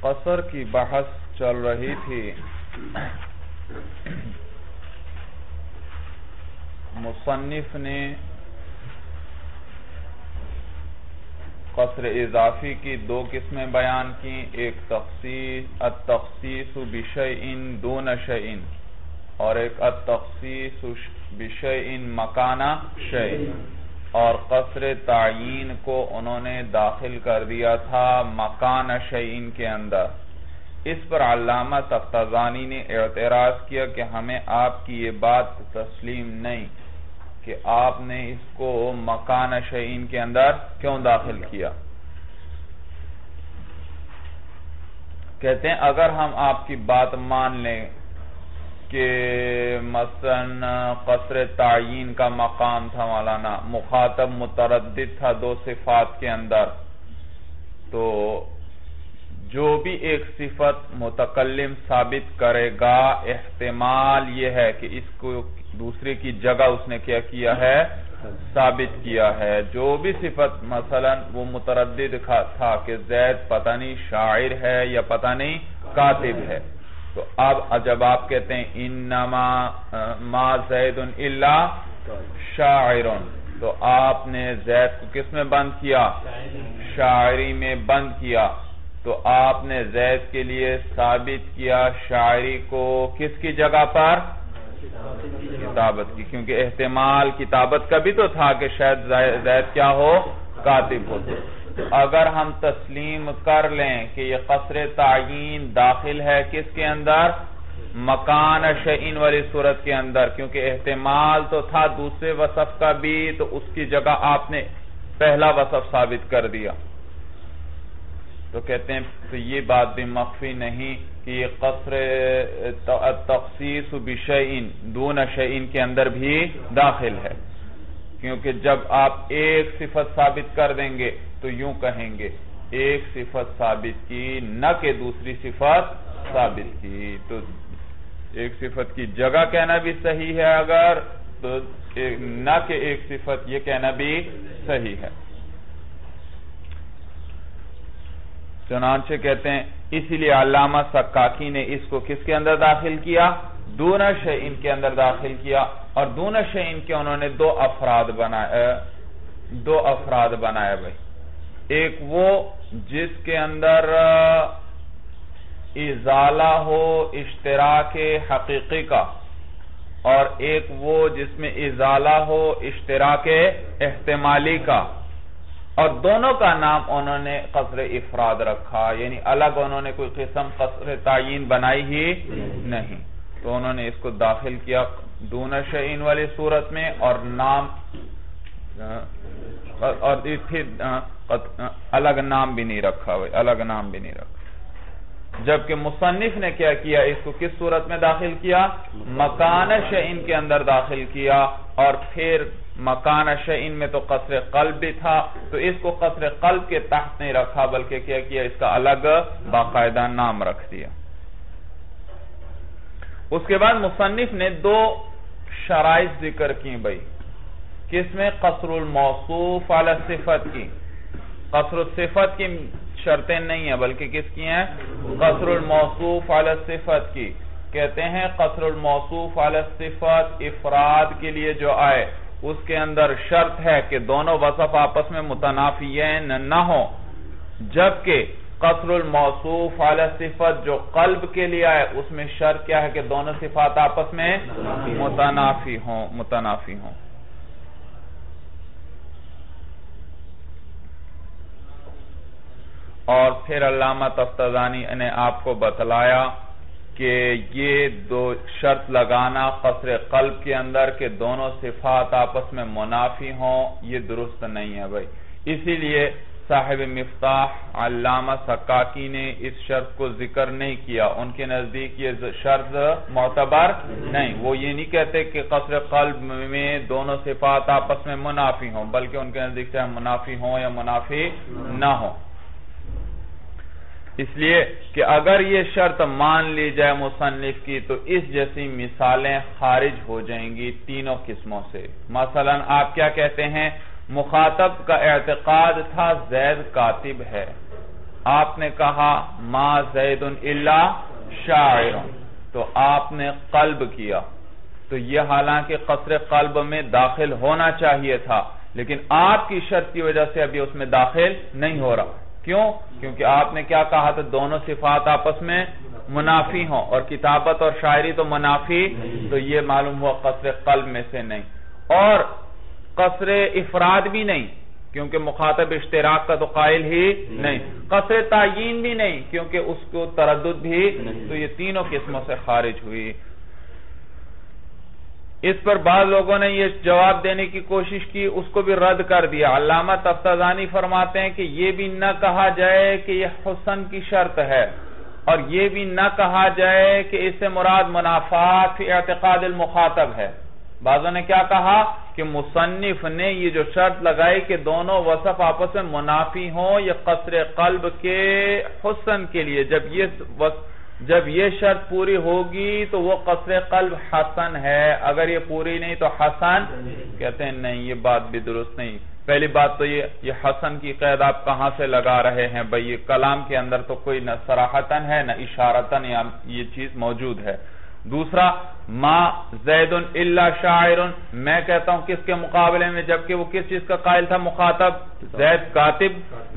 قصر کی بحث چل رہی تھی۔ مصنف نے قصر اضافی کی دو قسمیں بیان کی ایک تخصیص، التخصیص بشیئن دون شیئن، اور ایک التخصیص بشیئن مکانہ شیئن۔ اور قصر تعین کو انہوں نے داخل کر دیا تھا مکان شعین کے اندر۔ اس پر علامہ تفتزانی نے اعتراض کیا کہ ہمیں آپ کی یہ بات تسلیم نہیں کہ آپ نے اس کو مکان شعین کے اندر کیوں داخل کیا۔ کہتے ہیں اگر ہم آپ کی بات مان لیں کہ مثلا قصر تعین کا مقام تھا مولانا، مخاطب متردد تھا دو صفات کے اندر۔ تو جو بھی ایک صفت متکلم ثابت کرے گا، احتمال یہ ہے کہ اس کو دوسرے کی جگہ اس نے کیا کیا ہے؟ ثابت کیا ہے۔ جو بھی صفت مثلا وہ متردد تھا کہ زید پتہ نہیں شاعر ہے یا پتہ نہیں کاتب ہے۔ تو اب جب آپ کہتے ہیں انما ما زید اللہ شاعر تو آپ نے زید کو کس میں بند کیا؟ شاعری میں بند کیا۔ تو آپ نے زید کے لیے ثابت کیا شاعری کو کس کی جگہ پر؟ کتابت کی، کیونکہ احتمال کتابت کا بھی تو تھا کہ شاید زید کیا ہو؟ کاتب ہو تو۔ اگر ہم تسلیم کر لیں کہ یہ قصر تعین داخل ہے کس کے اندر؟ مکان شعین والی صورت کے اندر، کیونکہ احتمال تو تھا دوسرے وصف کا بھی، تو اس کی جگہ آپ نے پہلا وصف ثابت کر دیا۔ تو کہتے ہیں، تو یہ بات بھی مخفی نہیں کہ یہ قصر تخصیص بشعین دون شعین کے اندر بھی داخل ہے۔ کیونکہ جب آپ ایک صفت ثابت کر دیں گے تو یوں کہیں گے، ایک صفت ثابت کی، نہ کہ دوسری صفت ثابت کی۔ تو ایک صفت کی جگہ کہنا بھی صحیح ہے اگر، تو نہ کہ ایک صفت یہ کہنا بھی صحیح ہے۔ چنانچہ کہتے ہیں، اسی لیے علامہ سکاکی نے اس کو کس کے اندر داخل کیا؟ دون شئین کے اندر داخل کیا۔ اور دون شئین کے انہوں نے دو افراد بنائے، دو افراد بنائے بھائی۔ ایک وہ جس کے اندر ازالہ ہو، اشتراک حقیقی کا، اور ایک وہ جس میں ازالہ ہو، اشتراک احتمالی کا۔ اور دونوں کا نام انہوں نے قصر افراد رکھا یعنی الگ انہوں نے کوئی قسم قصر تعین بنائی ہی نہیں۔ تو انہوں نے اس کو داخل کیا دون شعین والی صورت میں، اور نام اور الگ نام بھی نہیں رکھا ہوئے، الگ نام بھی نہیں رکھا۔ جبکہ مصنف نے کیا کیا، اس کو کس صورت میں داخل کیا؟ مکان شعین کے اندر داخل کیا۔ اور پھر مکان شعین میں تو قصر قلب بھی تھا، تو اس کو قصر قلب کے تحت نہیں رکھا، بلکہ کیا کیا، اس کا الگ باقاعدہ نام رکھ دیا۔ اس کے بعد مصنف نے دو شرائط ذکر کی بھائی۔ کس میں؟ قصر الموصوف علی صفت کی۔ قصر الصفت کی شرطیں نہیں ہیں، بلکہ کس کی ہیں؟ قصر الموصوف علی صفت کی۔ کہتے ہیں قصر الموصوف علی صفت افراد کے لیے جو آئے، اس کے اندر شرط ہے کہ دونوں وصف آپس میں متنافیین نہ ہوں۔ جبکہ قصر الموصوف علی صفت جو قلب کے لیے آئے، اس میں شرط کیا ہے کہ دونوں صفات آپس میں متنافی ہوں متنافی ہوں۔ اور پھر علامہ تفتزانی نے آپ کو بتلایا کہ یہ دو شرط لگانا قصر قلب کے اندر کہ دونوں صفات آپس میں منافی ہوں، یہ درست نہیں ہے بھائی۔ اسی لیے صاحب مفتاح علامہ سکاکی نے اس شرط کو ذکر نہیں کیا۔ ان کے نزدیک یہ شرط معتبر نہیں۔ وہ یہ نہیں کہتے کہ قصر قلب میں دونوں صفات آپس میں منافی ہوں، بلکہ ان کے نزدیک چاہے منافی ہوں یا منافی نہ ہوں۔ اس لیے کہ اگر یہ شرط مان لی جائے مصنف کی تو اس جیسی مثالیں خارج ہو جائیں گی تینوں قسموں سے۔ مثلا آپ کیا کہتے ہیں؟ مخاطب کا اعتقاد تھا زید کاتب ہے۔ آپ نے کہا، ما زید اللہ شاعر۔ تو آپ نے قلب کیا۔ تو یہ حالانکہ قصر قلب میں داخل ہونا چاہیے تھا، لیکن آپ کی شرط کی وجہ سے ابھی اس میں داخل نہیں ہو رہا۔ کیوں؟ کیونکہ آپ نے کیا کہا تھا؟ دونوں صفات آپس میں منافی ہوں۔ اور کتابت اور شاعری تو منافی، تو یہ معلوم ہوا قصر قلب میں سے نہیں۔ اور قصر افراد بھی نہیں، کیونکہ مخاطب اشتراک کا تو قائل ہی نہیں۔ قصر تعین بھی نہیں، کیونکہ اس کو تردد بھی تو یہ تینوں قسموں سے خارج ہوئی۔ اس پر بعض لوگوں نے یہ جواب دینے کی کوشش کی، اس کو بھی رد کر دیا۔ علامہ تفتازانی فرماتے ہیں کہ یہ بھی نہ کہا جائے کہ یہ حسن کی شرط ہے اور یہ بھی نہ کہا جائے کہ اس سے مراد منافعات فی اعتقاد المخاطب ہے۔ بعضوں نے کیا کہا؟ کہ مصنف نے یہ جو شرط لگائی کہ دونوں وصف آپس میں منافی ہوں، یہ قصر قلب کے حسن کے لیے۔ جب یہ جب یہ شرط پوری ہوگی تو وہ قصر قلب حسن ہے۔ اگر یہ پوری نہیں تو حسن کہتے ہیں نہیں، یہ بات بھی درست نہیں۔ پہلی بات تو یہ حسن کی قید آپ کہاں سے لگا رہے ہیں؟ بھئی کلام کے اندر تو کوئی نہ سراحتن ہے، نہ اشارتن یہ چیز موجود ہے۔ دوسرا، ما زید اللہ شاعر میں کہتا ہوں کس کے مقابلے میں، جبکہ وہ کس چیز کا قائل تھا؟ مخاطب، زید کاتب،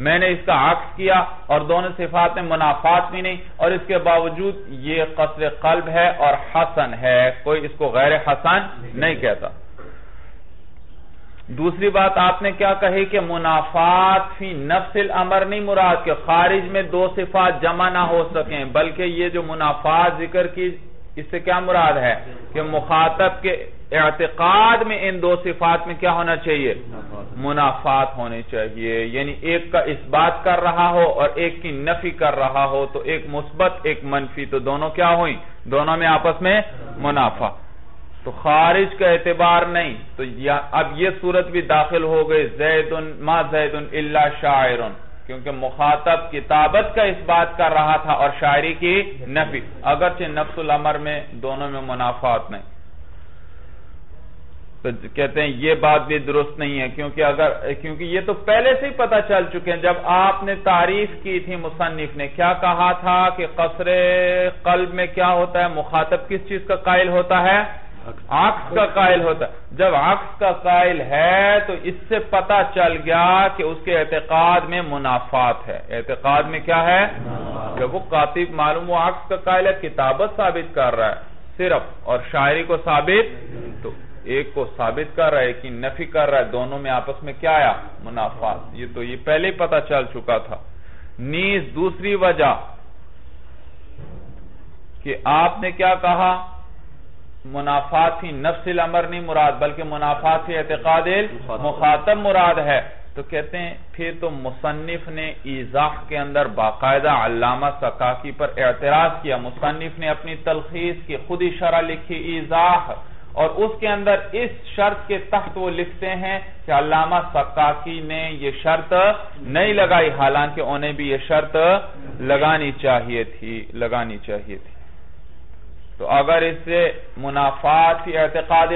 میں نے اس کا عکس کیا اور دونوں صفات میں منافات بھی نہیں، اور اس کے باوجود یہ قصر قلب ہے اور حسن ہے، کوئی اس کو غیر حسن نہیں کہتا۔ دوسری بات، آپ نے کیا کہی کہ منافات فی نفس الامر نہیں مراد کہ خارج میں دو صفات جمع نہ ہو سکیں، بلکہ یہ جو منافات ذکر کی اس سے کیا مراد ہے کہ مخاطب کے اعتقاد میں ان دو صفات میں کیا ہونا چاہیے؟ منافات ہونے چاہیے۔ یعنی ایک کا اس بات کر رہا ہو اور ایک کی نفی کر رہا ہو تو ایک مثبت، ایک منفی، تو دونوں کیا ہوئی دونوں میں آپس میں منافع۔ تو خارج کا اعتبار نہیں۔ تو اب یہ صورت بھی داخل ہو گئی زید ما زید اللہ شاعرن۔ کیونکہ مخاطب کتابت کا اس بات کر رہا تھا اور شاعری کی نفی۔ اگرچہ نفس العمر میں دونوں میں منافعات نہیں۔ تو کہتے ہیں یہ بات بھی درست نہیں ہے، کیونکہ اگر، کیونکہ یہ تو پہلے سے ہی پتا چل چکے ہیں۔ جب آپ نے تعریف کی تھی مصنف نے، کیا کہا تھا کہ قصر قلب میں کیا ہوتا ہے؟ مخاطب کس چیز کا قائل ہوتا ہے؟ عکس کا قائل ہوتا ہے۔ جب عکس کا قائل ہے تو اس سے پتا چل گیا کہ اس کے اعتقاد میں منافات ہے۔ اعتقاد میں کیا ہے؟ کہ وہ قاتب معلوم وہ عکس کا قائل ہے، کتابت ثابت کر رہا ہے۔ صرف اور شاعری کو ثابت، تو ایک کو ثابت کر رہا ہے کہ نفی کر رہا ہے۔ دونوں میں آپس میں کیا آیا؟ منافات۔ یہ تو یہ پہلے ہی پتا چل چکا تھا۔ نیز دوسری وجہ کہ آپ نے کیا کہا؟ منافات ہی نفس الامر نہیں مراد، بلکہ منافات ہی اعتقاد مخاطب مراد ہے۔ تو کہتے ہیں، پھر تو مصنف نے ایزاح کے اندر باقاعدہ علامہ سکاکی پر اعتراض کیا۔ مصنف نے اپنی تلخیص کی خودی شرح لکھی ایزاح، اور اس کے اندر اس شرط کے تحت وہ لکھتے ہیں کہ علامہ سکاکی نے یہ شرط نہیں لگائی، حالانکہ انہیں بھی یہ شرط لگانی چاہیے تھی، لگانی چاہیے تھی۔ تو اگر اس سے منافعات فی اعتقاد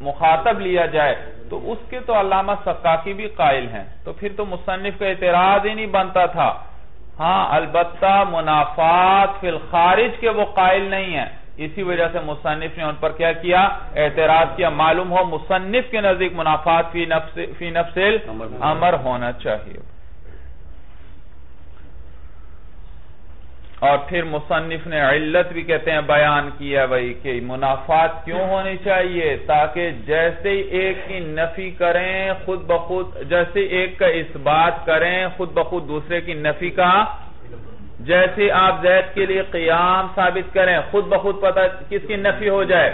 مخاطب لیا جائے تو اس کے تو علامہ سکاکی بھی قائل ہیں۔ تو پھر تو مصنف کا اعتراض ہی نہیں بنتا تھا۔ ہاں البتہ منافعات فی الخارج کے وہ قائل نہیں ہیں۔ اسی وجہ سے مصنف نے ان پر کیا کیا؟ اعتراض کیا۔ معلوم ہو مصنف کے نزدیک منافعات فی نفس امر ہونا چاہیے۔ اور پھر مصنف نے علت بھی کہتے ہیں، بیان کیا بھائی کہ منافعات کیوں ہونی چاہیے؟ تاکہ جیسے ایک کی نفی کریں، خود بخود جیسے ایک کا اس بات کریں، خود بخود دوسرے کی نفی کا جیسے آپ زید کے لیے قیام ثابت کریں، خود بخود پتہ کس کی نفی ہو جائے؟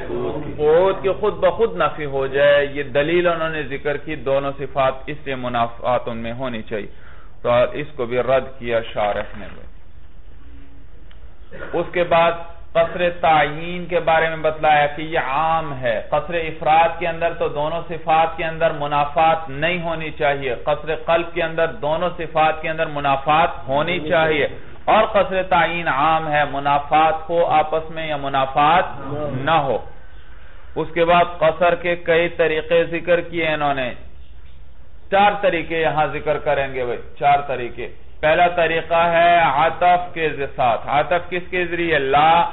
خود کی خود بخود نفی ہو جائے۔ یہ دلیل انہوں نے ذکر کی، دونوں صفات اس لیے منافعات ان میں ہونی چاہیے۔ تو اس کو بھی رد کیا شارح نے۔ بھی اس کے بعد قصر تعین کے بارے میں بتلایا کہ یہ عام ہے۔ قصر افراد کے اندر تو دونوں صفات کے اندر منافات نہیں ہونی چاہیے۔ قصر قلب کے اندر دونوں صفات کے اندر منافات ہونی چاہیے۔ اور قصر تعین عام ہے، منافات ہو آپس میں یا منافات نہ ہو۔ اس کے بعد قصر کے کئی طریقے ذکر کیے انہوں نے۔ چار طریقے یہاں ذکر کریں گے بھائی، چار طریقے۔ پہلا طریقہ ہے عطف کے ساتھ. عطف کس کے ذریعے؟ لا،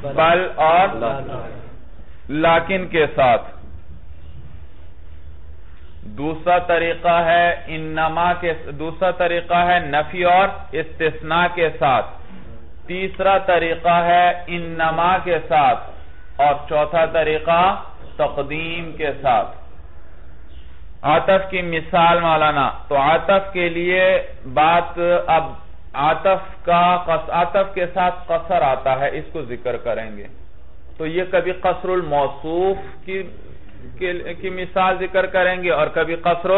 بل اور لاکن کے ساتھ. دوسرا طریقہ ہے انما کے، دوسرا طریقہ ہے نفی اور استثناء کے ساتھ. تیسرا طریقہ ہے انما کے ساتھ. اور چوتھا طریقہ تقدیم کے ساتھ. عطف کی مثال مولانا، تو عطف کے لیے بات اب عطف کا عطف کے ساتھ قصر آتا ہے، اس کو ذکر کریں گے۔ تو یہ کبھی قصر الموصوف کی کی مثال ذکر کریں گے اور کبھی قصر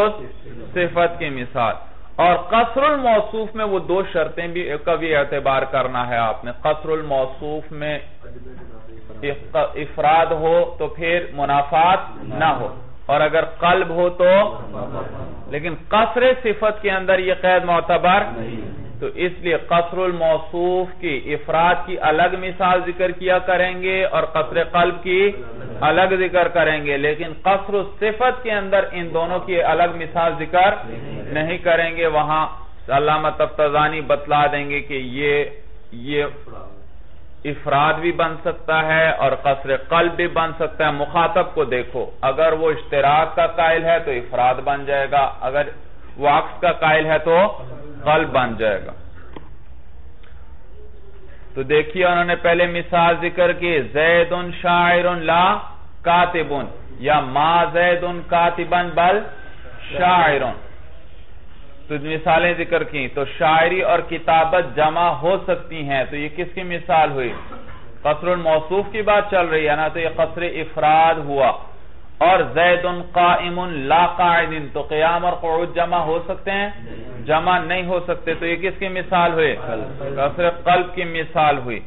صفت کی مثال۔ اور قصر الموصوف میں وہ دو شرطیں بھی کبھی اعتبار کرنا ہے آپ نے۔ قصر الموصوف میں افراد ہو تو پھر منافات نہ ہو۔ اور اگر قلب ہو تو لیکن قصر صفت کے اندر یہ قید معتبر تو اس لیے قصر الموصوف کی افراد کی الگ مثال ذکر کیا کریں گے اور قصر قلب کی الگ ذکر کریں گے لیکن قصر صفت کے اندر ان دونوں کی الگ مثال ذکر نہیں کریں گے۔ وہاں علامہ تفتزانی بتلا دیں گے کہ یہ افراد بھی بن سکتا ہے اور قصر قلب بھی بن سکتا ہے۔ مخاطب کو دیکھو، اگر وہ اشتراک کا قائل ہے تو افراد بن جائے گا، اگر وہ کا قائل ہے تو قلب بن جائے گا۔ تو دیکھیے، انہوں نے پہلے مثال ذکر کی زید شاعر لا کاتب یا ما زید کاتبن بل شاعر تو مثالیں ذکر کی تو شاعری اور کتابت جمع ہو سکتی ہیں تو یہ کس کی مثال ہوئی؟ قصر الموصوف کی بات چل رہی ہے نا تو یہ قصر افراد ہوا اور زید قائم لا قائد تو قیام اور قعود جمع ہو سکتے ہیں؟ جمع نہیں ہو سکتے تو یہ کس کی مثال ہوئی؟ قصر قلب کی مثال ہوئی۔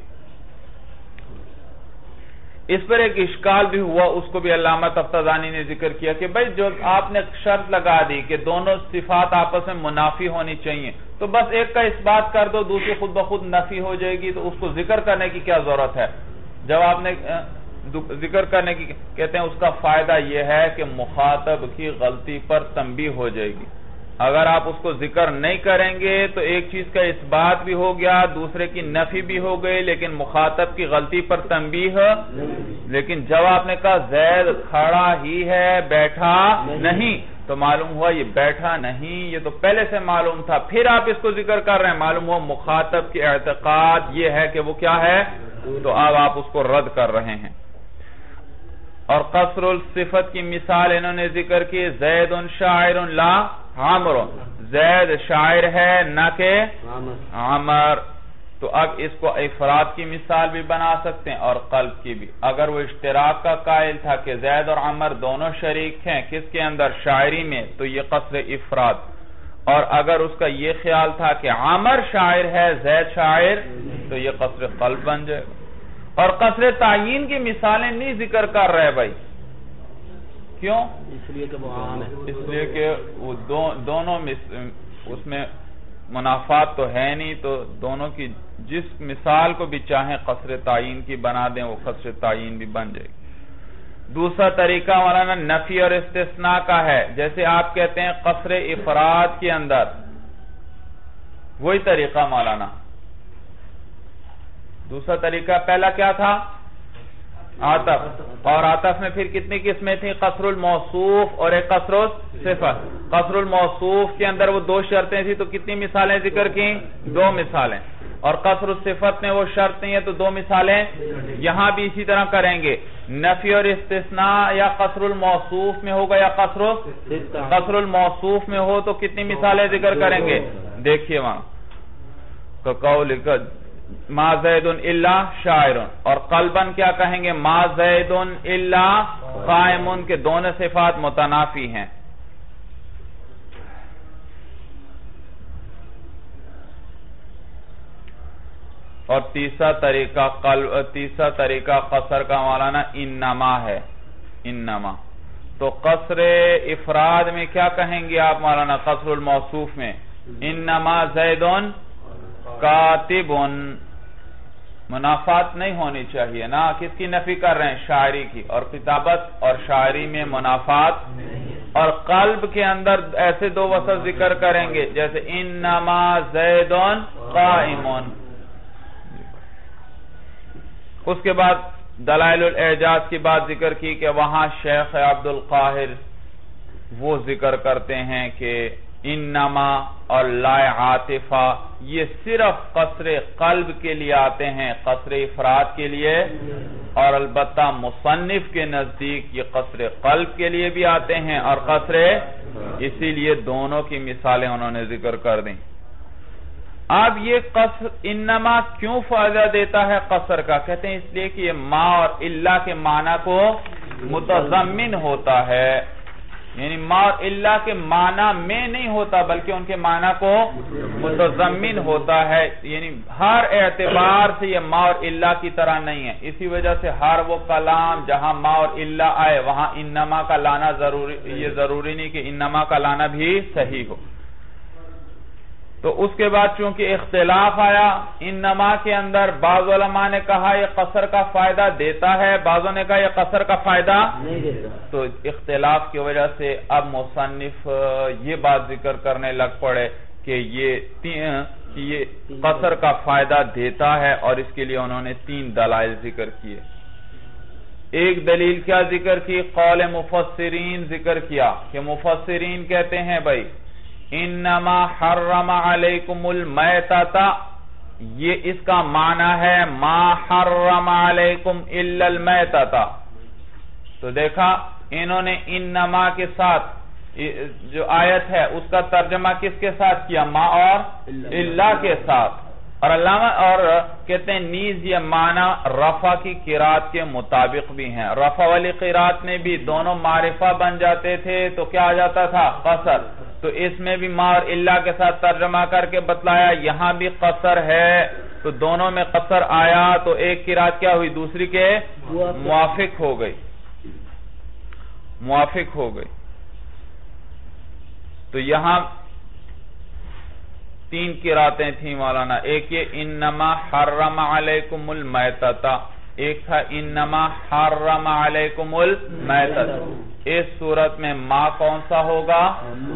اس پر ایک اشکال بھی ہوا، اس کو بھی علامہ تفتزانی نے ذکر کیا کہ بھائی جو آپ نے شرط لگا دی کہ دونوں صفات آپس میں منافی ہونی چاہیے، تو بس ایک کا اس بات کر دو، دوسری خود بخود نفی ہو جائے گی، تو اس کو ذکر کرنے کی کیا ضرورت ہے؟ جب آپ نے ذکر کرنے کی کہتے ہیں، اس کا فائدہ یہ ہے کہ مخاطب کی غلطی پر تنبیہ ہو جائے گی۔ اگر آپ اس کو ذکر نہیں کریں گے تو ایک چیز کا اس بات بھی ہو گیا، دوسرے کی نفی بھی ہو گئی، لیکن مخاطب کی غلطی پر تنبیہ۔ لیکن جب آپ نے کہا زید کھڑا ہی ہے، بیٹھا نہیں، تو معلوم ہوا یہ بیٹھا نہیں، یہ تو پہلے سے معلوم تھا۔ پھر آپ اس کو ذکر کر رہے ہیں، معلوم ہوا مخاطب کی اعتقاد یہ ہے کہ وہ کیا ہے؟ تو اب آپ اس کو رد کر رہے ہیں۔ اور قصر الصفت کی مثال انہوں نے ذکر کی، زید شاعر لا عمر زید شاعر ہے نہ کہ عمر تو اب اس کو افراد کی مثال بھی بنا سکتے ہیں اور قلب کی بھی. اگر وہ اشتراک کا قائل تھا کہ زید اور عمر دونوں شریک ہیں کس کے اندر؟ شاعری میں. تو یہ قصر افراد. اور اگر اس کا یہ خیال تھا کہ عمر شاعر ہے زید شاعر تو یہ قصر قلب بن جائے گا. اور قصر تعین کی مثالیں نہیں ذکر کر رہے بھائی. کیوں؟ اس لیے کہ وہ عام ہے۔ اس لیے کہ وہ دونوں اس میں منافات تو ہے نہیں تو دونوں کی جس مثال کو بھی چاہیں قصر تعین کی بنا دیں وہ قصر تعین بھی بن جائے گی۔ دوسرا طریقہ مولانا نفی اور استثناء کا ہے۔ جیسے آپ کہتے ہیں قصر افراد کے اندر۔ وہی طریقہ مولانا۔ دوسرا طریقہ پہلا کیا تھا؟ آتف اور آتف میں پھر کتنی قسمیں تھیں؟ قصر الموصوف اور ایک قصر صفت قصر الموصوف کے اندر وہ دو شرطیں تھیں، تو کتنی مثالیں ذکر کی دو مثالیں. اور قصر الصفت میں وہ شرط نہیں ہے، تو دو مثالیں یہاں بھی اسی طرح کریں گے. نفی اور استثناء یا قصر الموصوف میں ہوگا یا قصر قصر الموصوف میں ہو، تو کتنی مثالیں ذکر کریں گے؟ دیکھیے وہاں. قول ما زید الا شاعر۔ اور قلبن کیا کہیں گے؟ ما زید الا قائم کے دونوں صفات متنافی ہیں۔ اور تیسرا طریقہ قلب، تیسرا طریقہ قصر کا مولانا انما ہے۔ انما۔ تو قصر افراد میں کیا کہیں گے آپ مولانا؟ قصر الموصوف میں۔ انما زیدن کاتب منافات نہیں ہونی چاہیے نا کس کی نفی کر رہے ہیں، شاعری کی۔ اور کتابت اور شاعری میں منافات۔ اور قلب کے اندر ایسے دو وسط ذکر کریں گے، جیسے انما زیدون قائمون۔ اس کے بعد دلائل الاعجاز کی بات ذکر کی کہ وہاں شیخ عبد القاہر وہ ذکر کرتے ہیں کہ انما اور لا عاطفہ، یہ صرف قصر قلب کے لیے آتے ہیں، قصر افراد کے لیے، اور البتہ مصنف کے نزدیک یہ قصر قلب کے لیے بھی آتے ہیں اور قصر اسی لیے دونوں کی مثالیں انہوں نے ذکر کر دیں۔ اب یہ قصر انما کیوں فائدہ دیتا ہے قصر کا؟ کہتے ہیں اس لیے کہ یہ ما اور اللہ کے معنی کو متضمن ہوتا ہے۔ یعنی ما اور اللہ کے معنی میں نہیں ہوتا بلکہ ان کے معنی کو متضمن ہوتا ہے۔ یعنی ہر اعتبار سے یہ ما اور اللہ کی طرح نہیں ہے۔ اسی وجہ سے ہر وہ کلام جہاں ما اور اللہ آئے، وہاں انما کا لانا ضروری، یہ ضروری نہیں کہ انما کا لانا بھی صحیح ہو۔ تو اس کے بعد چونکہ اختلاف آیا ان نما کے اندر بعض علماء نے کہا یہ قصر کا فائدہ دیتا ہے بعضوں نے کہا یہ قصر کا فائدہ نہیں دیتا۔ تو اختلاف کی وجہ سے اب مصنف یہ بات ذکر کرنے لگ پڑے کہ یہ قصر کا فائدہ دیتا ہے اور اس کے لیے انہوں نے تین دلائل ذکر کیے۔ ایک دلیل کیا ذکر کی؟ قول مفسرین ذکر کیا کہ مفسرین کہتے ہیں بھائی انما حرم علیکم المیتتا یہ اس کا معنی ہے ما حرم علیکم الا المیتتا تو دیکھا انہوں نے انما کے ساتھ جو آیت ہے اس کا ترجمہ کس کے ساتھ کیا؟ ما اور اللہ کے ساتھ. اور علامہ اور کہتے ہیں نیز یہ معنی رفع کی قرآت کے مطابق بھی ہیں۔ رفع والی قرآت میں بھی دونوں معرفہ بن جاتے تھے تو کیا آ جاتا تھا؟ قصر۔ تو اس میں بھی ما اور اللہ کے ساتھ ترجمہ کر کے بتلایا، یہاں بھی قصر ہے۔ تو دونوں میں قصر آیا تو ایک قرآت کیا ہوئی؟ دوسری کے موافق ہو گئی۔ موافق ہو گئی۔ تو یہاں تین قراتیں تھیں مولانا۔ ایک یہ، انما حرم علیکم المیتتا ایک تھا، انما حرم علیکم المیتتا اس صورت میں ما کون سا ہوگا؟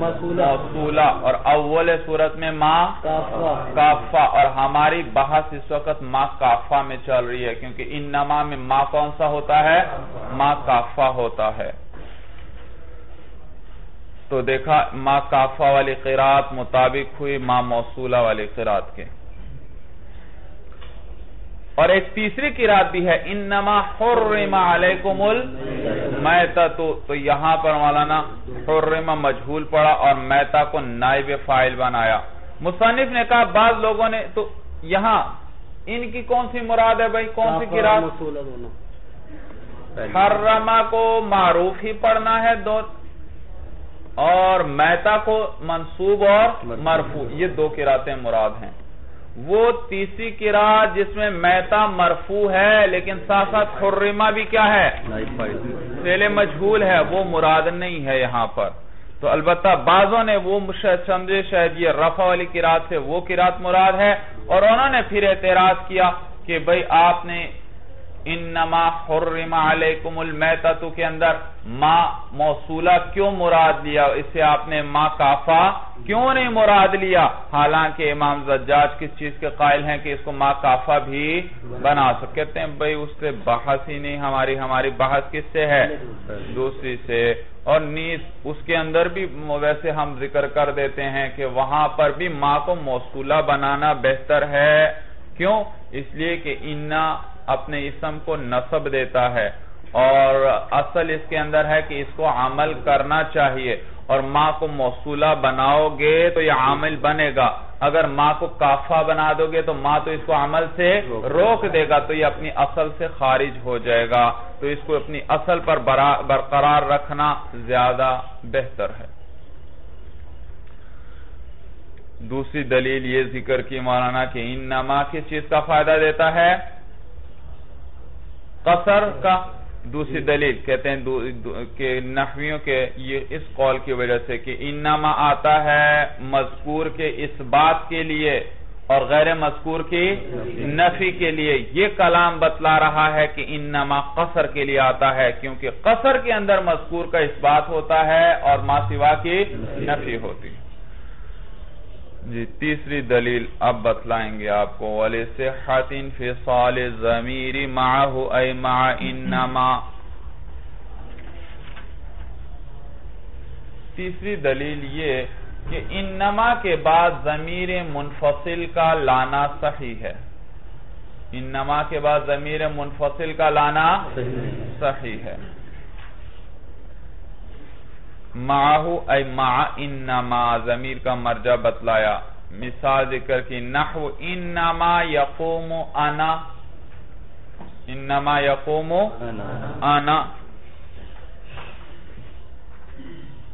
موصولہ اور اول صورت میں ما کافا اور ہماری بحث اس وقت ما کافا میں چل رہی ہے، کیونکہ انما میں ما کون سا ہوتا ہے؟ ما کافا ہوتا ہے۔ تو دیکھا ما کافا والی قرآت مطابق ہوئی ما موصولہ والی قرآت کے۔ اور ایک تیسری قرآت بھی ہے انما حرم علیکم المیتہ تو یہاں پر مولانا حرم مجھول پڑا اور میتا کو نائب فائل بنایا۔ مصنف نے کہا بعض لوگوں نے تو یہاں ان کی کون سی مراد ہے بھائی؟ کون سی قرآت؟ حرمہ کو معروف ہی پڑھنا ہے دو اور میتا کو منصوب اور مرفوع۔ یہ دو قرآتیں مراد ہیں۔ وہ تیسری قرآت جس میں میتا مرفوع ہے لیکن ساتھ ساتھ حرمہ بھی کیا ہے؟ فیل مجھول ہے وہ مراد نہیں ہے یہاں پر۔ تو البتہ بعضوں نے وہ سمجھے شاید یہ رفع والی قرآت سے وہ قرآت مراد ہے اور انہوں نے پھر اعتراض کیا کہ بھئی آپ نے انما حرم علیکم المیتتو کے اندر۔ ما موصولہ کیوں مراد لیا؟ اس سے آپ نے ما کافا کیوں نہیں مراد لیا؟ حالانکہ امام زجاج کس چیز کے قائل ہیں کہ اس کو ما کافا بھی بنا سکتے ہیں؟ بھئی اس سے بحث ہی نہیں، ہماری ہماری بحث کس سے ہے؟ دوسری سے۔ اور نیز اس کے اندر بھی ویسے ہم ذکر کر دیتے ہیں کہ وہاں پر بھی ما کو موصولہ بنانا بہتر ہے۔ کیوں؟ اس لیے کہ انہ اپنے اسم کو نصب دیتا ہے اور اصل اس کے اندر ہے کہ اس کو عمل کرنا چاہیے اور ماں کو موصولہ بناؤ گے تو یہ عامل بنے گا۔ اگر ماں کو کافا بنا دو گے تو ماں تو اس کو عمل سے روک دے گا تو یہ اپنی اصل سے خارج ہو جائے گا۔ تو اس کو اپنی اصل پر برقرار رکھنا زیادہ بہتر ہے۔ دوسری دلیل یہ ذکر کی مولانا کہ ان نما کس چیز کا فائدہ دیتا ہے؟ قصر کا دوسری دلیل، کہتے ہیں کہ نحویوں کے یہ اس قول کی وجہ سے کہ انما آتا ہے مذکور کے اس بات کے لیے اور غیر مذکور کی نفی کے لیے۔ یہ کلام بتلا رہا ہے کہ انما قصر کے لیے آتا ہے، کیونکہ قصر کے اندر مذکور کا اس بات ہوتا ہے اور ما سوا کی نفی ہوتی۔ ہے جی تیسری دلیل اب بتلائیں گے آپ کو وَلِسِحَةٍ فِي صَالِ الزَّمِيرِ مَعَهُ اَيْ مَعَ انما تیسری دلیل یہ کہ انما کے بعد ضمیر منفصل کا لانا صحیح ہے۔ انما کے بعد ضمیر منفصل کا لانا صحیح ہے۔ معاہو، اے مع، انما، ضمیر کا مرجع بتلایا۔ مثال ذکر کی، نحو، انما یقوم انا۔ انما یقوم انا۔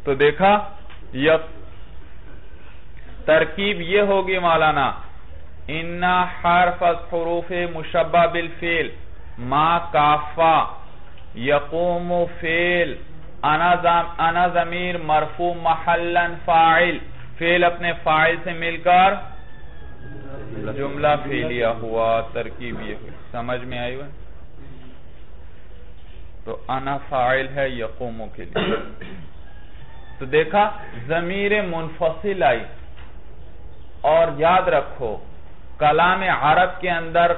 تو دیکھا ترکیب یہ ہوگی مولانا۔ انا حرف حروف مشبہ بالفیل ما کافا یقوم فیل انا ضمیر مرفوع محلا فاعل فیل اپنے فاعل سے مل کر جملہ فیلیا ہوا، ترکیب یہ ہوئی سمجھ میں آئی ہوئی تو انا فاعل ہے یقوموں کے لیے۔ تو دیکھا، ضمیر منفصل آئی۔ اور یاد رکھو، کلام عرب کے اندر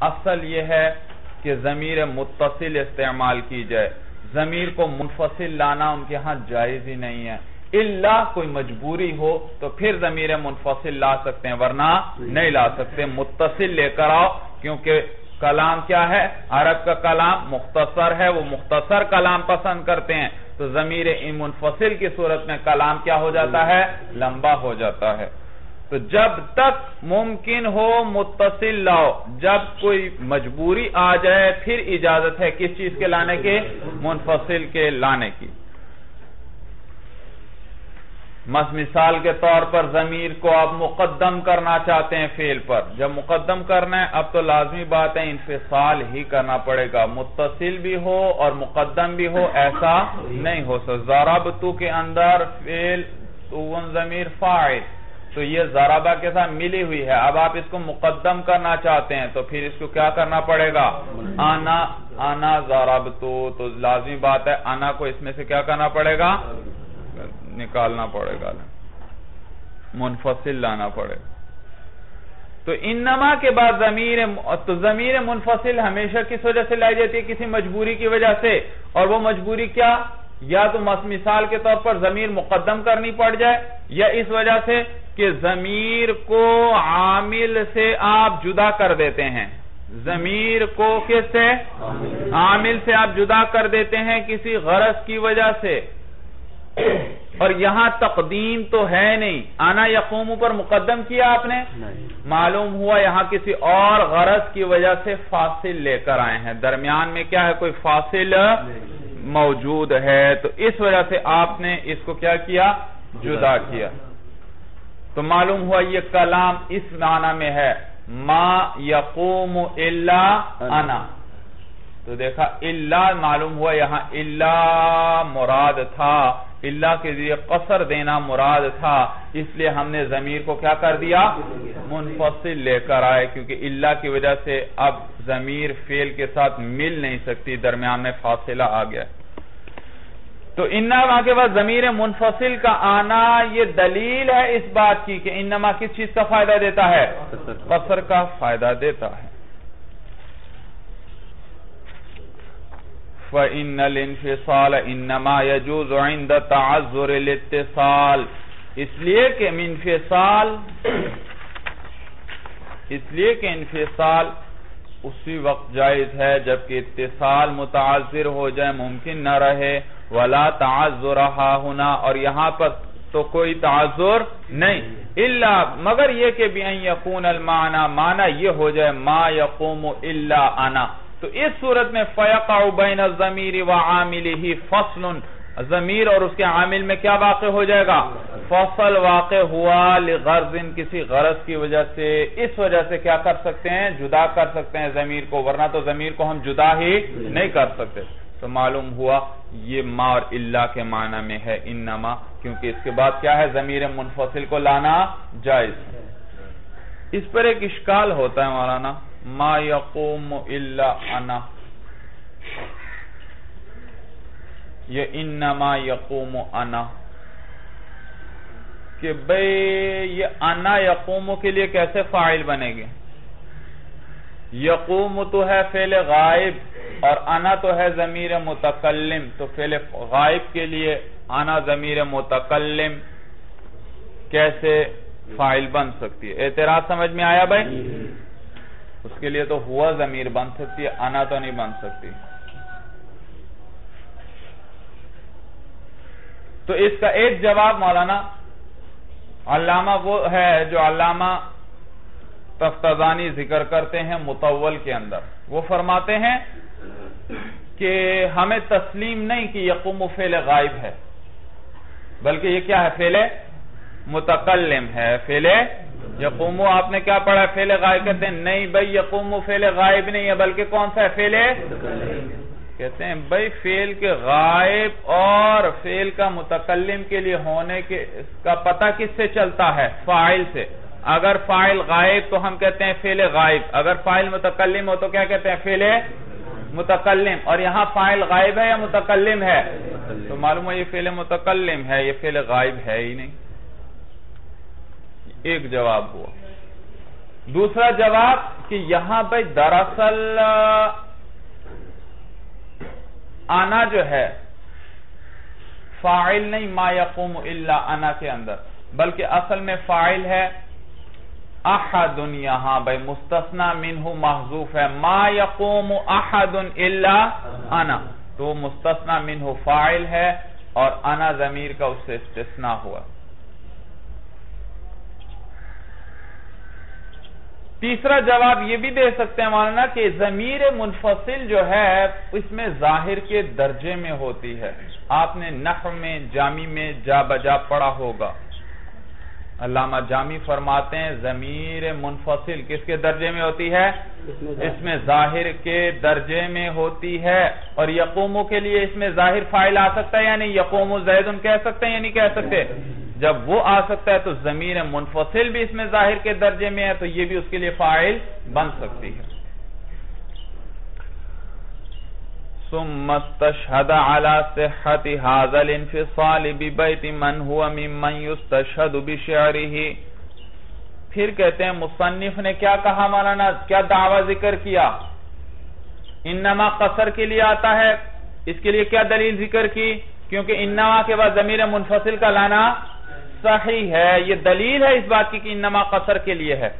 اصل یہ ہے کہ ضمیر متصل استعمال کی جائے۔ ضمیر کو منفصل لانا ان کے ہاں جائز ہی نہیں ہے۔ اللہ کوئی مجبوری ہو تو پھر ضمیر منفصل لا سکتے ہیں، ورنہ نہیں لا سکتے۔ متصل لے کر آؤ، کیونکہ کلام کیا ہے؟ عرب کا کلام مختصر ہے، وہ مختصر کلام پسند کرتے ہیں۔ تو ضمیر منفصل کی صورت میں کلام کیا ہو جاتا ہے؟ لمبا ہو جاتا ہے۔ تو جب تک ممکن ہو متصل لاؤ۔ جب کوئی مجبوری آ جائے، پھر اجازت ہے کس چیز کے لانے کے منفصل کے لانے کی۔ مثال کے طور پر ضمیر کو آپ مقدم کرنا چاہتے ہیں فیل پر۔ جب مقدم کرنا ہے، اب تو لازمی بات ہے، انفصال ہی کرنا پڑے گا۔ متصل بھی ہو اور مقدم بھی ہو، ایسا نہیں ہو سکتا۔ ضربتو کے اندر فیل تو ضمیر فائد تو یہ ضربہ کے ساتھ ملی ہوئی ہے۔ اب آپ اس کو مقدم کرنا چاہتے ہیں تو پھر اس کو کیا کرنا پڑے گا؟ آنا آنا ضربتو تو لازمی بات ہے، آنا کو اس میں سے کیا کرنا پڑے گا؟ نکالنا پڑے گا۔ منفصل لانا پڑے گا۔ تو انما کے بعد ضمیر تو ضمیر منفصل ہمیشہ کس وجہ سے لائی جاتی ہے؟ کسی مجبوری کی وجہ سے۔ اور وہ مجبوری کیا؟ یا تو مثال کے طور پر ضمیر مقدم کرنی پڑ جائے یا اس وجہ سے کہ ضمیر کو عامل سے آپ جدا کر دیتے ہیں۔ ضمیر کو کس سے؟ عامل سے آپ جدا کر دیتے ہیں کسی غرض کی وجہ سے۔ اور یہاں تقدیم تو ہے نہیں۔ آنا یقوم پر مقدم کیا آپ نے؟ معلوم ہوا یہاں کسی اور غرض کی وجہ سے فاصل لے کر آئے ہیں۔ درمیان میں کیا ہے؟ کوئی فاصل؟ موجود ہے تو اس وجہ سے آپ نے اس کو کیا کیا؟ جدا کیا۔ تو معلوم ہوا یہ کلام اس معنی میں ہے ما یقوم الا انا۔ تو دیکھا اللہ معلوم ہوا یہاں اللہ مراد تھا۔ اللہ کے ذریعے قصر دینا مراد تھا۔ اس لیے ہم نے ضمیر کو کیا کر دیا؟ منفصل لے کر آئے، کیونکہ اللہ کی وجہ سے اب ضمیر فیل کے ساتھ مل نہیں سکتی، درمیان میں فاصلہ آ گیا۔ تو انما کے بعد ضمیر منفصل کا آنا، یہ دلیل ہے اس بات کی کہ انما کس چیز کا فائدہ دیتا ہے؟ قصر کا فائدہ دیتا ہے۔ فَإِنَّ الْإِنفِصَالَ إِنَّمَا يَجُوزُ عِنْدَ تَعَذُّرِ الْإِتِّصَال اس لیے کہ انفصال اس لیے کہ انفصال اسی وقت جائز ہے جبکہ اتصال متعذر ہو جائے، ممکن نہ رہے، ولا تعذر ہونا اور یہاں پر تو کوئی تعذر نہیں۔ الا مگر یہ کہ بھی ان یکون المعنی معنی یہ ہو جائے، ما یقوم الا انا تو اس صورت میں فیقع بین الضمیر وعاملہ فصل. ضمیر اور اس کے عامل میں کیا واقع ہو جائے گا؟ فصل واقع ہوا لغرض کسی غرض کی وجہ سے. اس وجہ سے کیا کر سکتے ہیں؟ جدا کر سکتے ہیں ضمیر کو، ورنہ تو ضمیر کو ہم جدا ہی نہیں کر سکتے. تو معلوم ہوا یہ ما اور اللہ کے معنی میں ہے، انما، کیونکہ اس کے بعد کیا ہے؟ ضمیر منفصل کو لانا جائز اس پر ایک اشکال ہوتا ہے مولانا. ما یقوم الا انا یہ انما یقوم انا. کہ بھئی یہ انا یقوم کے لیے کیسے فائل بنے گے یقوم تو ہے فعل غائب اور انا تو ہے ضمیر متکلم، تو فعل غائب کے لیے انا ضمیر متکلم کیسے فائل بن سکتی ہے؟ اعتراض سمجھ میں آیا بھائی اس کے لیے تو ہوا ضمیر بن سکتی ہے، انا تو نہیں بن سکتی۔ تو اس کا ایک جواب مولانا علامہ وہ ہے جو علامہ تفتزانی ذکر کرتے ہیں متول کے اندر۔ وہ فرماتے ہیں کہ ہمیں تسلیم نہیں کہ یقوم فعل غائب ہے، بلکہ یہ کیا ہے؟ فعل متقلم ہے، فعل یقوم آپ نے کیا پڑھا فعل غائب کہتے ہیں، نہیں بھائی یقوم فعل غائب نہیں ہے، بلکہ کون سا ہے؟ فعل کہتے ہیں، بھائی، فعل کے غائب اور فعل کا متقلم کے لیے ہونے کے، کا پتہ کس سے چلتا ہے؟ فائل سے۔ اگر فائل غائب تو ہم کہتے ہیں فعل غائب۔ اگر فائل متقلم ہو تو کیا کہتے ہیں؟ فعل متقلم اور یہاں فائل غائب ہے یا متقلم ہے؟ تو معلوم ہے یہ فعل متقلم ہے، یہ فعل غائب ہے ہی نہیں۔ ایک جواب ہوا۔ دوسرا جواب کہ یہاں بھائی دراصل، آنا جو ہے فائل نہیں، ما یقوم الا انا کے اندر، بلکہ اصل میں فائل ہے، احد یہاں بھائی مستثنا منہ محضوف ہے، ما یقوم احد الا انا تو مستثنا منہ فائل ہے اور انا ضمیر کا اس سے استثناء ہوا۔ تیسرا جواب یہ بھی دے سکتے ہیں مولانا کہ ضمیر منفصل جو ہے، اس میں ظاہر کے درجے میں ہوتی ہے۔ آپ نے نحو میں، جامی میں جا بجا پڑا ہوگا۔ علامہ جامی فرماتے ہیں، ضمیر منفصل کس کے درجے میں ہوتی ہے؟ اس میں ظاہر کے درجے میں ہوتی ہے۔ اور یقومو کے لیے اس میں ظاہر فائل آ سکتا ہے یعنی یقوم زیدن کہہ سکتے ہیں یا نہیں کہہ سکتے جب وہ آ سکتا ہے تو ضمیر منفصل بھی اس میں ظاہر کے درجے میں ہے، تو یہ بھی اس کے لیے فائل بن سکتی ہے۔ ثم استشهد على صحة هذا الانفصال ببيت من هو ممن يستشهد بشعره۔ پھر کہتے ہیں، مصنف نے کیا کہا مولانا؟ کیا دعویٰ ذکر کیا؟ انما قصر کے لیے آتا ہے۔ اس کے لیے کیا دلیل ذکر کی؟ کیونکہ انما کے بعد ضمیر منفصل کا لانا صحیح ہے، یہ دلیل ہے اس بات کی کہ انما قصر کے لیے ہے۔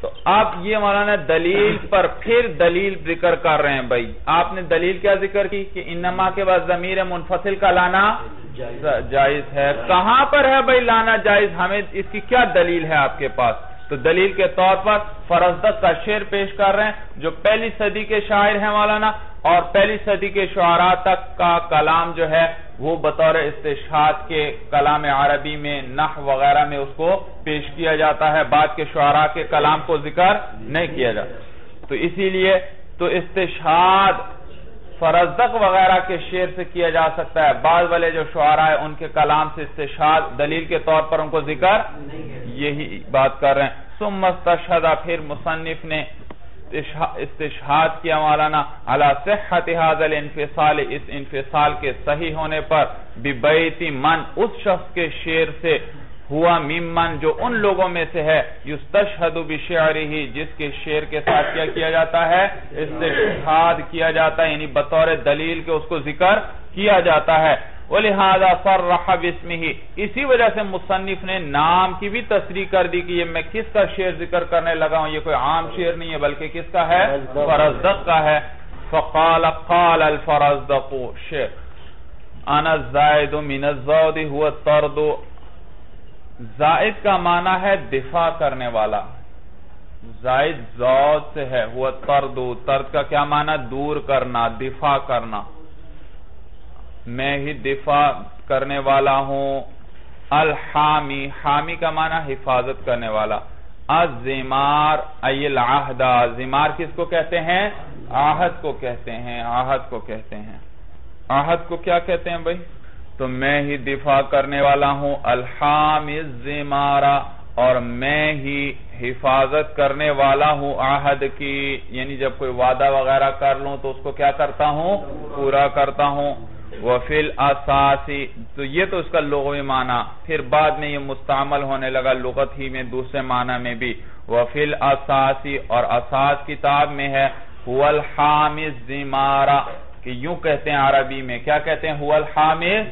تو آپ یہ مولانا دلیل پر پھر دلیل ذکر کر رہے ہیں بھائی۔ آپ نے دلیل کیا ذکر کی کہ انما کے بعد ضمیر منفصل کا لانا جائز ہے۔ کہاں پر ہے بھائی لانا جائز؟ ہمیں اس کی کیا دلیل ہے آپ کے پاس؟ تو دلیل کے طور پر فرزدق کا شعر پیش کر رہے ہیں، جو پہلی صدی کے شاعر ہیں مولانا، اور پہلی صدی کے شعراء تک کا کلام جو ہے وہ بطور استشہاد کے کلام عربی میں نح وغیرہ میں اس کو پیش کیا جاتا ہے۔ بعد کے شعراء کے کلام کو ذکر نہیں کیا جاتا۔ تو اسی لیے تو استشہاد فرزدق وغیرہ کے شعر سے کیا جا سکتا ہے۔ بعض والے جو شعراء ہیں ان کے کلام سے استشہاد دلیل کے طور پر ان کو ذکر یہی بات کر رہے ہیں۔ سم مستشہدہ پھر مصنف نے استشہاد کیا مولانا، علی صحت حاضر انفصال اس انفصال کے صحیح ہونے پر ببیتی من، اس شخص کے شعر سے ہوا ممن جو ان لوگوں میں سے ہے، یستشہد بشعرہی جس کے شعر کے ساتھ کیا کیا جاتا ہے؟ استشہاد کیا جاتا ہے یعنی بطور دلیل کے اس کو ذکر کیا جاتا ہے۔ وَلِهَذَا صَرَّحَ بِسْمِهِ اسی وجہ سے مصنف نے نام کی بھی تصریح کر دی کہ یہ میں کس کا شعر ذکر کرنے لگا ہوں یہ کوئی عام شعر نہیں ہے بلکہ کس کا ہے؟ فرزدق کا ہے۔ فَقَالَ قَالَ الْفَرَزْدَقُ شعر۔ انا الزائد من الزود هو الطرد۔ زائد کا معنی ہے دفاع کرنے والا۔ زائد زود سے ہے وہ ترد ترد کا کیا معنی؟ دور کرنا دفاع کرنا۔ میں ہی دفاع کرنے والا ہوں۔ الحامی، حامی کا معنی حفاظت کرنے والا۔ الزمار، ای العہدہ زمار کس کو کہتے ہیں؟ آہد کو کہتے ہیں آہد کو کہتے ہیں۔ آہد کو کیا کہتے ہیں بھئی تو میں ہی دفاع کرنے والا ہوں۔ الحام الزمارہ۔ اور میں ہی حفاظت کرنے والا ہوں عہد کی۔ یعنی جب کوئی وعدہ وغیرہ کر لوں تو اس کو کیا کرتا ہوں؟ پورا کرتا ہوں۔ وفل اساسی تو یہ تو اس کا لغوی معنی، پھر بعد میں یہ مستعمل ہونے لگا لغت ہی میں، دوسرے معنی میں بھی۔ وفل اساسی اور اساس کتاب میں ہے الحامز زمارہ کہ یوں کہتے ہیں عربی میں، کیا کہتے ہیں؟ الحامز۔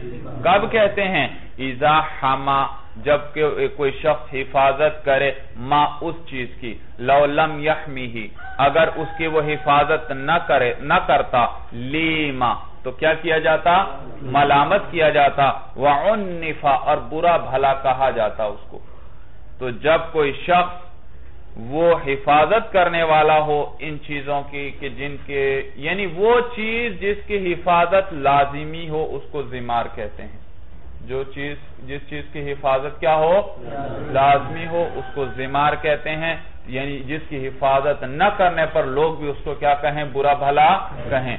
کب کہتے ہیں؟ اذا حما۔ جبکہ کوئی شخص حفاظت کرے ما اس چیز کی۔ لو لم یحمی ہی اگر اس کی وہ حفاظت نہ کرے، نہ کرتا لیما تو کیا کیا جاتا؟ ملامت کیا جاتا۔ وعنفا اور برا بھلا کہا جاتا اس کو۔ تو جب کوئی شخص وہ حفاظت کرنے والا ہو ان چیزوں کی، کہ جن کے یعنی وہ چیز جس کی حفاظت لازمی ہو، اس کو زمار کہتے ہیں۔ جو چیز، جس چیز کی حفاظت کیا ہو؟ لازمی ہو، اس کو زمار کہتے ہیں۔ یعنی جس کی حفاظت نہ کرنے پر لوگ بھی اس کو کیا کہیں؟ برا بھلا کہیں۔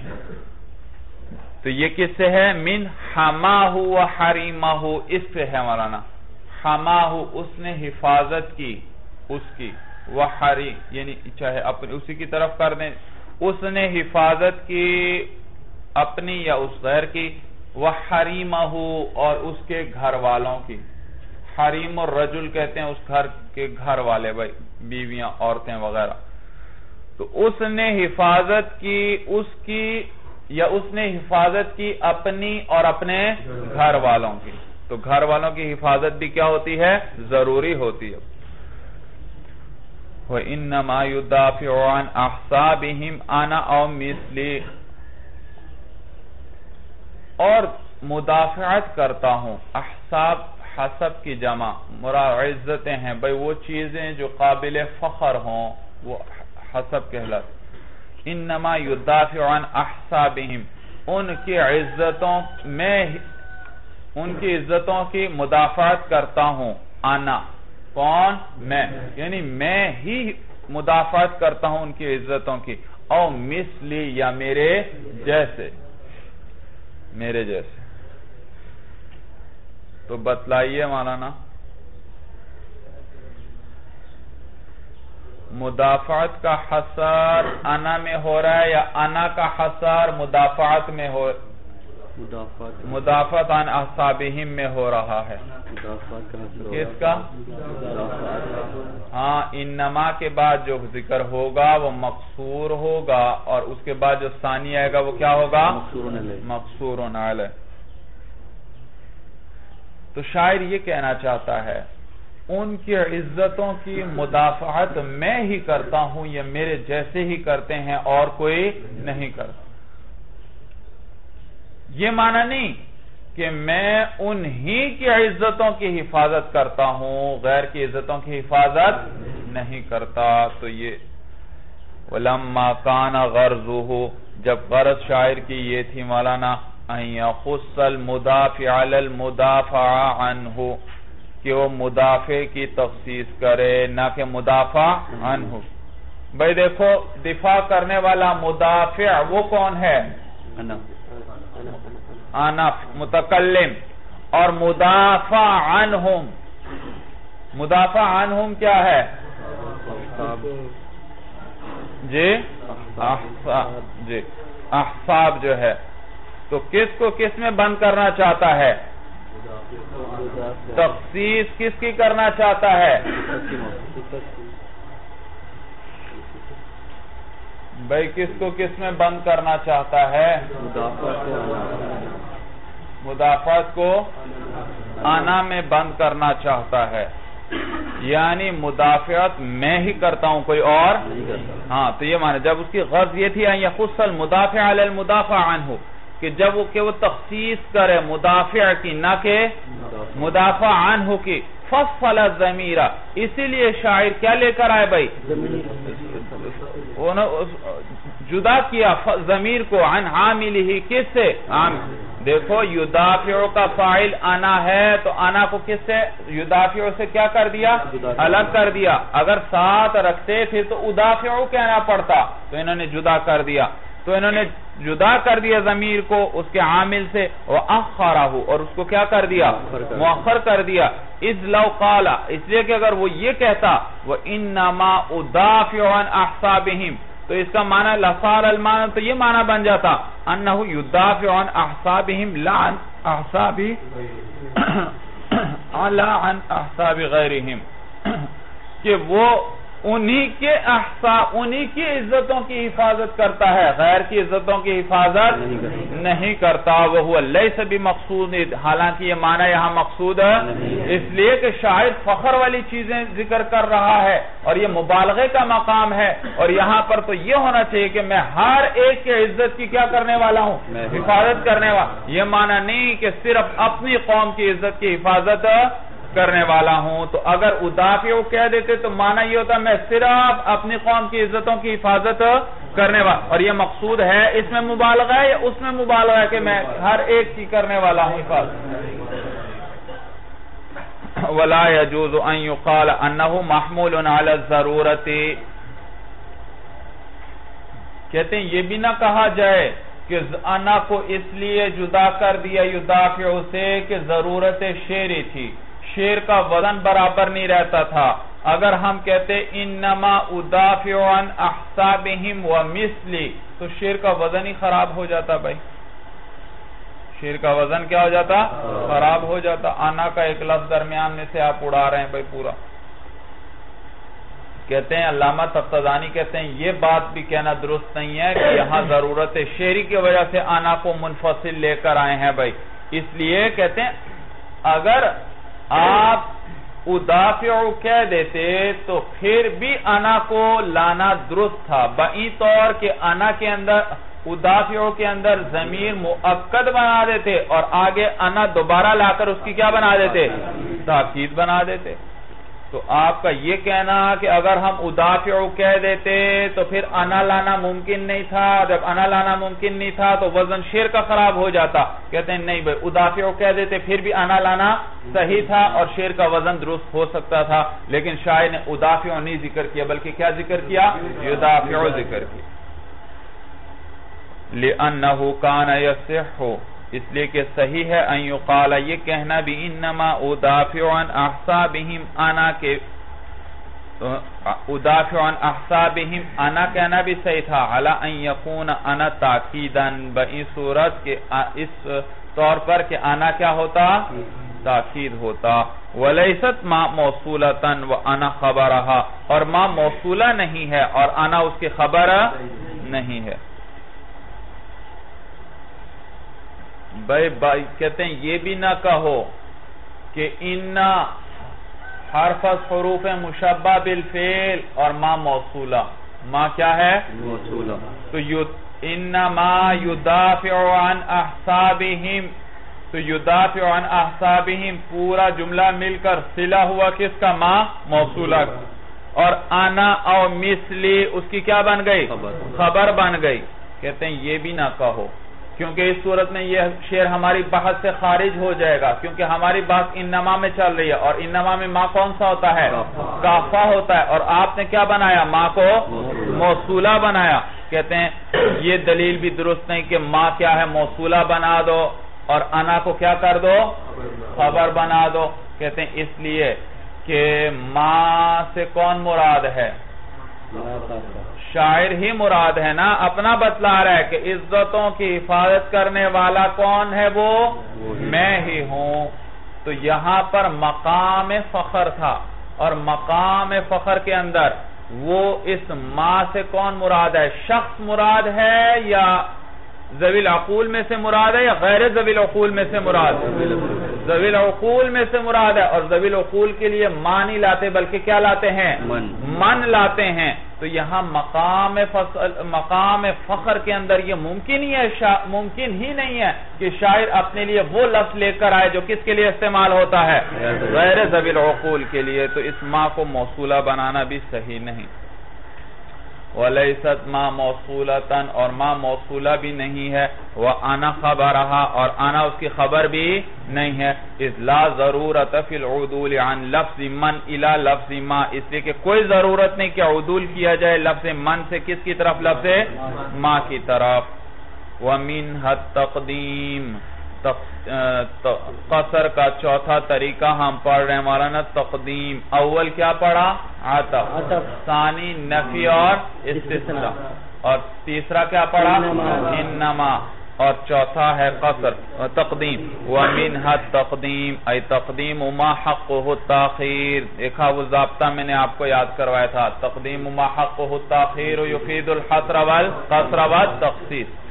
تو یہ کس سے ہے؟ من حماہ و حریمہ اس پہ ہے مولانا۔ حماہ اس نے حفاظت کی، اس کی وہ حریم یعنی چاہے اپنی، اسی کی طرف کر دیں۔ اس نے حفاظت کی، اپنی یا اس غیر کی وہ حریمہ اور اس کے گھر والوں کی۔ حریم اور رجل کہتے ہیں اس گھر کے گھر والے، بھائی، بیویاں، عورتیں وغیرہ۔ تو اس نے حفاظت کی، اس کی یا اس نے حفاظت کی اپنی اور اپنے گھر والوں کی۔ تو گھر والوں کی حفاظت بھی کیا ہوتی ہے؟ ضروری ہوتی ہے۔ وَإِنَّمَا يُدَّافِعُ عَنْ أَحْصَابِهِمْ أَنَا أَوْ مِثْلِ اور مدافعت کرتا ہوں۔ احساب، حسب کی جمع۔ مرا عزتیں ہیں۔ بھئی وہ چیزیں جو قابل فخر ہوں، وہ حسب کہلت انما یدافع عن احسابہم۔ ان کی عزتوں، میں ان کی عزتوں کی مدافعت کرتا ہوں۔ آنا کون؟ میں۔ یعنی میں ہی مدافعت کرتا ہوں ان کی عزتوں کی۔ او مثلی یا میرے جیسے۔ میرے جیسے۔ تو بتلائیے مولانا۔ مدافعت کا حسار انا میں ہو رہا ہے یا انا کا حسار مدافعت میں ہو مدافعت عن احسابہم میں ہو رہا ہے۔ کس کا؟ ہاں انما کے بعد جو ذکر ہوگا وہ مقصور ہوگا اور اس کے بعد جو ثانی آئے گا وہ کیا ہوگا؟ مقصور علیہ۔ تو شاعر یہ کہنا چاہتا ہے ان کی عزتوں کی مدافعت میں ہی کرتا ہوں یہ میرے جیسے ہی کرتے ہیں اور کوئی نہیں کرتا۔ یہ معنی نہیں کہ میں انہی کی عزتوں کی حفاظت کرتا ہوں، غیر کی عزتوں کی حفاظت نہیں کرتا۔ تو یہ وَلَمَّا كَانَ غَرْزُهُ جب غرض شاعر کی یہ تھی مولانا أَن يَخُصَّ الْمُدَافِعَ لَلْمُدَافَعَ عَنْهُ کہ وہ مدافع کی تخصیص کرے نہ کہ مدافع عنہ۔ بھئی دیکھو دفاع کرنے والا مدافع وہ کون ہے؟ آنف متکلم۔ اور مدافع عنہم۔ مدافع عنہم کیا ہے؟ جی؟ جی۔ احساب جو ہے۔ تو کس کو کس میں بند کرنا چاہتا ہے؟ تخصیص کس کی کرنا چاہتا ہے؟ بھائی، کس کو کس میں بند کرنا چاہتا ہے؟ مدافعت کو آنا میں بند کرنا چاہتا ہے۔ یعنی مدافعت میں ہی کرتا ہوں کوئی اور؟ ہاں تو یہ مانے جب اس کی غرض یہ تھی یا خود سل مدافع المدافع عنہ۔ کہ جب وہ کہ وہ تخصیص کرے، مدافع کی، نہ کہ مدافع عنہ کی۔ فصل الزمیرہ اسی لیے شاعر کیا لے کر آئے بھائی؟ جدا کیا ضمیر کو۔ عن عامل ہی کس سے؟ دیکھو یدافعو کا فائل آنا ہے، تو آنا کو کس سے؟ یدافعو سے کیا کر دیا؟ الگ کر دیا۔ اگر ساتھ رکھتے پھر تو ادافعو کہنا پڑتا۔ تو انہوں نے جدا کر دیا۔ تو انہوں نے جدا کر دیا ضمیر کو اس کے عامل سے وَأَخَّرَهُ اور اس کو کیا کر دیا؟ مؤخر کر دیا۔ اِذْ لَوْ قَالَ اس لیے کہ اگر وہ یہ کہتا وَإِنَّمَا اُدَافِعُ عَنْ أَحْسَابِهِمْ تو اس کا معنی لَصَارَ الْمَانَ تو یہ معنی بن جاتا أَنَّهُ يُدَافِعُ عَنْ أَحْسَابِهِمْ لَعَنْ أَحْسَابِ عَلَى عَنْ أَحْسَابِ غَيْرِهِمْ کہ وہ انہی کے احسا انہی کی عزتوں کی حفاظت کرتا ہے غیر کی عزتوں کی حفاظت نہیں کرتا۔ وہ اللہ سے بھی مقصود حالانکہ یہ معنی یہاں مقصود ہے۔ اس لیے کہ شاید فخر والی چیزیں ذکر کر رہا ہے اور یہ مبالغے کا مقام ہے۔ اور یہاں پر تو یہ ہونا چاہیے کہ میں ہر ایک کے عزت کی کیا کرنے والا ہوں؟ حفاظت کرنے والا۔ یہ معنی نہیں کہ صرف اپنی قوم کی عزت کی حفاظت کرنے والا ہوں، تو اگر ادافع کہہ دیتے تو معنی یہ ہوتا میں صرف اپنی قوم کی عزتوں کی حفاظت کرنے والا، اور یہ مقصود ہے اس میں مبالغہ ہے یا اس میں مبالغہ ہے کہ میں ہر ایک کی کرنے والا ہوں؟ حفاظت۔ ولا يجوز ان يقال انه محمول على الضرورت۔ کہتے ہیں، یہ بھی نہ کہا جائے کہ انا کو اس لیے جدا کر دیا یدافع سے کہ ضرورت شیری تھی۔ شیر کا وزن برابر نہیں رہتا تھا۔ اگر ہم کہتے انما ادافع عن احسابہم ومثلی تو شیر کا وزن ہی خراب ہو جاتا بھائی۔ شیر کا وزن کیا ہو جاتا؟ خراب ہو جاتا۔ آنا کا ایک لفظ درمیان میں سے آپ اڑا رہے ہیں بھائی پورا۔ کہتے ہیں علامہ تفتزانی، کہتے ہیں یہ بات بھی کہنا درست نہیں ہے کہ یہاں ضرورت شیری کی وجہ سے آنا کو منفصل لے کر آئے ہیں بھائی۔ اس لیے کہتے ہیں اگر آپ ادافع کہہ دیتے تو پھر بھی انا کو لانا درست تھا۔ بئی طور کہ انا کے اندر ادافع کے اندر ضمیر مؤکد بنا دیتے اور آگے انا دوبارہ لا کر اس کی کیا بنا دیتے؟ تاکید بنا دیتے۔ تو آپ کا یہ کہنا کہ اگر ہم ادافع کہہ دیتے تو پھر انا لانا ممکن نہیں تھا۔ جب انا لانا ممکن نہیں تھا تو وزن شیر کا خراب ہو جاتا۔ کہتے ہیں نہیں بھائی، ادافع کہہ دیتے پھر بھی انا لانا صحیح تھا اور شیر کا وزن درست ہو سکتا تھا۔ لیکن شاعر نے ادافع نہیں ذکر کیا، بلکہ کیا ذکر کیا؟ ادافع ذکر کیا۔ لِأَنَّهُ كَانَ يَسِحُ اس لیے کہ صحیح ہے ان یقال یہ کہنا بھی انما ادافع عن احسابہم انا کے ادافع عن احسابہم انا کہنا بھی صحیح تھا علا ان یکون انا تاکیدا بئی صورت کے اس طور پر کہ انا کیا ہوتا؟ تاکید ہوتا۔ ولیست ما موصولتا و انا خبرہا اور ما موصولہ نہیں ہے اور انا اس کے خبر نہیں ہے۔ بھائی بھائی کہتے ہیں یہ بھی نہ کہو کہ انا حرف حروف مشبہ بالفعل اور ما موصولہ۔ ما کیا ہے؟ موصولہ۔ تو انما یدافع عن احسابہم۔ تو یدافع عن احسابہم پورا جملہ مل کر صلہ ہوا کس کا؟ ما موصولہ۔ اور انا او مثلی اس کی کیا بن گئی؟ خبر بن گئی۔ کہتے ہیں یہ بھی نہ کہو۔ کیونکہ اس صورت میں یہ شعر ہماری بحث سے خارج ہو جائے گا، کیونکہ ہماری بات انما میں چل رہی ہے اور انما میں ماں کون سا ہوتا ہے؟ کافا ہوتا ہے۔ اور آپ نے کیا بنایا؟ ماں کو موصولہ بنایا۔ کہتے ہیں، یہ دلیل بھی درست نہیں کہ ماں کیا ہے، موصولہ بنا دو اور انا کو کیا کر دو؟ خبر بنا دو۔ کہتے ہیں، اس لیے کہ ماں سے کون مراد ہے؟ شاعر ہی مراد ہے نا اپنا بتلا رہا ہے کہ عزتوں کی حفاظت کرنے والا کون ہے وہ؟ میں ہی ہوں۔ تو یہاں پر مقام فخر تھا اور مقام فخر کے اندر وہ اس ماں سے کون مراد ہے؟ شخص مراد ہے یا زویل عقول میں سے مراد ہے یا غیر زویل عقول میں سے مراد ہے؟ زویل عقول میں سے مراد ہے اور زویل عقول کے لیے مانی لاتے بلکہ کیا لاتے ہیں؟ من۔ لاتے ہیں۔ تو یہاں مقام مقام فخر کے اندر یہ ممکن ہی ہے ممکن ہی نہیں ہے کہ شاعر اپنے لیے وہ لفظ لے کر آئے جو کس کے لیے استعمال ہوتا ہے؟ غیر زویل عقول کے لیے۔ تو اس ماں کو موصولہ بنانا بھی صحیح نہیں۔ وَلَيْسَتْ مَا مَوْصُولَةً اور ما موصولہ بھی نہیں ہے وَأَنَا خَبَرَهَا اور انا اس کی خبر بھی نہیں ہے۔ اِذْ لَا ضَرُورَةَ فِي الْعُدُولِ عَنْ لَفْظِ مَنْ إِلَى لَفْظِ مَا، اس لیے کہ کوئی ضرورت نہیں کہ عدول کیا جائے لفظ من سے کس کی طرف، لفظ ما کی طرف۔ وَمِنْهَا التَّقْدِيمِ قصر کا چوتھا طریقہ ہم پڑھ رہے ہیں مولانا تقدیم۔ اول کیا پڑھا؟ عطف۔ ثانی نفی اور استثناء۔ اور تیسرا کیا پڑھا؟ انما۔ اور چوتھا ہے قصر۔ تقدیم۔ وَمِنْهَا تقدیم ای تقدیم ما حقه التاخیر۔ دیکھا وہ ضابطہ میں نے آپ کو یاد کروایا تھا۔ تقدیم ما حقه التاخیر یفید الحصر والقصر والتقصیص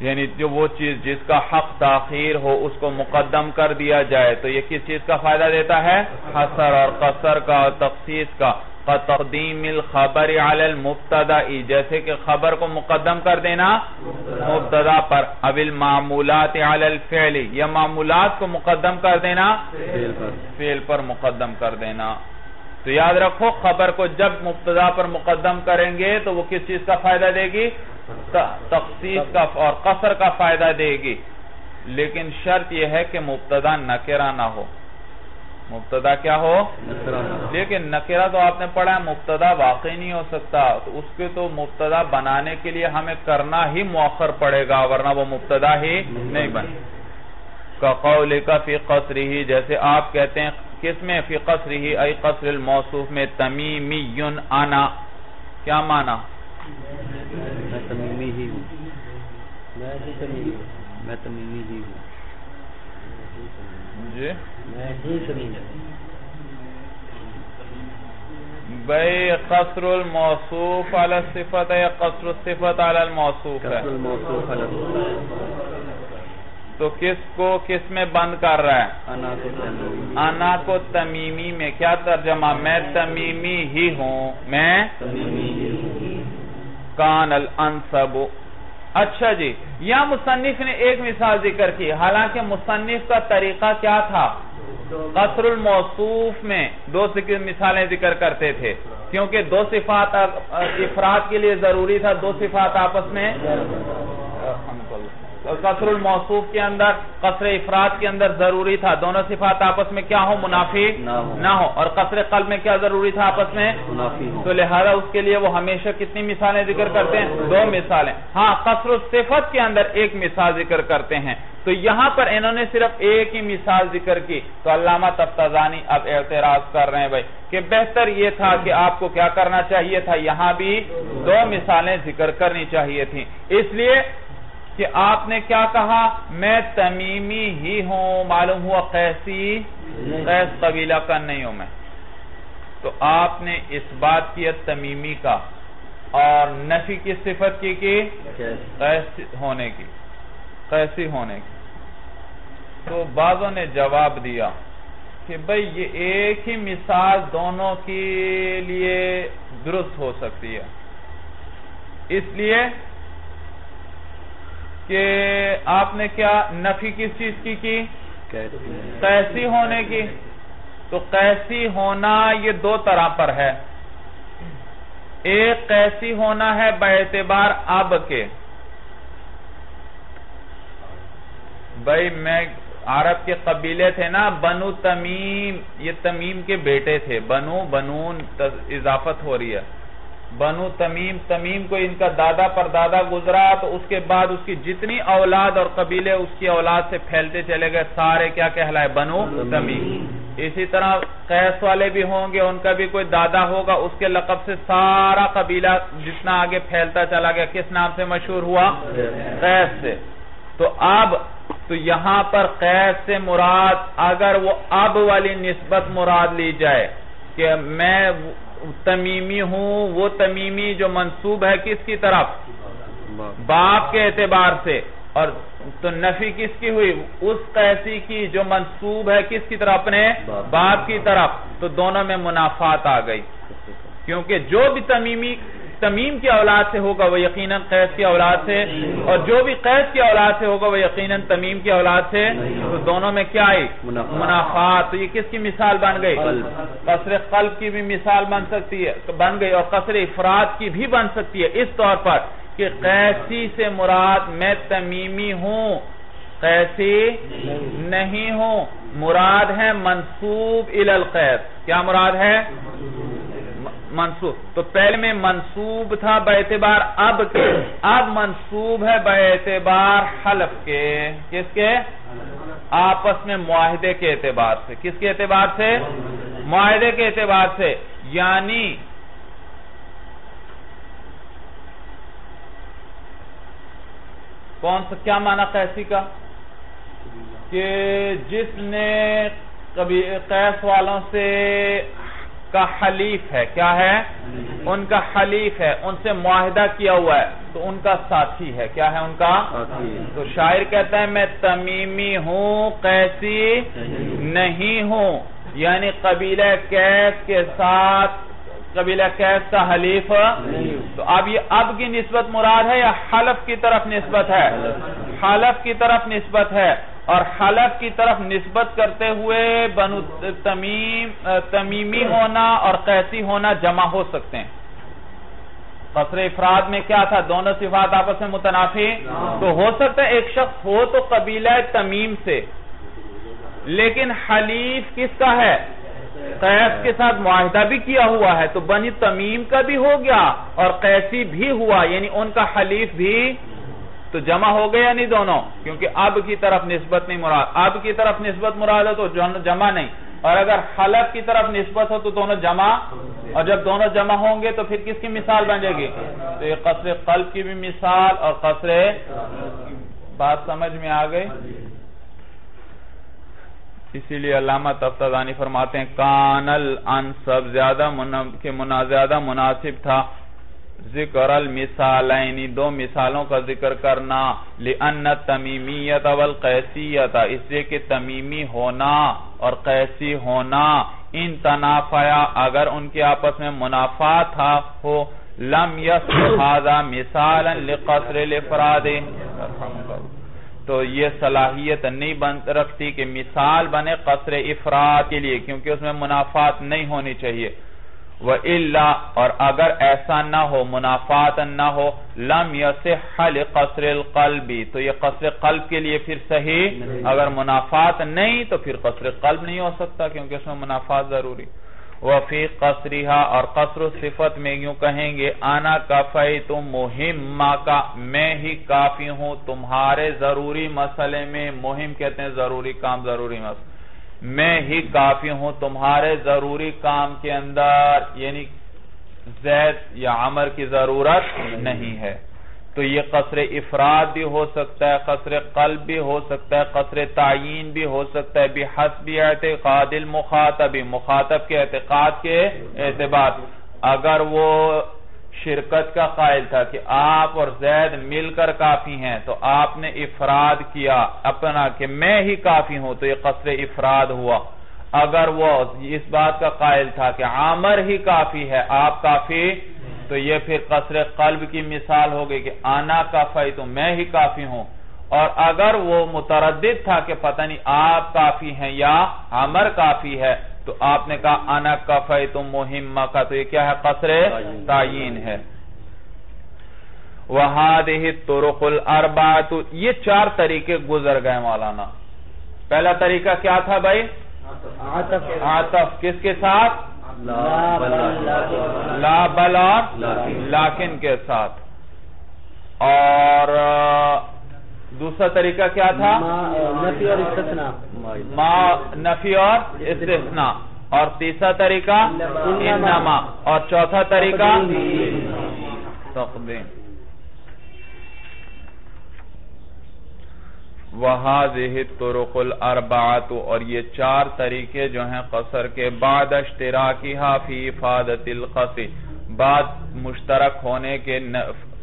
یعنی جو وہ چیز جس کا حق تاخیر ہو اس کو مقدم کر دیا جائے، تو یہ کس چیز کا فائدہ دیتا ہے؟ حسر اور قصر کا اور تخصیص کا۔ تقدیم الخبر علی المبتدا جیسے کہ خبر کو مقدم کر دینا مبتدا پر۔ اب المعمولات علی الفعل۔ یا معمولات کو مقدم کر دینا، فعل پر مقدم کر دینا۔ تو یاد رکھو، خبر کو جب مبتدا پر مقدم کریں گے تو وہ کس چیز کا فائدہ دے گی؟ تخصیص کا اور قصر کا فائدہ دے گی۔ لیکن شرط یہ ہے کہ مبتدا نکرہ نہ ہو۔ مبتدا کیا ہو؟ لیکن نکرہ تو آپ نے پڑھا ہے، مبتدا واقعی نہیں ہو سکتا۔ تو اس کے تو مبتدا بنانے کے لیے ہمیں کرنا ہی مؤخر پڑے گا، ورنہ وہ مبتدا ہی نہیں بن کا فی قصری جیسے آپ کہتے ہیں کس میں فی قصری ای قصر الموصوف میں تمیمی آنا؟ کیا مانا میں تمیمی ہی ہوں۔ میں تمیمی ہی ہوں۔ جی؟ میں ہی تمیمی قصر الموصوف علی الصفت ہے یا قصر الصفت علی الموصوف ہے؟ قصر الموصوف علی تو کس کو کس میں بند کر رہا ہے؟ انا کو تمیمی۔ میں کیا ترجمہ؟ میں تمیمی ہی ہوں۔ میں کان الانصب۔ اچھا جی یا مصنف نے ایک مثال ذکر کی۔ حالانکہ مصنف کا طریقہ کیا تھا؟ قصر الموصوف میں دو مثالیں ذکر کرتے تھے۔ کیونکہ دو صفات افراد کے لیے ضروری تھا دو صفات آپس میں۔ قصر الموصوف کے اندر قصر افراد کے اندر ضروری تھا۔ دونوں صفات آپس میں کیا ہو منافی نہ ہو اور قصر قلب میں کیا ضروری تھا آپس میں؟ منافی تو لہذا اس کے لیے وہ ہمیشہ کتنی مثالیں ذکر کرتے ہیں؟ دو مثالیں۔ ہاں قصر الصفت کے اندر ایک مثال ذکر کرتے ہیں۔ تو یہاں پر انہوں نے صرف ایک ہی مثال ذکر کی۔ تو علامہ تفتزانی اب اعتراض کر رہے ہیں بھائی کہ بہتر یہ تھا کہ آپ کو کیا کرنا چاہیے تھا؟ یہاں بھی دو مثالیں ذکر کرنی چاہیے تھیں۔ اس لیے کہ آپ نے کیا کہا؟ میں تمیمی ہی ہوں، معلوم ہوا قیسی؟ قیس قبیلہ کا نہیں ہوں میں۔ تو آپ نے اس بات کیا تمیمی کا، اور نفی کی صفت کی کی قیس ہونے کی، قیسی ہونے کی۔ تو بعضوں نے جواب دیا کہ بھئی یہ ایک ہی مثال دونوں کے لیے درست ہو سکتی ہے۔ اس لیے کہ آپ نے کیا نفی کس چیز کی کی؟ قیسی ہونے کی۔ تو قیسی ہونا یہ دو طرح پر ہے۔ ایک قیسی ہونا ہے اعتبار اب کے۔ بھائی میں عرب کے قبیلے تھے نا، بنو تمیم، یہ تمیم کے بیٹے تھے۔ بنو، بنون اضافت ہو رہی ہے۔ بنو تمیم تمیم کو ان کا دادا پر دادا گزرا، تو اس کے بعد اس کی جتنی اولاد اور قبیلے اس کی اولاد سے پھیلتے چلے گئے، سارے کیا کہلائے؟ بنو تمیم۔ اسی طرح قیس والے بھی ہوں گے، ان کا بھی کوئی دادا ہوگا، اس کے لقب سے سارا قبیلہ جتنا آگے پھیلتا چلا گیا، کس نام سے مشہور ہوا؟ قیس سے۔ تو اب، تو یہاں پر قیس سے مراد، اگر وہ اب والی نسبت مراد لی جائے کہ میں تمیمی ہوں، وہ تمیمی جو منصوب ہے کس کی طرف؟ باپ کے اعتبار سے۔ اور تو نفی کس کی ہوئی؟ اس قیسی کی جو منصوب ہے کس کی طرف اپنے؟ باپ کی طرف۔ تو دونوں میں منافعات آ گئی۔ کیونکہ جو بھی تمیمی تمیم کی اولاد سے ہوگا وہ یقیناً قیس کی اولاد سے۔ اور جو بھی قیس کی اولاد سے ہوگا وہ یقیناً تمیم کی اولاد سے۔ تو دونوں میں کیا آئی؟ منافعات تو یہ کس کی مثال بن گئی؟ قصر قلب کی بھی مثال بن سکتی ہے بن گئی۔ اور قصر افراد کی بھی بن سکتی ہے۔ اس طور پر کہ قیسی سے مراد میں تمیمی ہوں قیسی نہیں ہوں۔ مراد ہے منصوب الالقیس کیا مراد ہے؟ منصوب۔ تو پہلے میں منصوب تھا اعتبار اب کے۔ اب منصوب ہے اعتبار حلف کے۔ کس کے؟ آپس میں معاہدے کے اعتبار سے۔ کس کے اعتبار سے؟ معاہدے کے اعتبار سے۔ یعنی کون سا کیا معنی قیسی کا؟ کہ جس نے قیس والوں سے کا حلیف ہے۔ کیا ہے؟ ان کا حلیف ہے۔ ان سے معاہدہ کیا ہوا ہے۔ تو ان کا ساتھی ہے۔ کیا ہے ان کا؟ تو شاعر کہتا ہے میں تمیمی ہوں قیسی نہیں ہوں۔ یعنی قبیلہ کیس کے ساتھ قبیلہ کیس کا حلیف۔ تو اب یہ اب کی نسبت مراد ہے یا حلف کی طرف نسبت ہے؟ حلف کی طرف نسبت ہے۔ اور حلف کی طرف نسبت کرتے ہوئے بنو تمیم، تمیمی ہونا اور قیسی ہونا جمع ہو سکتے ہیں۔ قصر افراد میں کیا تھا؟ دونوں صفات آپس میں متنافی؟ تو ہو سکتا ہے ایک شخص ہو تو قبیلہ تمیم سے۔ لیکن حلیف کس کا ہے؟ قیس کے ساتھ معاہدہ بھی کیا ہوا ہے تو بنی تمیم کا بھی ہو گیا اور قیسی بھی ہوا یعنی ان کا حلیف بھی تو جمع ہو گیا نہیں دونوں، کیونکہ اب کی طرف نسبت نہیں مراد، اب کی طرف نسبت مراد ہے تو جمع نہیں، اور اگر حلف کی طرف نسبت ہو تو دونوں جمع، اور جب دونوں جمع ہوں گے تو پھر کس کی مثال بن جائے گی؟ تو یہ قصر قلب کی بھی مثال اور قصر بات سمجھ میں آ گئی؟ اسی لیے علامہ تفتانی فرماتے ہیں کانل انصب زیادہ زیادہ مناسب تھا۔ ذکر المثالین، دو مثالوں کا ذکر کرنا۔ لئن تمیمیت والقیسیت اس لیے کہ تمیمی ہونا اور قیسی ہونا ان تنافیا، اگر ان کے آپس میں منافع تھا ہو، لم یسر هذا مثالا لقصر الافراد۔ تو یہ صلاحیت نہیں بن رکھتی کہ مثال بنے قصر افراد کے لیے کیونکہ اس میں منافعات نہیں ہونی چاہیے۔ وَإِلَّا اور اگر ایسا نہ ہو منافعات نہ ہو لم يصح لقصر القلب تو یہ قصر قلب کے لیے پھر صحیح۔ اگر منافعات نہیں تو پھر قصر قلب نہیں ہو سکتا کیونکہ اس میں منافعات ضروری۔ وفی قصریہ اور قصر صفت میں یوں کہیں گے، آنا کفی تم مہم کا میں ہی کافی ہوں تمہارے ضروری مسئلے میں۔ مہم کہتے ہیں ضروری کام، ضروری مسئلے میں ہی کافی ہوں تمہارے ضروری کام کے اندر یعنی زید یا عمر کی ضرورت نہیں ہے۔ تو یہ قصر افراد بھی ہو سکتا ہے، قصر قلب بھی ہو سکتا ہے، قصر تعین بھی ہو سکتا ہے، بحسب اعتقاد المخاطب، مخاطب کے اعتقاد کے اعتبار۔ اگر وہ شرکت کا قائل تھا کہ آپ اور زید مل کر کافی ہیں تو آپ نے افراد کیا اپنا کہ میں ہی کافی ہوں تو یہ قصر افراد ہوا۔ اگر وہ اس بات کا قائل تھا کہ عامر ہی کافی ہے، آپ کافی؟ تو یہ پھر قصر قلب کی مثال ہو گئی کہ آنا کافی، تو میں ہی کافی ہوں۔ اور اگر وہ متردد تھا کہ پتہ نہیں آپ کافی ہیں یا عمر کافی ہے، تو آپ نے کہا انا کفیتم مہمہ کا، تو یہ کیا ہے؟ قصر تعین ہے۔ وَهَادِهِ الطُّرُقُ الْأَرْبَعَةُ یہ چار طریقے گزر گئے مولانا۔ پہلا طریقہ کیا تھا بھائی؟ عاطف کس کے ساتھ؟ لا بلا لاکن. کے ساتھ. اور دوسرا طریقہ کیا تھا؟ نفی اور استثناء. ما نفی اور استثناء. اور تیسرا طریقہ؟ انما. اور چوتھا طریقہ؟ تقدیم. وَهَذِهِ الطُّرُقُ الْأَرْبَعَةُ اور یہ چار طریقے جو ہیں قصر کے بعد اشتراکیها فی افادت القصر بعد مشترک ہونے کے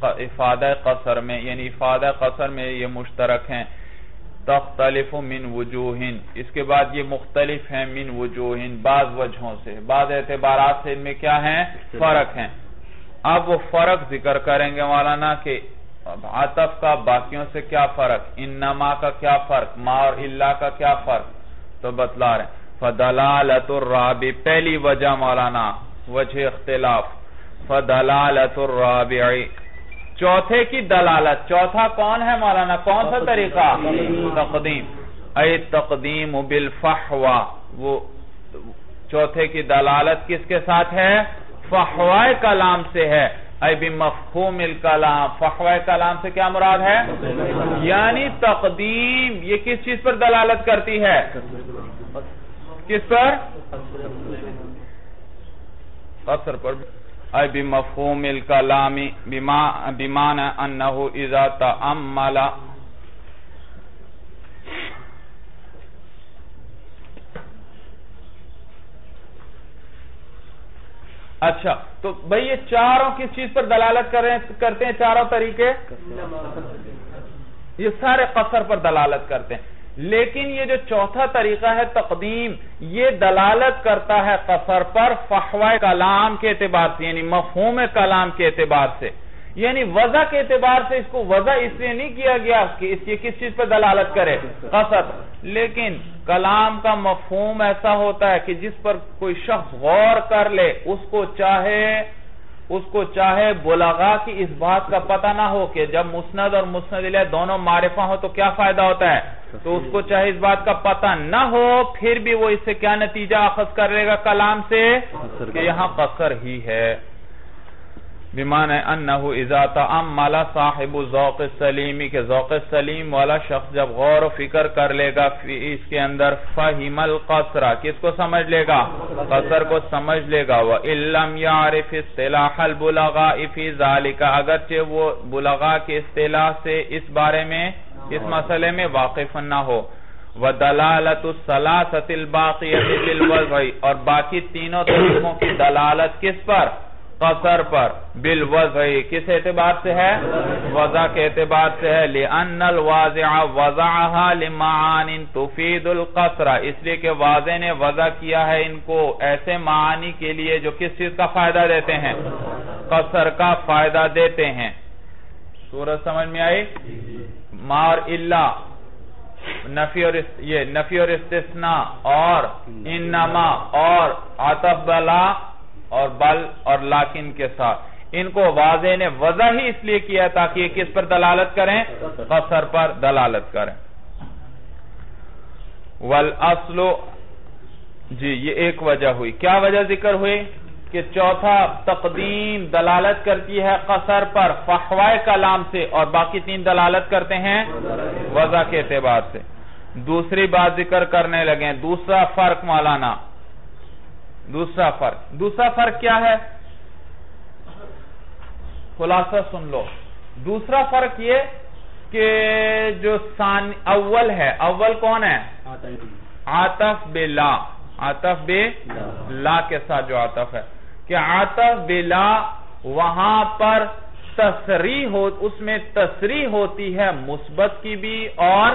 افادہ قصر میں یعنی افادہ قصر میں یہ مشترک ہیں. تختلف من وجوہن اس کے بعد یہ مختلف ہیں من وجوہن بعض وجہوں سے بعض اعتبارات سے ان میں کیا ہیں؟ فرق ہیں. اب وہ فرق ذکر کریں گے مولانا کہ عطف کا باقیوں سے کیا فرق؟ انما کا کیا فرق؟ ما اور اللہ کا کیا فرق؟ تو بتلا رہے ہیں۔ فدلالت الرابع، پہلی وجہ مولانا، وجہ اختلاف۔ فدلالت الرابع۔ چوتھے کی دلالت، چوتھا کون ہے مولانا؟ کون سا طریقہ؟ تقدیم۔ اے تقدیم بالفحوہ۔ وہ چوتھے کی دلالت کس کے ساتھ ہے؟ فحوائے کلام سے ہے۔ اے بمفہوم الکلام فحوائے کلام سے کیا مراد ہے؟ یعنی تقدیم، یہ کس چیز پر دلالت کرتی ہے؟ کس پر؟ قصر پر۔ اے بمفہوم الکلام بمان انہو اذا تعمل اچھا تو بھئی یہ چاروں کس چیز پر دلالت کرتے ہیں چاروں طریقے؟ یہ سارے قصر پر دلالت کرتے ہیں۔ لیکن یہ جو چوتھا طریقہ ہے تقدیم، یہ دلالت کرتا ہے قصر پر فحوہ کلام کے اعتبار سے یعنی مفہوم کلام کے اعتبار سے۔ یعنی وضع کے اعتبار سے اس کو وضع اس لیے نہیں کیا گیا کہ اس یہ کس چیز پر دلالت کرے؟ قصر لیکن کلام کا مفہوم ایسا ہوتا ہے کہ جس پر کوئی شخص غور کر لے اس کو چاہے اس کو چاہے بلغا کی اس بات کا پتہ نہ ہو کہ جب مسند اور مسند علیہ دونوں معرفہ ہو تو کیا فائدہ ہوتا ہے؟ تو اس کو چاہے اس بات کا پتہ نہ ہو پھر بھی وہ اس سے کیا نتیجہ اخذ کر لے گا کلام سے؟ کہ یہاں قصر ہی ہے۔ بمعنی انہو اذا تعمل صاحب ذوق سلیمی کے ذوق سلیم والا شخص جب غور و فکر کر لے گا اس کے اندر فہم القصرہ کس کو سمجھ لے گا؟ قصر کو سمجھ لے گا وَإِلَّمْ يَعْرِفِ اسْتِلَاحَ الْبُلَغَاءِ فِي ذَلِكَ اگرچہ وہ بلغاء کے اصطلاح سے اس بارے میں، اس مسئلے میں واقف نہ ہو۔ وَدَلَالَةُ السَّلَاسَةِ الْبَاقِيَةِ بِالْوَضْعِ اور باقی تینوں طریقوں کی دلالت کس پر؟ قصر پر، بالوضع کس اعتبار سے ہے؟ وضع کے اعتبار سے ہے، لِأَنَّ الْوَاضِعَ وَضَعَهَا لِمَعَانٍ تُفِيدُ الْقَصْرَ۔ اس لیے کہ واضح نے وضع کیا ہے ان کو ایسے معانی کے لیے جو کس چیز کا فائدہ دیتے ہیں؟ قصر کا فائدہ دیتے ہیں۔ سورت سمجھ میں آئی؟ مار اللہ نفی اور یہ نفی اور استثناء اور انما اور عطف بلا اور بل اور لاکن کے ساتھ۔ ان کو واضح نے وضع ہی اس لیے کیا تاکہ یہ کس پر دلالت کریں؟ قصر پر دلالت کریں۔ والاصل جی یہ ایک وجہ ہوئی۔ کیا وجہ ذکر ہوئی؟ کہ چوتھا تقدیم دلالت کرتی ہے قصر پر فحوائے کلام سے اور باقی تین دلالت کرتے ہیں وضع کے اعتبار سے۔ دوسری بات ذکر کرنے لگے، دوسرا فرق مولانا دوسرا فرق. دوسرا فرق کیا ہے؟ خلاصہ سن لو. دوسرا فرق یہ کہ جو اول ہے اول کون ہے؟ آتف بے لا۔ آتف بے لا کے ساتھ جو آتف ہے۔ کہ آتف بے لا وہاں پر تصریح ہو اس میں تصریح ہوتی ہے مثبت کی بھی اور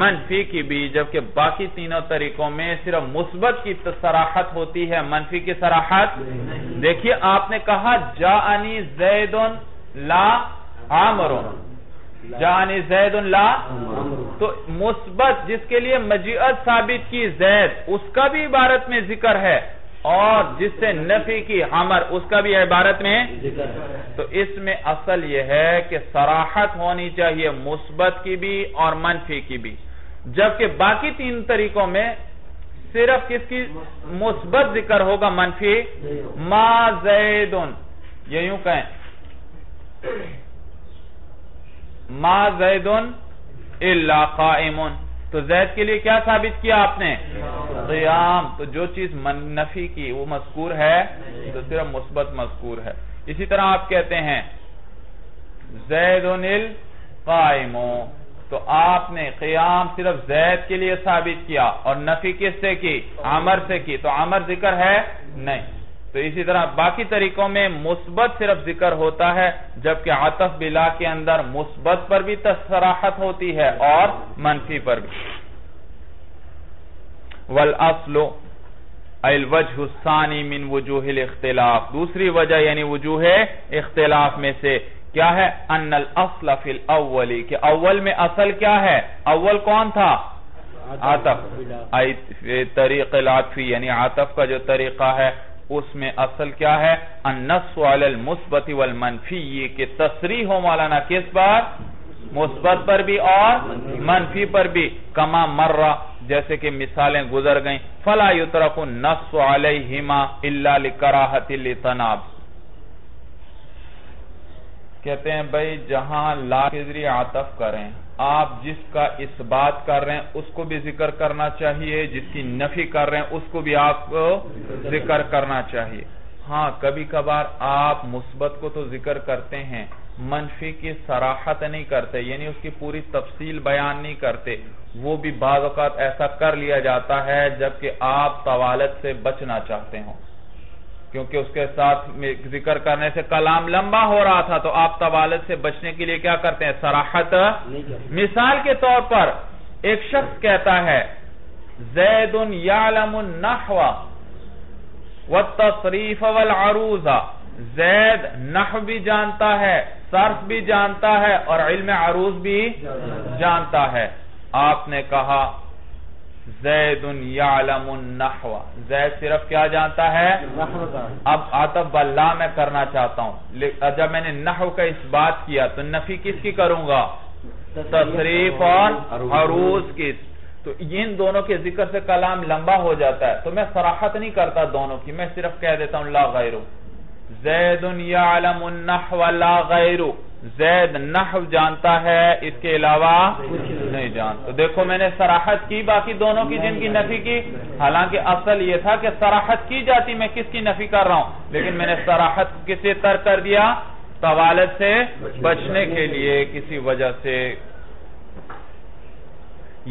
منفی کی بھی، جبکہ باقی تینوں طریقوں میں صرف مثبت کی سراحت ہوتی ہے۔ منفی کی سراحت دیکھیے، آپ نے کہا جانی زید لا عامرون جانی زید لا تو مثبت جس کے لیے مجیعت ثابت کی زید، اس کا بھی عبارت میں ذکر ہے۔ اور جس سے نفی کی حمر اس کا بھی عبارت میں؟ تو اس میں اصل یہ ہے کہ سراحت ہونی چاہیے مثبت کی بھی اور منفی کی بھی۔ جبکہ باقی تین طریقوں میں صرف کس کی مثبت ذکر ہوگا منفی؟ ما زیدن۔ یہ یوں کہیں۔ ما زیدن اللہ قائمن۔ تو زید کے لیے کیا ثابت کیا آپ نے؟ قیام۔ تو جو چیز نفی کی وہ مذکور ہے تو صرف مثبت مذکور ہے۔ اسی طرح آپ کہتے ہیں زید قائمو تو آپ نے قیام صرف زید کے لیے ثابت کیا اور نفی کس سے کی؟ عمر سے کی۔ تو عمر ذکر ہے نہیں۔ تو اسی طرح باقی طریقوں میں مثبت صرف ذکر ہوتا ہے جبکہ عطف بلا کے اندر مثبت پر بھی تصراحت ہوتی ہے اور منفی پر بھی۔ والاصل الوجہ الثانی من وجوہ الاختلاف۔ دوسری وجہ یعنی وجوہ اختلاف میں سے کیا ہے؟ ان الاصل فی الاولی کہ اول میں اصل کیا ہے؟ اول کون تھا؟ عاطف طریق العطفی یعنی عاطف کا جو طریقہ ہے اس میں اصل کیا ہے؟ النص علی المثبت والمنفی، یہ کہ تصریح ہو مولانا کس بار مثبت پر بھی اور منفی پر بھی۔ کما مرہ، جیسے کہ مثالیں گزر گئیں۔ فلا یترک النص علیہما الا لکراہت لتناب۔ کہتے ہیں بھائی، جہاں لا کے عطف کریں۔ آپ جس کا اس بات کر رہے ہیں، اس کو بھی ذکر کرنا چاہیے، جس کی نفی کر رہے ہیں، اس کو بھی آپ کو ذکر کرنا چاہیے۔ ہاں کبھی کبھار آپ مثبت کو تو ذکر کرتے ہیں، منفی کی سراحت نہیں کرتے یعنی اس کی پوری تفصیل بیان نہیں کرتے۔ وہ بھی بعض اوقات ایسا کر لیا جاتا ہے جبکہ آپ طوالت سے بچنا چاہتے ہوں۔ کیونکہ اس کے ساتھ ذکر کرنے سے کلام لمبا ہو رہا تھا، تو آپ طوالت سے بچنے کے لیے کیا کرتے ہیں؟ سراحت مثال کے طور پر ایک شخص کہتا ہے زید یعلم النحو والتصریف والعروض۔ زید نحو بھی جانتا ہے، صرف بھی جانتا ہے اور علم عروض بھی جانتا ہے۔ آپ نے کہا زید یعلم النحو زید صرف کیا جانتا ہے؟ اب عطب اللہ میں کرنا چاہتا ہوں۔ جب میں نے نحو کا اس بات کیا تو نفی کس کی کروں گا؟ تصریف اور عروض کی۔ تو ان دونوں کے ذکر سے کلام لمبا ہو جاتا ہے۔ تو میں صراحت نہیں کرتا دونوں کی، میں صرف کہہ دیتا ہوں لا غیرو زید یعلم النحو لا غیرو زید نحو جانتا ہے، اس کے علاوہ نہیں جانتا. دیکھو میں نے سراحت کی، باقی دونوں کی جن کی نفی کی. حالانکہ اصل یہ تھا کہ سراحت کی جاتی، میں کس کی نفی کر رہا ہوں؟ لیکن میں نے سراحت کسے ترک کر دیا؟ طوالت سے بچنے کے لیے کسی وجہ سے.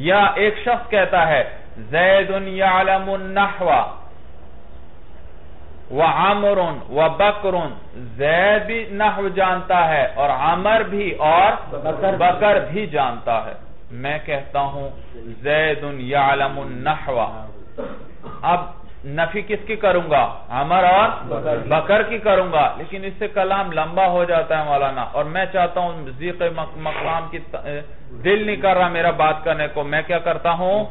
یا ایک شخص کہتا ہے، زید یعلم النحو. وعمر وبکر زید بھی نحو جانتا ہے اور عمر بھی اور بکر بھی۔ جانتا ہے۔ میں کہتا ہوں زید یعلم النحو۔ اب نفی کس کی کروں گا؟ عمر اور بکر کی۔ کروں گا۔ لیکن اس سے کلام لمبا ہو جاتا ہے مولانا۔ اور میں چاہتا ہوں ذیق مقام کی دل نہیں کر رہا میرا بات کرنے کو۔ میں کیا کرتا ہوں؟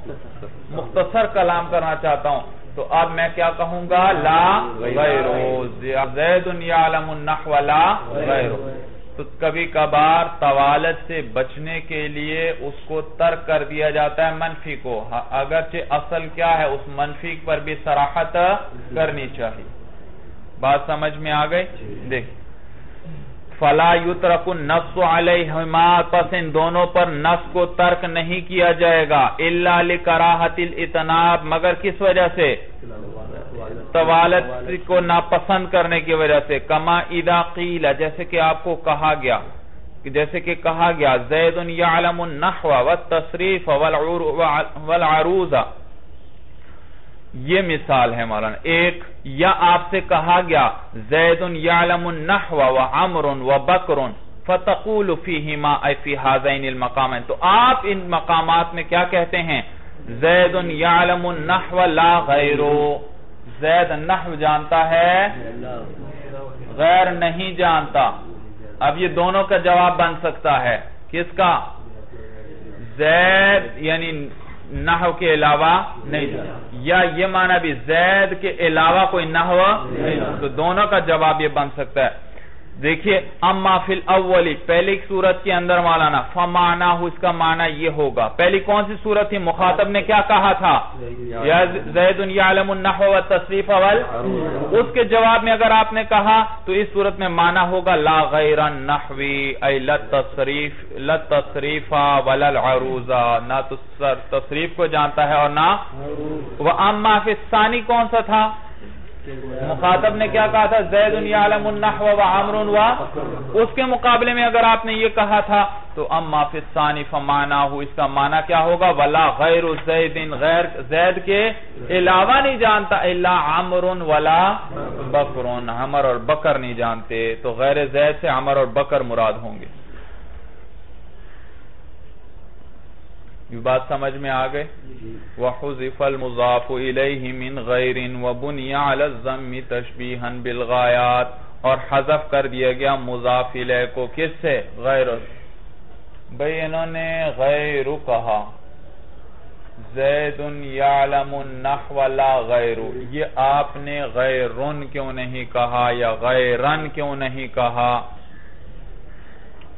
مختصر کلام کرنا چاہتا ہوں۔ تو اب میں کیا کہوں گا؟ لا غیرو. زید یعلم النحو لا غیرو. تو کبھی کبھار طوالت سے بچنے کے لیے اس کو ترک کر دیا جاتا ہے منفی کو۔ اگرچہ اصل کیا ہے، اس منفی پر بھی سراحت کرنی چاہیے۔ بات سمجھ میں آ گئی؟ دیکھ فلا یترک النفس علیہما، پس ان دونوں پر نفس کو ترک نہیں کیا جائے گا الا لکراہت الاتناب مگر کس وجہ سے؟ طوالت کو ناپسند کرنے کی وجہ سے۔ کما اذا قیل، جیسے کہ آپ کو کہا گیا، جیسے کہ کہا گیا، زید یعلم النحو والتصریف والعروض۔ یہ مثال ہے مولانا، ایک یا آپ سے کہا گیا، زید یعلم النحو وعمر وبکر فتقول فیہما ای فی حازین المقامین۔ تو آپ ان مقامات میں کیا کہتے ہیں؟ زید یعلم النحو لا غیرو زید نحو جانتا ہے؟ غیر نہیں جانتا۔ اب یہ دونوں کا جواب بن سکتا ہے۔ کس کا؟ زید یعنی نحو کے علاوہ نہیں۔ یا یہ معنی بھی زید کے علاوہ کوئی نحو نہیں۔ تو دونوں کا جواب یہ بن سکتا ہے۔ دیکھیے، اما فی الاولی، پہلی صورت کے اندر مولانا فمانا اس کا معنی یہ ہوگا۔ پہلی کون سی صورت تھی؟ مخاطب نے کیا کہا تھا؟ زید یعلم النحو والتصریف اول اس کے جواب میں اگر آپ نے کہا، تو اس صورت میں معنی ہوگا، لا غیر النحوی ای لتصریف لتصریفا نہ تصریف کو جانتا ہے اور نہ وہ اما فی الثانی کون سا تھا؟ مخاطب نے کیا کہا تھا؟ زید یعلم النحو و عمر و اس کے مقابلے میں اگر آپ نے یہ کہا تھا، تو اما فی الثانی فمانا ہو اس کا معنی کیا ہوگا؟ ولا غیر زید غیر زید کے علاوہ نہیں جانتا، الا عمر ولا بکر، عمر اور بکر نہیں جانتے، تو غیر زید سے عمر اور بکر مراد ہوں گے۔ یہ بات سمجھ میں آگئے وَحُزِفَ الْمُضَافُ إِلَيْهِ مِنْ غَيْرٍ وَبُنِيَ عَلَى الزَّمِّ تَشْبِيحًا بِالْغَایَاتِ اور حذف کر دیا گیا مضاف الیہ کو۔ کس سے؟ غیر۔ بھئی انہوں نے غیر کہا۔ زید یعلم النحو لا غیر۔ یہ آپ نے غیرن کیوں نہیں کہا یا غیرن کیوں نہیں کہا؟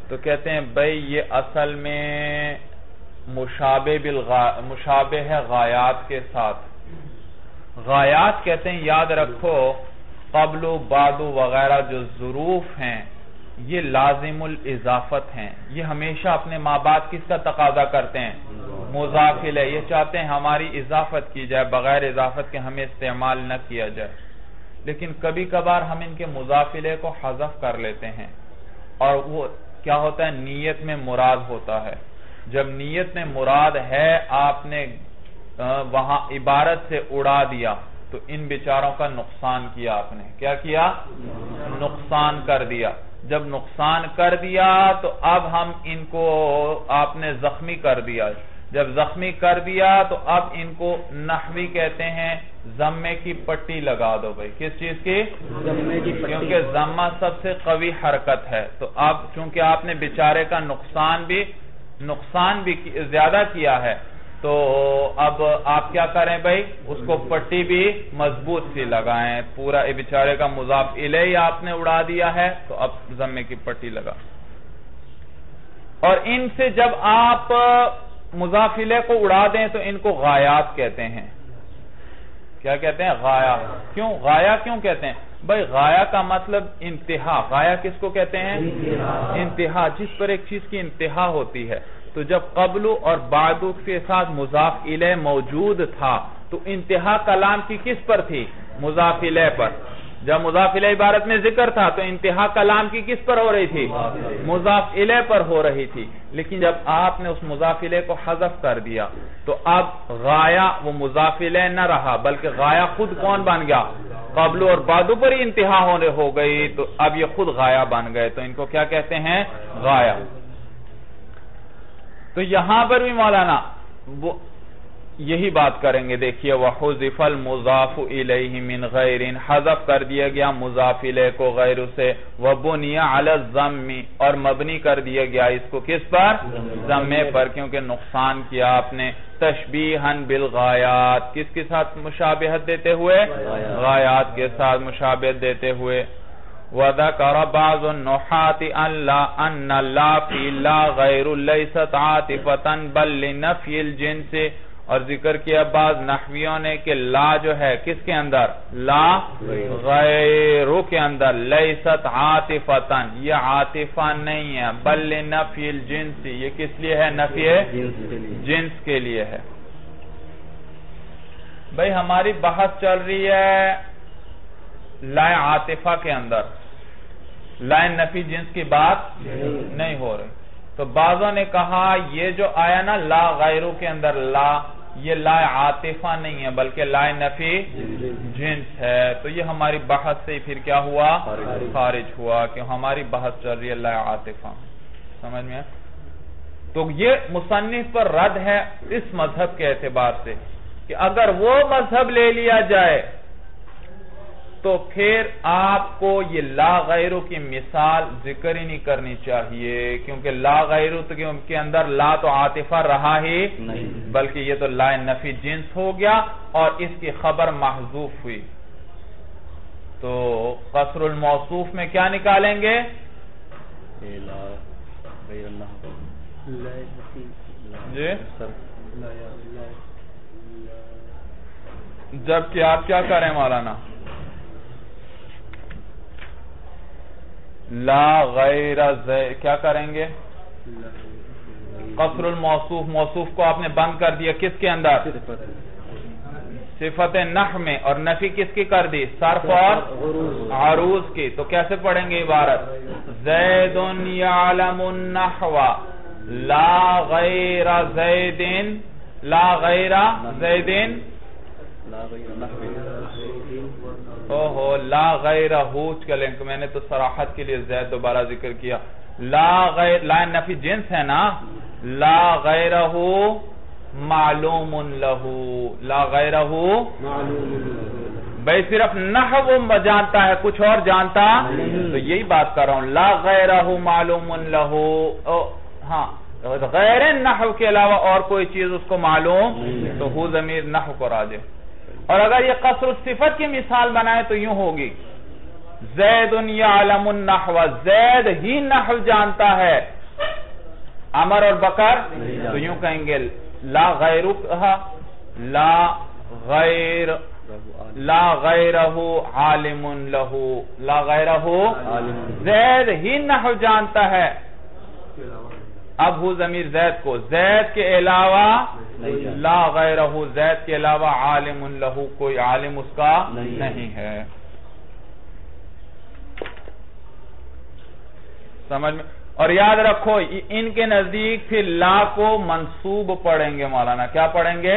تو کہتے ہیں بھئی یہ اصل میں مشابہ مشابہ ہے غایات کے ساتھ۔ غایات کہتے ہیں یاد رکھو، قبل و بعد وغیرہ جو ظروف ہیں، یہ لازم الاضافت ہیں۔ یہ ہمیشہ اپنے ماں باپ کس کا تقاضا کرتے ہیں؟ مضافل ہے۔ یہ چاہتے ہیں ہماری اضافت کی جائے، بغیر اضافت کے ہمیں استعمال نہ کیا جائے۔ لیکن کبھی کبھار ہم ان کے مضافلے کو حذف کر لیتے ہیں اور وہ کیا ہوتا ہے؟ نیت میں مراد ہوتا ہے۔ جب نیت میں مراد ہے آپ نے وہاں عبارت سے اڑا دیا تو ان بیچاروں کا نقصان کیا آپ نے۔ کیا کیا؟ نقصان کر دیا۔ جب نقصان کر دیا تو اب ہم ان کو آپ نے زخمی کر دیا۔ جب زخمی کر دیا تو اب ان کو نحوی کہتے ہیں زمے کی پٹی لگا دو بھائی۔ کس چیز کی؟ کیونکہ زمہ سب سے قوی حرکت ہے۔ تو اب چونکہ آپ نے بیچارے کا نقصان بھی نقصان بھی زیادہ کیا ہے، تو اب آپ کیا کریں بھائی؟ اس کو پٹی بھی مضبوط سی لگائیں۔ پورا بیچارے کا مضاف الہی آپ نے اڑا دیا ہے، تو اب زمے کی پٹی لگا۔ اور ان سے جب آپ مضافلے کو اڑا دیں تو ان کو غایات کہتے ہیں۔ کیا کہتے ہیں؟ غایا کیوں؟ غایا کیوں کہتے ہیں؟ بھائی غایا کا مطلب انتہا۔ غایا کس کو کہتے ہیں؟ انتہا۔ جس پر ایک چیز کی انتہا ہوتی ہے۔ تو جب قبل اور بعدو کے ساتھ مضاف علیہ موجود تھا تو انتہا کلام کی کس پر تھی؟ مضاف علیہ پر۔ جب مضاف علیہ عبارت میں ذکر تھا تو انتہا کلام کی کس پر ہو رہی تھی؟ مضاف علیہ پر ہو رہی تھی۔ لیکن جب آپ نے اس مضاف علیہ کو حذف کر دیا تو اب غایا وہ مضاف علیہ نہ رہا، بلکہ غایا خود کون بن گیا؟ قبل اور بعدو پر ہی انتہا ہونے ہو گئی، تو اب یہ خود غایا بن گئے۔ تو ان کو کیا کہتے ہیں؟ غایا تو یہاں پر بھی مولانا یہی بات کریں گے، دیکھیے وَحُزِفَ الْمُضَافُ إِلَيْهِ مِنْ غَيْرٍ، حذف کر دیا گیا مضاف علیہ کو غیر سے، وَبُنِيَ عَلَى الزَّمِّ اور مبنی کر دیا گیا اس کو کس پر؟ زمے پر، کیونکہ نقصان کیا آپ نے۔ تشبیحاً بالغایات، کس کے ساتھ مشابہت دیتے ہوئے؟ غایات کے ساتھ مشابہت دیتے ہوئے۔ وَذَكَرَ بَعْضُ النُّحَاتِ أَنَّ لَا فِي لَا غَيْرُ لَيْسَتْ عَاطِفَةً، بَلْ لِنَفْيِ الْجِنْسِ اور ذکر کیا بعض نحویوں نے کہ لا جو ہے کس کے اندر؟ لا غیرو کے اندر۔ لیست عاطفتن یہ عاطفہ نہیں ہے، بل نفی الجنس۔ یہ کس لیے ہے؟ نفی جنس کے لیے ہے۔ بھئی ہماری بحث چل رہی ہے لائے عاطفہ کے اندر۔ لائن نفی جنس کی بات نہیں ہو رہی۔ تو بعضوں نے کہا یہ جو آیا نا، لا غیرو کے اندر، لا یہ لائے عاطفہ نہیں ہے بلکہ لائے نفی جنس ہے۔ تو یہ ہماری بحث سے پھر کیا ہوا؟ خارج ہوا کہ ہماری بحث چل رہی ہے لائے عاطفہ۔ سمجھ میں؟ تو یہ مصنف پر رد ہے اس مذہب کے اعتبار سے کہ اگر وہ مذہب لے لیا جائے تو پھر آپ کو یہ لا غیرو کی مثال ذکر ہی نہیں کرنی چاہیے کیونکہ لا غیرو تو کے اندر لا تو عاطفہ رہا ہی بلکہ یہ تو لا نفی جنس ہو گیا اور اس کی خبر محضوف ہوئی۔ تو قصر الموصوف میں کیا نکالیں گے؟ جی؟ جبکہ آپ کیا کریں مولانا؟ لا غیر کیا کریں گے؟ قصر الموصوف، موصوف کو آپ نے بند کر دیا کس کے اندر؟ صفت نح میں، اور نفی کس کی کر دی؟ صرف اور عروض کی۔ تو کیسے پڑھیں گے عبارت؟ زید یعلم النحو، لا غیر زیدن، لا غیر زیدن لا اوہو، لا غیر ہوچ کا لنک میں نے تو سراحت کے لیے زید دوبارہ ذکر کیا۔ لا غیر، لا نفی جنس ہے نا؟ لا غیر ہو معلوم لہو لا غیرہ معلوم بھئی صرف نحو جانتا ہے، کچھ اور جانتا تو یہی بات کر رہا ہوں۔ لا غیرہ معلوم لہو ہاں غیر نحو کے علاوہ اور کوئی چیز اس کو معلوم تو ہو ضمیر نحو کو راجع اور اگر یہ قصر الصفت کی مثال بنائے تو یوں ہوگی زید یعلم النحو، زید ہی نحو جانتا ہے عمر اور بکر تو یوں کہیں گے، لا غیرو کہا لا غیر، لا غیرہ عالم لہو لا غیرہ عالم۔ زید ہی نحو جانتا ہے اب ہو ضمیر زید کو، زید کے علاوہ لا غیرہ زید کے علاوہ عالم لہو کوئی عالم اس کا نہیں۔ نہیں ہے۔ سمجھ میں؟ اور یاد رکھو ان کے نزدیک پھر لا کو منصوب پڑھیں گے مولانا۔ کیا پڑھیں گے؟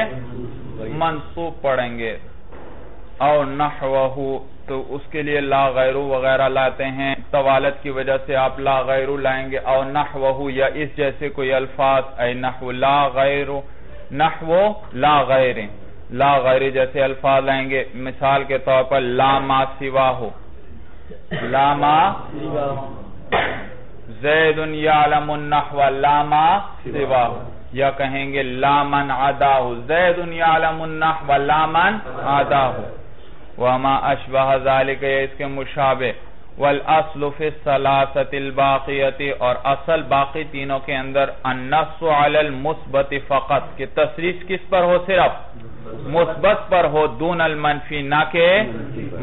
منصوب پڑھیں گے۔ او نحوہو تو اس کے لیے لا غیرو وغیرہ لاتے ہیں۔ طوالت کی وجہ سے آپ لا غیرو لائیں گے۔ او نحوہو یا اس جیسے کوئی الفاظ اے نحو لا غیرو۔ نحو لا غیر لا غیر جیسے الفاظ لائیں گے، مثال کے طور پر لا ما سواہو لا ما زید یعلم النحو، لا ما سواہو یا کہیں گے لا من عداہو زید یعلم النحو، لا من عداہو وما اشبہ ذالک، یہ اس کے مشابہ والاصل فی الثلاثت الباقیت اور اصل باقی تینوں کے اندر النص علی المثبت فقط، کہ تصریف کس پر ہو صرف؟ مثبت پر ہو، دون المنفی، نہ کہ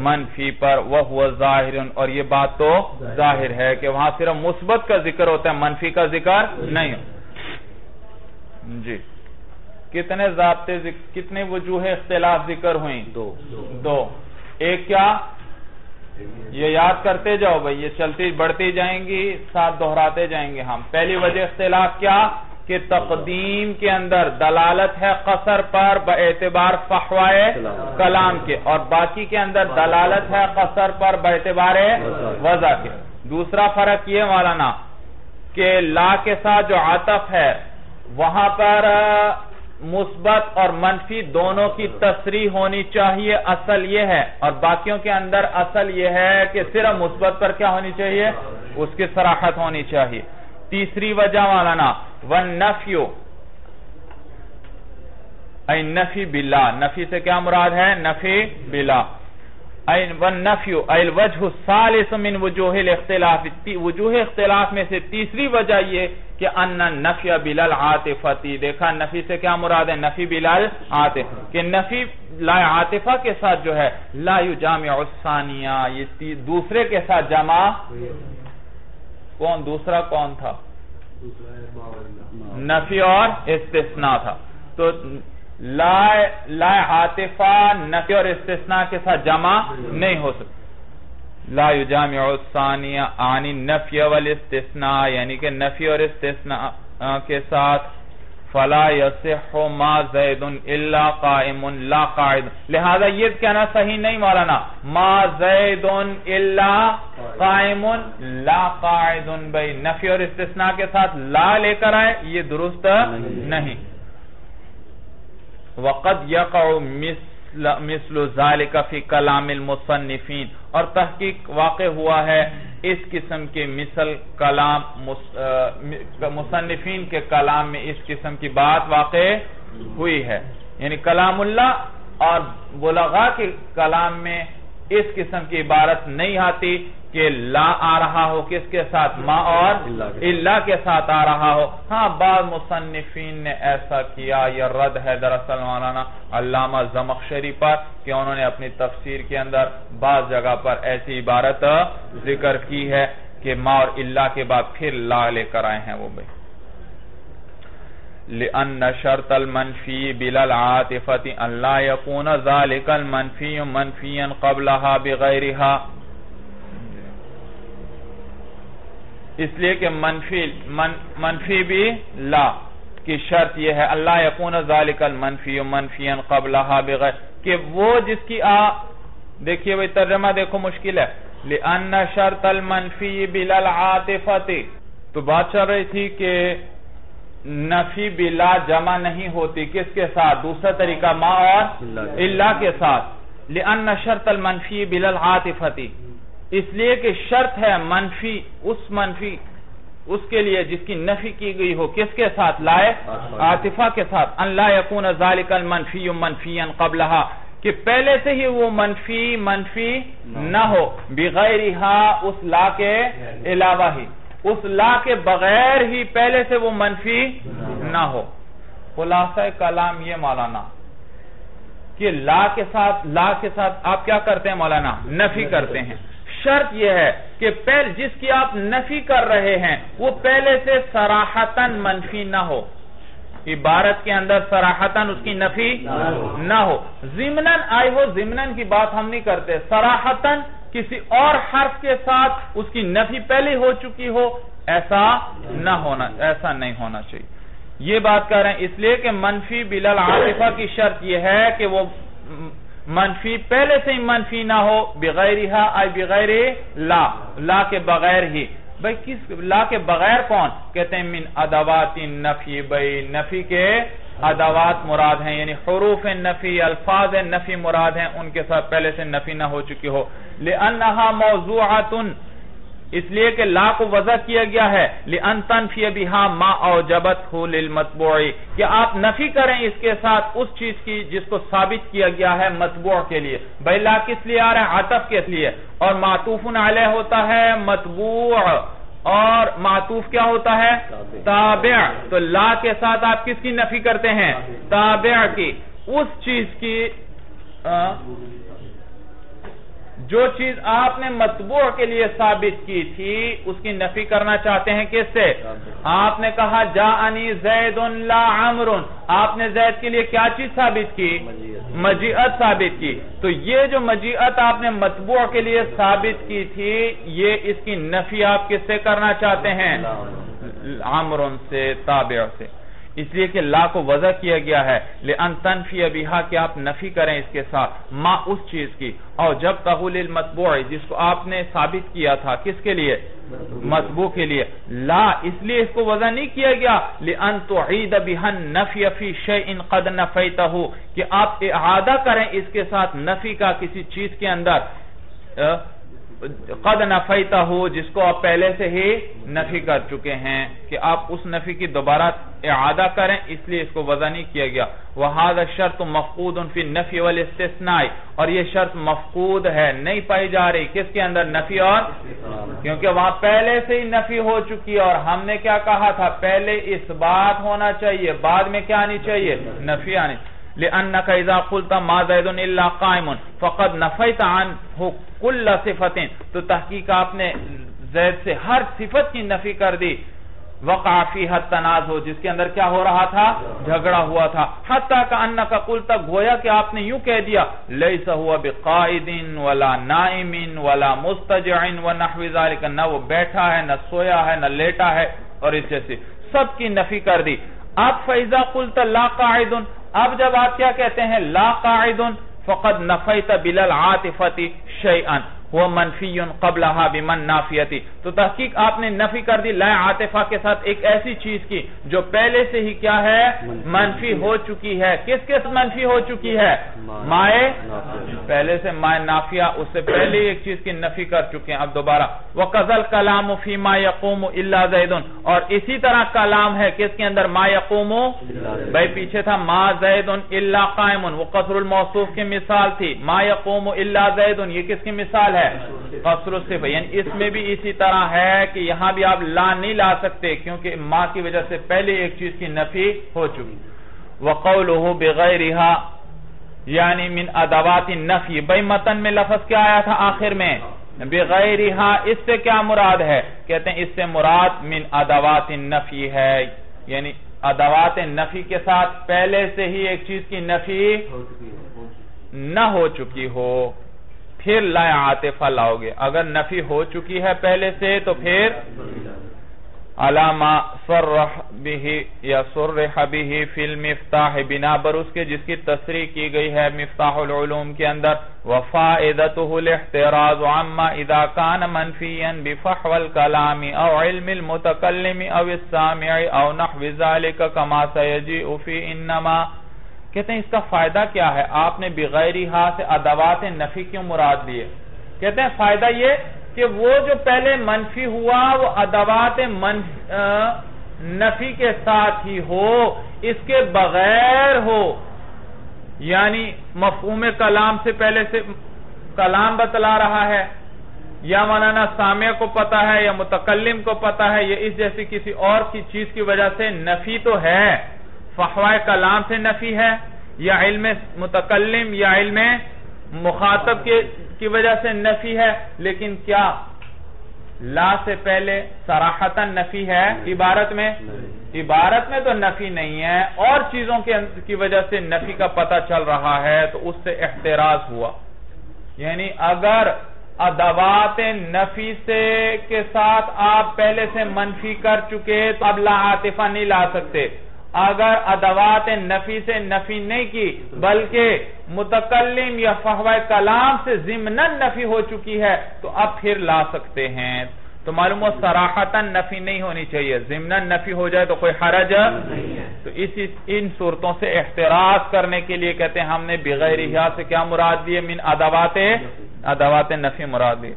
منفی پر وہ ظاہر، اور یہ بات تو ظاہر ہے کہ وہاں صرف مثبت کا ذکر ہوتا ہے، منفی کا ذکر نہیں۔ جی۔ کتنے ضابطے کتنے وجوہ اختلاف ذکر ہوئیں؟ دو۔ دو۔ ایک کیا؟ یہ یاد کرتے جاؤ بھئی یہ چلتی بڑھتی جائیں گی، ساتھ دہراتے جائیں گے ہم۔ پہلی وجہ اختلاف کیا؟ کہ تقدیم کے اندر دلالت ہے قصر پر اعتبار فحوائے کلام کے، اور باقی کے اندر دلالت ہے قصر پر اعتبار وضع کے۔ دوسرا فرق یہ مولانا کہ لا کے ساتھ جو عطف ہے، وہاں پر مثبت اور منفی دونوں کی تصریح ہونی چاہیے، اصل یہ ہے۔ اور باقیوں کے اندر اصل یہ ہے کہ صرف مثبت پر کیا ہونی چاہیے؟ اس کی سراحت ہونی چاہیے۔ تیسری وجہ مولانا والنفیو اے نفی بلا نفی سے کیا مراد ہے؟ نفی بلا اے والنفیو اے الوجہ الثالث من وجوہ الاختلاف. وجوہ اختلاف میں سے تیسری وجہ یہ کہ ان نفی بلال عاطفتی دیکھا نفی سے کیا مراد ہے؟ نفی بلال عاطف کہ نفی لا عاطفہ کے ساتھ جو ہے لا یجامع الثانیہ. یہ دوسرے کے ساتھ جمع کون؟ دوسرا کون تھا؟ نفی اور استثناء تھا. تو لا لا عاطفہ نفی اور استثناء کے ساتھ جمع نہیں ہو سکتا۔ لا یجامع الثانیہ آنی نفی والاستثناء یعنی کہ نفی اور استثناء کے ساتھ فلا یصح ما زید الا قائم لا قاعد۔ لہذا یہ کہنا صحیح نہیں مولانا۔ ما زید الا قائم لا قاعد بھئی نفی اور استثناء کے ساتھ لا لے کر آئے، یہ درست نہیں۔ وقد يقع مثل مثل ذلك في المصنفین۔ اور تحقیق واقع ہوا ہے اس قسم کے مثل کلام مصنفین کے کلام میں اس قسم کی بات واقع ہوئی ہے۔ یعنی کلام اللہ اور بلغا کے کلام میں اس قسم کی عبارت نہیں آتی کہ لا آ رہا ہو کس کے ساتھ ما اور اللہ کے ساتھ۔ آ رہا ہو۔ ہاں بعض مصنفین نے ایسا کیا یہ رد ہے دراصل مولانا علامہ زمخشری پر کہ انہوں نے اپنی تفسیر کے اندر بعض جگہ پر ایسی عبارت ذکر کی ہے کہ ما اور اللہ کے بعد پھر لا لے کر آئے ہیں وہ بھئی لأن شرط المنفی بلا العاطفة ان لا يكون ذلك المنفی منفیا قبلها بغیرها اس لیے کہ منفی من منفی بھی لا کی شرط یہ ہے اللہ یکون ذالک المنفی منفیا قبلها بغیر کہ وہ جس کی آ دیکھئے وہ ترجمہ دیکھو مشکل ہے. لأن شرط المنفی بلا العاطفة تو بات چل رہی تھی کہ نفی بلا جمع نہیں ہوتی۔ کس کے ساتھ؟ دوسرا طریقہ ما اور اللہ کے ساتھ۔ لأن شرط المنفی بلا العاطفتی اس لیے کہ شرط ہے منفی، اس منفی، اس کے لیے جس کی نفی کی گئی ہو، کس کے ساتھ؟ لائے عاطفہ کے ساتھ۔ ان لا یکون ذالک المنفی منفیا قبلہا کہ پہلے سے ہی وہ منفی منفی نہ ہو۔ بغیرہا اس لا کے علاوہ ہی۔ اس لا کے بغیر ہی پہلے سے وہ منفی نہ ہو۔ خلاصہ کلام یہ مولانا کہ لا کے ساتھ لا کے ساتھ آپ کیا کرتے ہیں مولانا؟ نفی کرتے ہیں۔ شرط یہ ہے کہ پہل جس کی آپ نفی کر رہے ہیں وہ پہلے سے سراحتاً منفی نہ ہو۔ عبارت کے اندر سراحتاً اس کی نفی نہ ہو۔ زمنن آئی ہو زمنن کی بات ہم نہیں کرتے سراحتاً کسی اور حرف کے ساتھ اس کی نفی پہلے ہو چکی ہو، ایسا نہ ہونا، ایسا نہیں ہونا چاہیے۔ یہ بات کر رہے ہیں، اس لیے کہ منفی بلال عاطفہ کی شرط یہ ہے کہ وہ منفی پہلے سے ہی منفی نہ ہو، بغیرہا آئی بغیر لا لا کے بغیر ہی۔ بھئی کس لا کے بغیر کون؟ کہتے ہیں، من ادوات نفی بھئی نفی کے ادوات مراد ہیں یعنی حروف نفی، الفاظ نفی مراد ہیں، ان کے ساتھ پہلے سے نفی نہ ہو چکی ہو۔ لئنہا موضوعات اس لیے کہ لا کو وضع کیا گیا ہے۔ لِأَن تَنْفِيَ بِهَا مَا أَوْجَبَتْهُ لِلْمَطْبُعِ کہ آپ نفی کریں اس کے ساتھ اس چیز کی جس کو ثابت کیا گیا ہے مطبوع کے لیے۔ بھئی لا کس لیے آ رہا ہے عطف کس لیے۔ اور معطوف علیہ ہوتا ہے مطبوع۔ اور معطوف کیا ہوتا ہے؟ تابع۔ تو لا کے ساتھ آپ کس کی نفی کرتے ہیں؟ تابع۔ کی۔ اس چیز کی جو چیز آپ نے مطبوع کے لیے ثابت کی تھی اس کی نفی کرنا چاہتے ہیں کس سے؟ آپ نے کہا جاءنی زید لا عمر آپ نے زید کے لیے کیا چیز ثابت کی؟ مجیعت ثابت کی۔ تو یہ جو مجیعت آپ نے مطبوع کے لیے ثابت کی تھی یہ اس کی نفی آپ کس سے کرنا چاہتے ہیں؟ عمر سے تابع سے۔ اس لیے کہ لا کو وضع کیا گیا ہے۔ لئن تنفی ابیہا کہ آپ نفی کریں اس کے ساتھ ما اس چیز کی۔ اور جب تحول المطبوع جس کو آپ نے ثابت کیا تھا، کس کے لیے؟ مطبوع کے لیے۔ لا، اس لیے اس کو وضع نہیں کیا گیا۔ لئن تعید بہن نفی فی شیئن قد نفیتہو کہ آپ اعادہ کریں اس کے ساتھ نفی کا کسی چیز کے اندر۔ قد نفیتا ہو جس کو آپ پہلے سے ہی نفی کر چکے ہیں کہ آپ اس نفی کی دوبارہ اعادہ کریں، اس لیے اس کو وضع نہیں کیا گیا۔ وَهَذَا الشَّرْطُ مَفْقُودٌ فِي النَّفِي وَالِسْتِسْنَائِ اور یہ شرط مفقود ہے، نہیں پائی جا رہی۔ کس کے اندر نفی اور؟ کیونکہ وہاں پہلے سے ہی نفی ہو چکی اور ہم نے کیا کہا تھا؟ پہلے اس بات ہونا چاہیے، بعد میں کیا آنی چاہیے؟ نفی آنی۔ لأنك إذا قلت ما زيد إلا قائم فقد نفيت عنه كل صفتين تو تحقیق آپ نے زید سے ہر صفت کی نفی کر دی۔ وقع فیہ التناز ہو جس کے اندر کیا ہو رہا تھا؟ جھگڑا ہوا تھا۔ حتیٰ کہ انکا قلتا گویا کہ آپ نے یوں کہہ دیا لیسا ہوا بقائد ولا نائم ولا مستجع ونحو ذالک نہ وہ بیٹھا ہے، نہ سویا ہے، نہ لیٹا ہے، اور اس جیسے سب کی نفی کر دی۔ اب فیضا قلت لا قائد اب جب آپ کیا کہتے ہیں لا قاعد فقد نفیت بالعاطفت شیئن وہ منفی قبلہا بمن نافیتی۔ تو تحقیق آپ نے نفی کر دی لائے عاطفہ کے ساتھ ایک ایسی چیز کی جو پہلے سے ہی کیا ہے منفی ہو چکی ہے۔ کس کس منفی ہو چکی ہے؟ مائے پہلے سے مائے نافیہ اس سے پہلے ایک چیز کی نفی کر چکے ہیں اب دوبارہ۔ وَقَذَلْ كَلَامُ فِي مَا يَقُومُ إِلَّا زَيْدٌ۔ اور اسی طرح کلام ہے کس کے اندر؟ ما يقوم؟ بھائی پیچھے تھا ما زیدن الا قائم۔ وہ قصر الموصوف کی مثال تھی۔ ما يقوم الا زیدن یہ کس کی مثال ہے؟ ہے۔ قصر یعنی اس میں بھی اسی طرح ہے کہ یہاں بھی آپ لا نہیں لا سکتے کیونکہ ماں کی وجہ سے پہلے ایک چیز کی نفی ہو چکی۔ وَقَوْلُهُ بِغَيْرِهَا یعنی من ادوات نفی بھئی متن میں لفظ کیا آیا تھا آخر میں؟ بغیرها اس سے کیا مراد ہے؟ کہتے ہیں اس سے مراد من ادوات نفی ہے۔ یعنی ادوات نفی کے ساتھ پہلے سے ہی ایک چیز کی نفی نہ ہو چکی ہو۔ پھر لا عاطفہ لاؤ گے۔ اگر نفی ہو چکی ہے پہلے سے تو پھر علامہ صرح بھی یا صرح بھی فی المفتاح، بنا بر اس کے جس کی تصریح کی گئی ہے مفتاح العلوم کے اندر۔ وفائدته الاحتراز عما اذا كان منفيا بفحو الكلام او علم المتكلم او السامع او نحو ذلك كما سيجيء في انما کہتے ہیں اس کا فائدہ کیا ہے؟ آپ نے بغیری ہا سے ادوات نفی کیوں مراد دیے کہتے ہیں فائدہ یہ کہ وہ جو پہلے منفی ہوا وہ ادوات نفی کے ساتھ ہی ہو، اس کے بغیر ہو۔ یعنی مفہوم کلام سے پہلے سے کلام بتلا رہا ہے، یا مولانا سامع کو پتا ہے، یا متکلم کو پتا ہے، یا اس جیسی کسی اور کی چیز کی وجہ سے نفی تو ہے۔ فحوائے کلام سے نفی ہے یا علم متکلم یا علم مخاطب کی وجہ سے نفی ہے، لیکن کیا لا سے پہلے سراحتا نفی ہے عبارت میں؟ عبارت میں تو نفی نہیں ہے، اور چیزوں کی وجہ سے نفی کا پتہ چل رہا ہے، تو اس سے احتراز ہوا۔ یعنی اگر ادوات نفی سے کے ساتھ آپ پہلے سے منفی کر چکے، تو اب لا عاطفہ نہیں لا سکتے۔ اگر ادوات نفی سے نفی نہیں کی، بلکہ متکلم یا فہوہ کلام سے ضمنن نفی ہو چکی ہے، تو اب پھر لا سکتے ہیں۔ تو معلوم ہو سراحتا نفی نہیں ہونی چاہیے۔ ضمنن نفی ہو جائے تو کوئی حرج تو اسی ان صورتوں سے احتراز کرنے کے لیے کہتے ہیں، ہم نے بغیر ہیا سے کیا مراد دیے من ادوات ادوات نفی مراد دیے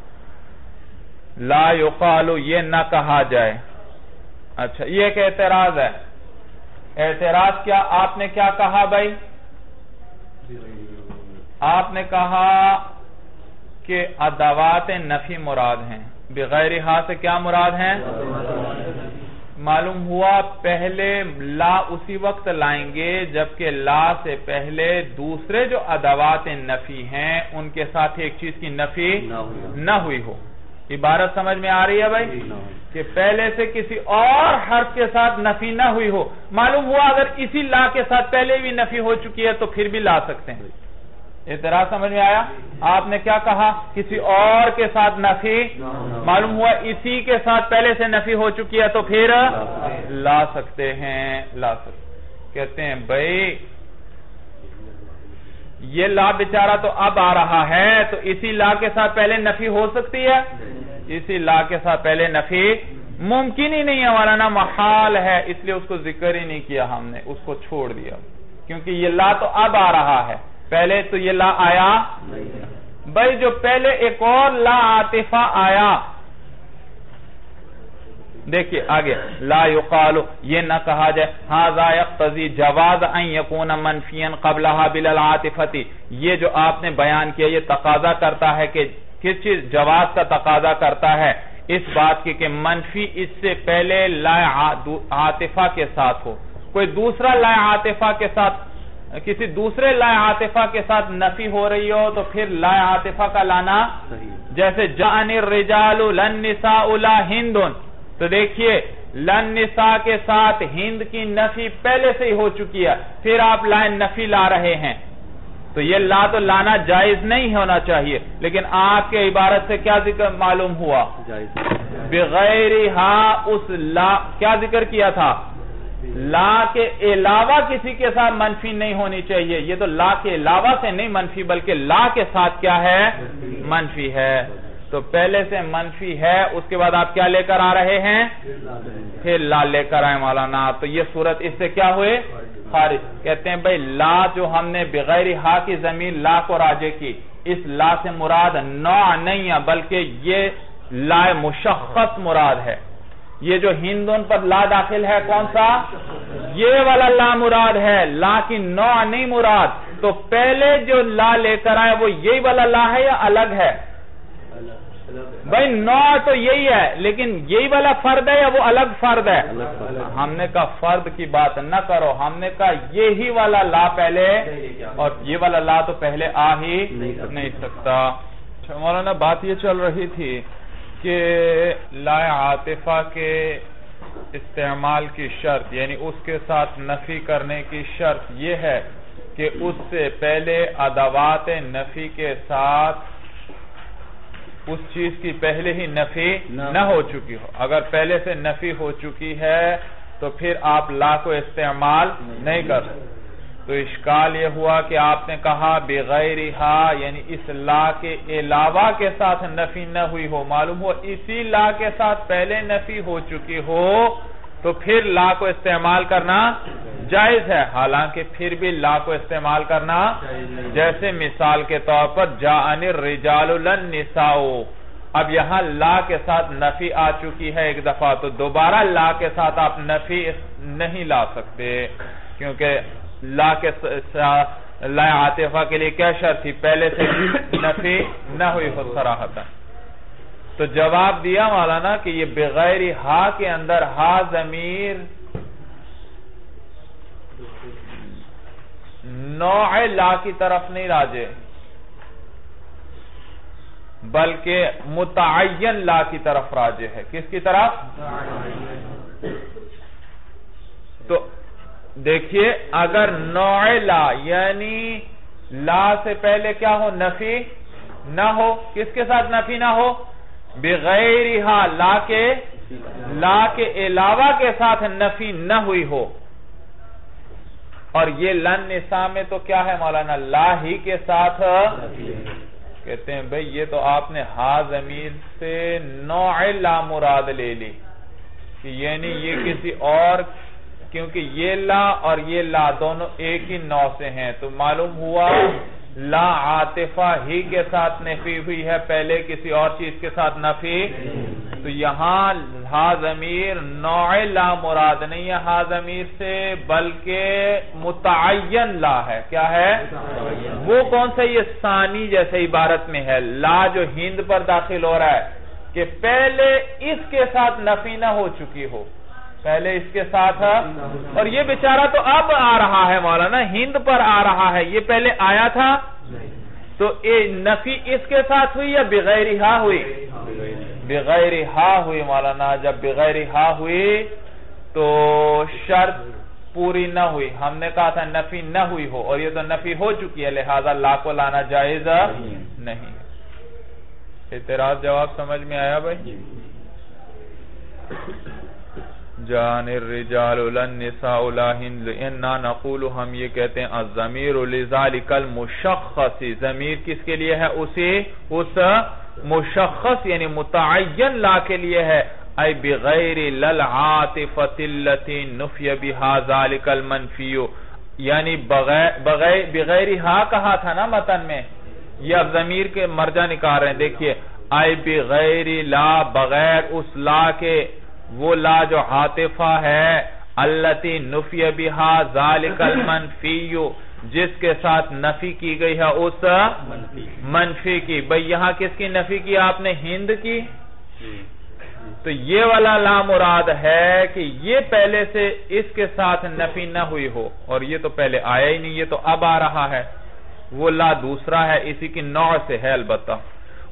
لا یقالو یہ نہ کہا جائے۔ اچھا یہ ایک اعتراض ہے۔ اعتراض کیا؟ آپ نے کیا کہا بھائی؟ آپ نے کہا کہ ادوات نفی مراد ہیں۔ بغیر ہا سے کیا مراد ہیں؟ معلوم ہوا پہلے لا اسی وقت لائیں گے جبکہ لا سے پہلے دوسرے جو ادوات نفی ہیں ان کے ساتھ ایک چیز کی نفی نہ ہوئی ہو۔ عبارت سمجھ میں آ رہی ہے بھائی؟ کہ پہلے سے کسی اور حرف کے ساتھ نفی نہ ہوئی ہو۔ معلوم ہوا اگر اسی لا کے ساتھ پہلے بھی نفی ہو چکی ہے تو پھر بھی لا سکتے ہیں۔ اعتراض سمجھ میں آیا؟ آپ نے کیا کہا؟ کسی اور کے ساتھ نفی؟ معلوم ہوا اسی کے ساتھ پہلے سے نفی ہو چکی ہے تو پھر لا سکتے ہیں۔ لا سکتے کہتے ہیں بھائی یہ لا بچارہ تو اب آ رہا ہے، تو اسی لا کے ساتھ پہلے نفی ہو سکتی ہے؟ اسی لا کے ساتھ پہلے نفی ممکن ہی نہیں ہے مولانا محال ہے، اس لیے اس کو ذکر ہی نہیں کیا ہم نے، اس کو چھوڑ دیا۔ کیونکہ یہ لا تو اب آ رہا ہے۔ پہلے تو یہ لا آیا بھائی جو پہلے ایک اور لا عاطفہ آیا دیکھیے آگے لا یقالو یہ نہ کہا جائے ہاں یقتضی جواز ان یکون منفیا قبلها بالعاطفتی. یہ جو آپ نے بیان کیا یہ تقاضا کرتا ہے کہ کس چیز؟ جواز کا تقاضا کرتا ہے اس بات کی کہ منفی اس سے پہلے لا عاطفہ کے ساتھ ہو۔ کوئی دوسرا لا عاطفہ کے ساتھ کسی دوسرے لا عاطفہ کے ساتھ نفی ہو رہی ہو تو پھر لا عاطفہ کا لانا جیسے جان الرجال لن نساء لا ہندن تو دیکھیے لن نساء کے ساتھ ہند کی نفی پہلے سے ہی ہو چکی ہے پھر آپ لائن نفی لا رہے ہیں۔ تو یہ لا تو لانا جائز نہیں ہونا چاہیے لیکن آپ کے عبارت سے کیا ذکر معلوم ہوا؟ بغیر ہاں اس لا کیا ذکر کیا تھا؟ لا کے علاوہ کسی کے ساتھ منفی نہیں ہونی چاہیے۔ یہ تو لا کے علاوہ سے نہیں منفی بلکہ لا کے ساتھ کیا ہے؟ منفی ہے۔ تو پہلے سے منفی ہے، اس کے بعد آپ کیا لے کر آ رہے ہیں؟ پھر لا لے کر آئے مولانا۔ تو یہ صورت اس سے کیا ہوئے؟ خارج۔ کہتے ہیں، بھائی، لا جو ہم نے بغیر ہا کی زمین، لا کو راجے کی۔ اس لا سے مراد نوع نہیں ہے، بلکہ یہ لا مشخص مراد ہے۔ یہ جو ہندون پر لا داخل ہے، کون سا؟ یہ والا لا مراد ہے۔ لا کی نوع نہیں مراد۔ تو پہلے جو لا لے کر آئے، وہ یہی والا لا ہے یا الگ ہے؟ بھائی نو تو یہی ہے لیکن یہی والا فرد ہے یا وہ الگ فرد ہے؟ ہم نے کہا فرد کی بات نہ کرو ہم نے کہا یہی والا لا پہلے اور یہ والا لا تو پہلے آ ہی نہیں سکتا۔ اچھا، مولانا بات یہ چل رہی تھی کہ لا عاطفہ کے استعمال کی شرط یعنی اس کے ساتھ نفی کرنے کی شرط یہ ہے کہ اس سے پہلے ادوات نفی کے ساتھ اس چیز کی پہلے ہی نفی نہ ہو چکی ہو۔ اگر پہلے سے نفی ہو چکی ہے تو پھر آپ لا کو استعمال نہیں کر تو اشکال یہ ہوا کہ آپ نے کہا بغیر ہا یعنی اس لا کے علاوہ کے ساتھ نفی نہ ہوئی ہو۔ معلوم ہو اسی لا کے ساتھ پہلے نفی ہو چکی ہو تو پھر لا کو استعمال کرنا جائز ہے۔ حالانکہ پھر بھی لا کو استعمال کرنا جیسے مثال کے طور پر جاءن الرجال لنساؤ اب یہاں لا کے ساتھ نفی آ چکی ہے ایک دفعہ، تو دوبارہ لا کے ساتھ آپ نفی نہیں لا سکتے۔ کیونکہ لا کے لا عاطفہ کے لیے کیا شرط تھی؟ پہلے سے نفی نہ ہوئی، خود سراحتا تو جواب دیا مولانا کہ یہ بغیر ہا کے اندر ہا ضمیر نوع لا کی طرف نہیں راجے، بلکہ متعین لا کی طرف راجے ہے۔ کس کی طرف؟ تو دیکھیے، اگر نوع لا یعنی لا سے پہلے کیا ہو؟ نفی نہ ہو۔ کس کے ساتھ نفی نہ ہو؟ بغیر لا کے لا کے علاوہ کے ساتھ نفی نہ ہوئی ہو۔ اور یہ لن نسا میں تو کیا ہے مولانا؟ لا ہی کے ساتھ۔ کہتے ہیں بھئی یہ تو آپ نے ہا ضمیر سے نوع لا مراد لے لی۔ یعنی یہ کسی اور، کیونکہ یہ لا اور یہ لا دونوں ایک ہی نو سے ہیں۔ تو معلوم ہوا لا عاطفہ ہی کے ساتھ نفی ہوئی ہے، پہلے کسی اور چیز کے ساتھ نفی تو یہاں ہا ضمیر نوع لا مراد نہیں ہے ہا ضمیر سے، بلکہ متعین لا ہے۔ کیا ہے؟ وہ کون سا یہ ثانی جیسے عبارت میں ہے۔ لا جو ہند پر داخل ہو رہا ہے کہ پہلے اس کے ساتھ نفی نہ ہو چکی ہو۔ پہلے اس کے ساتھ اور یہ بیچارہ تو اب آ رہا ہے مولانا، ہند پر آ رہا ہے۔ یہ پہلے آیا تھا۔ تو نفی اس کے ساتھ ہوئی یا بغیر ہا ہوئی؟ بغیر ہا ہوئی مولانا، جب بغیر ہا ہوئی تو شرط پوری نہ ہوئی۔ ہم نے کہا تھا نفی نہ ہوئی ہو، اور یہ تو نفی ہو چکی ہے، لہذا لا کو لانا جائز نہیں۔ اعتراض جواب سمجھ میں آیا بھائی؟ جی۔ جان الرجال للنساء لاہن لئننا نقول ہم یہ کہتے ہیں الزمیر لذالک المشخص. زمیر کس کے لیے ہے؟ اسی، اس مشخص یعنی متعین لا کے لیے ہے. ای بغیر للعاطفت اللتی نفی بها ذالک المنفیو یعنی بغیر ہا کہا تھا نا متن میں. یہ اب ضمیر کے مرجع نکال رہے ہیں دیکھئے ای بغیر لا، بغیر اس لا کے وہ لا جو عاطفہ ہے اللتی نفی بہا ذالک المنفیو، جس کے ساتھ نفی کی گئی ہے، اس منفی کی۔ بھئی یہاں کس کی نفی کی؟ آپ نے ہند کی؟ تو یہ والا لا مراد ہے کہ یہ پہلے سے اس کے ساتھ نفی نہ ہوئی ہو۔ اور یہ تو پہلے آیا ہی نہیں، یہ تو اب آ رہا ہے۔ وہ لا دوسرا ہے، اسی کی نوع سے ہے البتہ۔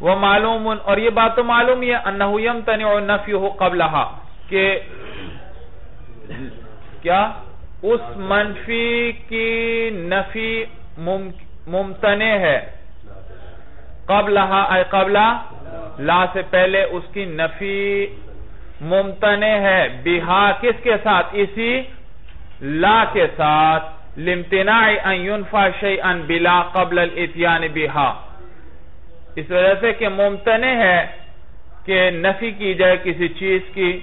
وہ معلوم، اور یہ بات تو معلوم ہی ہے، انہو یمتنع نفی ہو قبلہا۔ کہ کیا اس منفی کی نفی ممتنع ہے قبلہ اے قبلہ، لا سے پہلے اس کی نفی ممتنع ہے، بہا کس کے ساتھ؟ اسی لا کے ساتھ۔ لمتناع ان ينفع شیئا بلا قبل الاتیان بہا۔ اس وجہ سے کہ ممتنع ہے کہ نفی کی جائے کسی چیز کی۔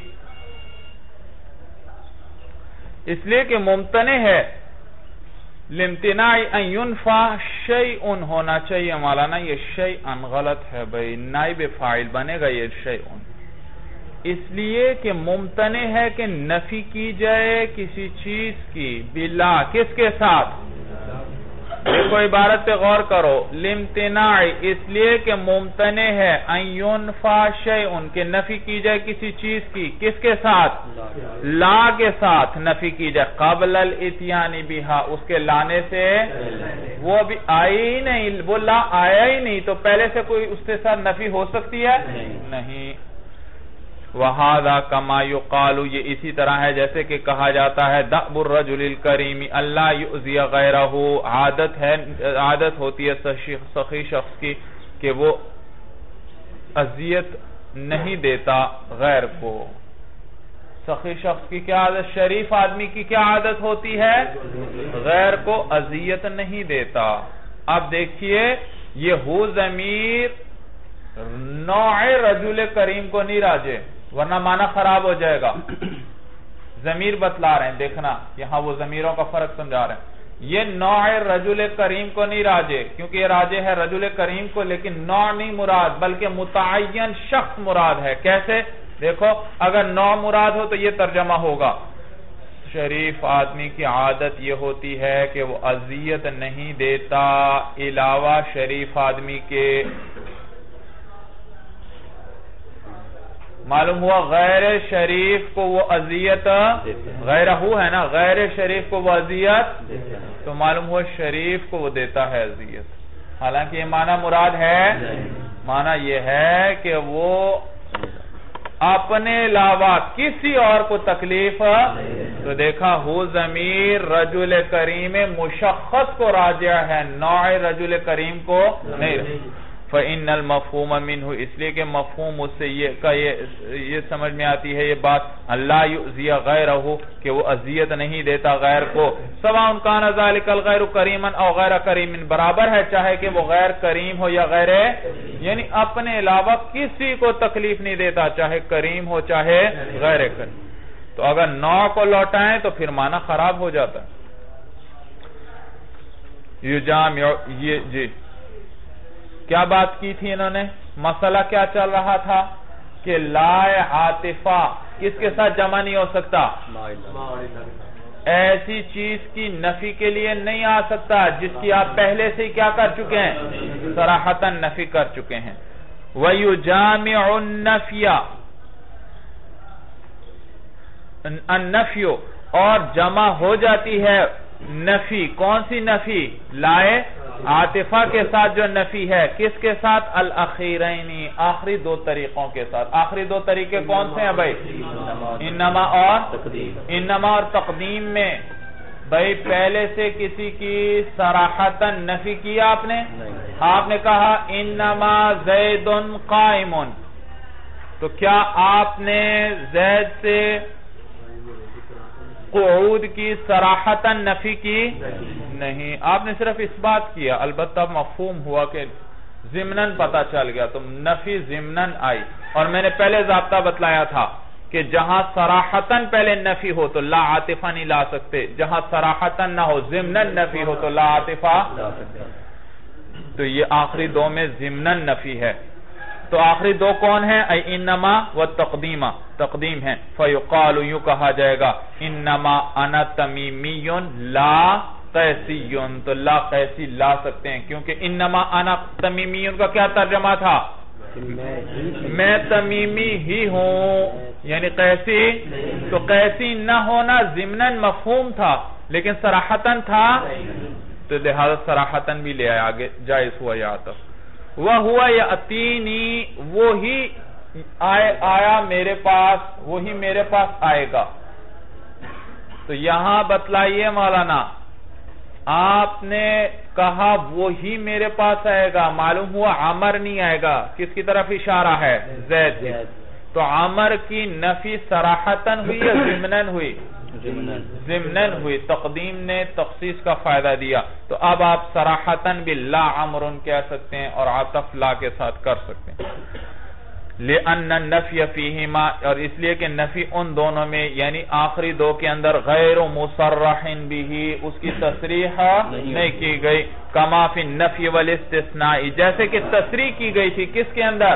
اس لیے کہ ممتنع ہے۔ لمتناع ان ينفع شیئن ہونا چاہیے۔ مولانا، یہ شیئن غلط ہے بھئی نائب فائل بنے گا یہ شیئن۔ اس لیے کہ ممتنع ہے کہ نفی کی جائے کسی چیز کی، بلا کس کے ساتھ؟ دیکھو عبارت پہ غور کرو۔ لمتناع اس لیے کہ ممتنع ہے۔ ان شیئن کہ نفی کی جائے کسی چیز کی۔ کس کے ساتھ؟ لا کے ساتھ نفی کی جائے۔ قبل الاتیان بها اس کے لانے سے وہ ابھی آئی ہی نہیں۔ وہ لا آیا ہی نہیں تو پہلے سے کوئی اس کے ساتھ نفی ہو سکتی ہے؟ نہیں۔ وَهَذَا كَمَا يُقَالُ، یہ اسی طرح ہے جیسے کہ کہا جاتا ہے دَعْبُ الرَّجُلِ الْكَرِيمِ، اللہ يُعْزِيَ غَيْرَهُ عادت ہے، عادت ہوتی ہے سخی شخص کی کہ وہ عذیت نہیں دیتا غیر کو۔ سخی شخص کی کیا عادت، شریف آدمی کی کیا عادت ہوتی ہے؟ غیر کو اذیت نہیں دیتا۔ اب دیکھیے، یہ ہو ضمیر نوع رجل کریم کو نہیں راجے۔ ورنہ معنی خراب ہو جائے گا۔ ضمیر بتلا رہے ہیں دیکھنا یہاں وہ ضمیروں کا فرق سمجھا رہے ہیں۔ یہ نوع رجل کریم کو نہیں راجے کیونکہ یہ راجے ہے رجل کریم کو لیکن نوع نہیں مراد بلکہ متعین شخص مراد ہے۔ کیسے؟ دیکھو اگر نوع مراد ہو تو یہ ترجمہ ہوگا۔ شریف آدمی کی عادت یہ ہوتی ہے کہ وہ عذیت نہیں دیتا علاوہ شریف آدمی کے معلوم ہوا غیر شریف کو وہ عذیت غیر ہے نا غیر شریف کو وہ عذیت تو معلوم ہوا شریف کو وہ دیتا ہے عذیت حالانکہ یہ معنی مراد ہے معنی یہ ہے کہ وہ اپنے علاوہ کسی اور کو تکلیف تو دیکھا ہو ضمیر رجل کریم مشخص کو راجع ہے نوع رجل کریم کو نہیں۔ فَإِنَّ الْمَفْهُومَ مِنْهُ، اس لیے کہ مفہوم اس سے یہ سمجھ میں آتی ہے یہ بات اللہ یؤذی غیرہو کہ وہ عذیت نہیں دیتا غیر کو۔ سوان کان ذالک الغیر کریما او غیر کریم، برابر ہے، چاہے کہ وہ غیر کریم ہو یا غیر یعنی اپنے علاوہ کسی کو تکلیف نہیں دیتا، چاہے کریم ہو، چاہے غیر کریم۔ تو اگر نو کو لوٹائیں تو پھر معنی خراب ہو جاتا۔ ہے یہ جی۔ کیا بات کی تھی انہوں نے؟ مسئلہ کیا چل رہا تھا؟ کہ لائے عاطفہ کس کے ساتھ جمع نہیں ہو سکتا؟ ایسی چیز کی نفی کے لیے نہیں آ سکتا، جس کی آپ پہلے سے کیا کر چکے ہیں؟ سراحتاً نفی کر چکے ہیں۔ وَيُجَامِعُ النَّفْيَ۔ النَّفْيُ اور جمع ہو جاتی ہے۔ نفی، کون سی نفی؟ لائے عاطفہ کے ساتھ جو نفی ہے، کس کے ساتھ؟ الاخیرینی آخری دو طریقوں کے ساتھ۔ آخری دو طریقے کون سے ہیں بھائی؟ انما اور انما اور تقدیم میں۔ بھائی، پہلے سے کسی کی سراحتا نفی کیا آپ نے؟ آپ نے کہا، انما زید قائم تو کیا آپ نے زید سے قعود کی سراحتا نفی کی نہیں۔ آپ نے صرف اس بات کیا، البتہ مفہوم ہوا کہ زمنن پتا چل گیا۔ تو نفی زمنن آئی۔ اور میں نے پہلے ضابطہ بتلایا تھا کہ جہاں سراحتاً پہلے نفی ہو تو لا عاطفہ نہیں لا سکتے۔ جہاں سراحتاً نہ ہو زمنن نفی ہو تو لا عاطفہ۔ تو یہ آخری دو میں زمنن نفی ہے۔ تو آخری دو کون ہیں؟ اے انما و تقدیمہ تقدیم ہیں. فیقال، یوں کہا جائے گا. انما انا تمیمی لا قیسی تو لا قیسی لا سکتے ہیں. کیونکہ انما انا تمیمی کا کیا ترجمہ تھا؟ میں تمیمی ہی ہوں. یعنی قیسی؟ تو قیسی نہ ہونا زمنن مفہوم تھا، لیکن سراحتاً تھا۔ تو لہذا سراحتاً بھی لے آگے جائز ہوا یا تک۔ وہ ہوا یا اتینی وہی آیا میرے پاس، وہی میرے پاس آئے گا۔ تو یہاں بتلائیے مولانا، آپ نے کہا وہی میرے پاس آئے گا، معلوم ہوا عمر نہیں آئے گا۔ کس کی طرف اشارہ ہے؟ زید تو عمر کی نفی سراحتن ہوئی یا زمنن ہوئی؟ زمنن ہوئی. تقدیم نے تخصیص کا فائدہ دیا. تو اب آپ سراحتن بھی لا عمرن کہہ سکتے ہیں اور عطف لا کے ساتھ کر سکتے ہیں. لِأَنَّ النَّفْيَ فِيهِمَا اور اس لیے کہ نفی ان دونوں میں یعنی آخری دو کے اندر غیر مصرح بھی اس کی تصریح نہیں کی گئی۔ کما فی النفی والاستثناء جیسے کہ تصریح کی گئی تھی کس کے اندر؟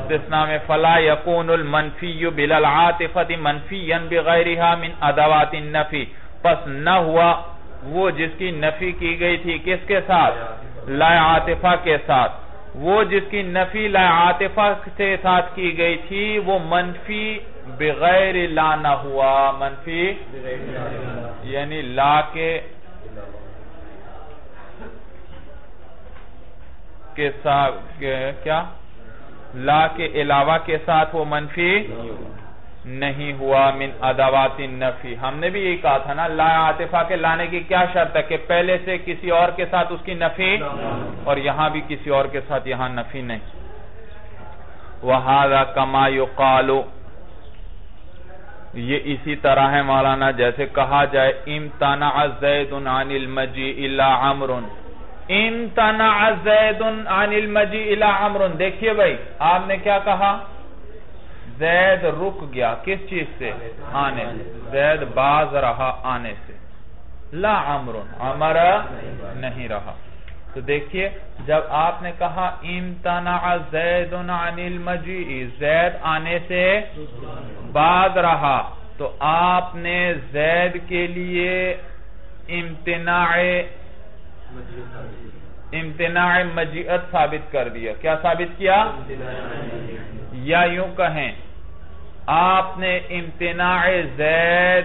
استثناء میں فلا یکون المنفی بلالعاطفت منفیا بغیرها من ادوات النفی پس نہ ہوا وہ جس کی نفی کی گئی تھی کس کے ساتھ؟ لا عاطفہ کے ساتھ۔ وہ جس کی نفی لا عاطفہ سے ساتھ کی گئی تھی، وہ منفی بغیر لا نہ ہوا۔ منفی یعنی لا کے ساتھ کیا؟ لا کے علاوہ کے ساتھ وہ منفی نہیں ہوا من ادوات النفی۔ ہم نے بھی یہی کہا تھا نا، لا عاطفہ کے لانے کی کیا شرط ہے کہ پہلے سے کسی اور کے ساتھ اس کی نفی اور یہاں بھی کسی اور کے ساتھ یہاں نفی نہیں۔ وَهَذَا كَمَا يُقَالُ۔ یہ اسی طرح ہے مولانا، جیسے کہا جائے، امتنع زید عن المجی الى عمر امتنع زید عن المجی الى عمر دیکھئے بھائی، آپ نے کیا کہا؟ زید رک گیا، کس چیز سے؟ آنے زید باز رہا آنے سے۔ لا عمر عمر نہیں رہا۔ تو دیکھئے جب آپ نے کہا، امتنع زید عن المجیع زید آنے سے بعد رہا، تو آپ نے زید کے لیے امتناع امتناع مجیعت ثابت کر دیا۔ کیا ثابت کیا؟ یا یوں کہیں آپ نے امتناع زید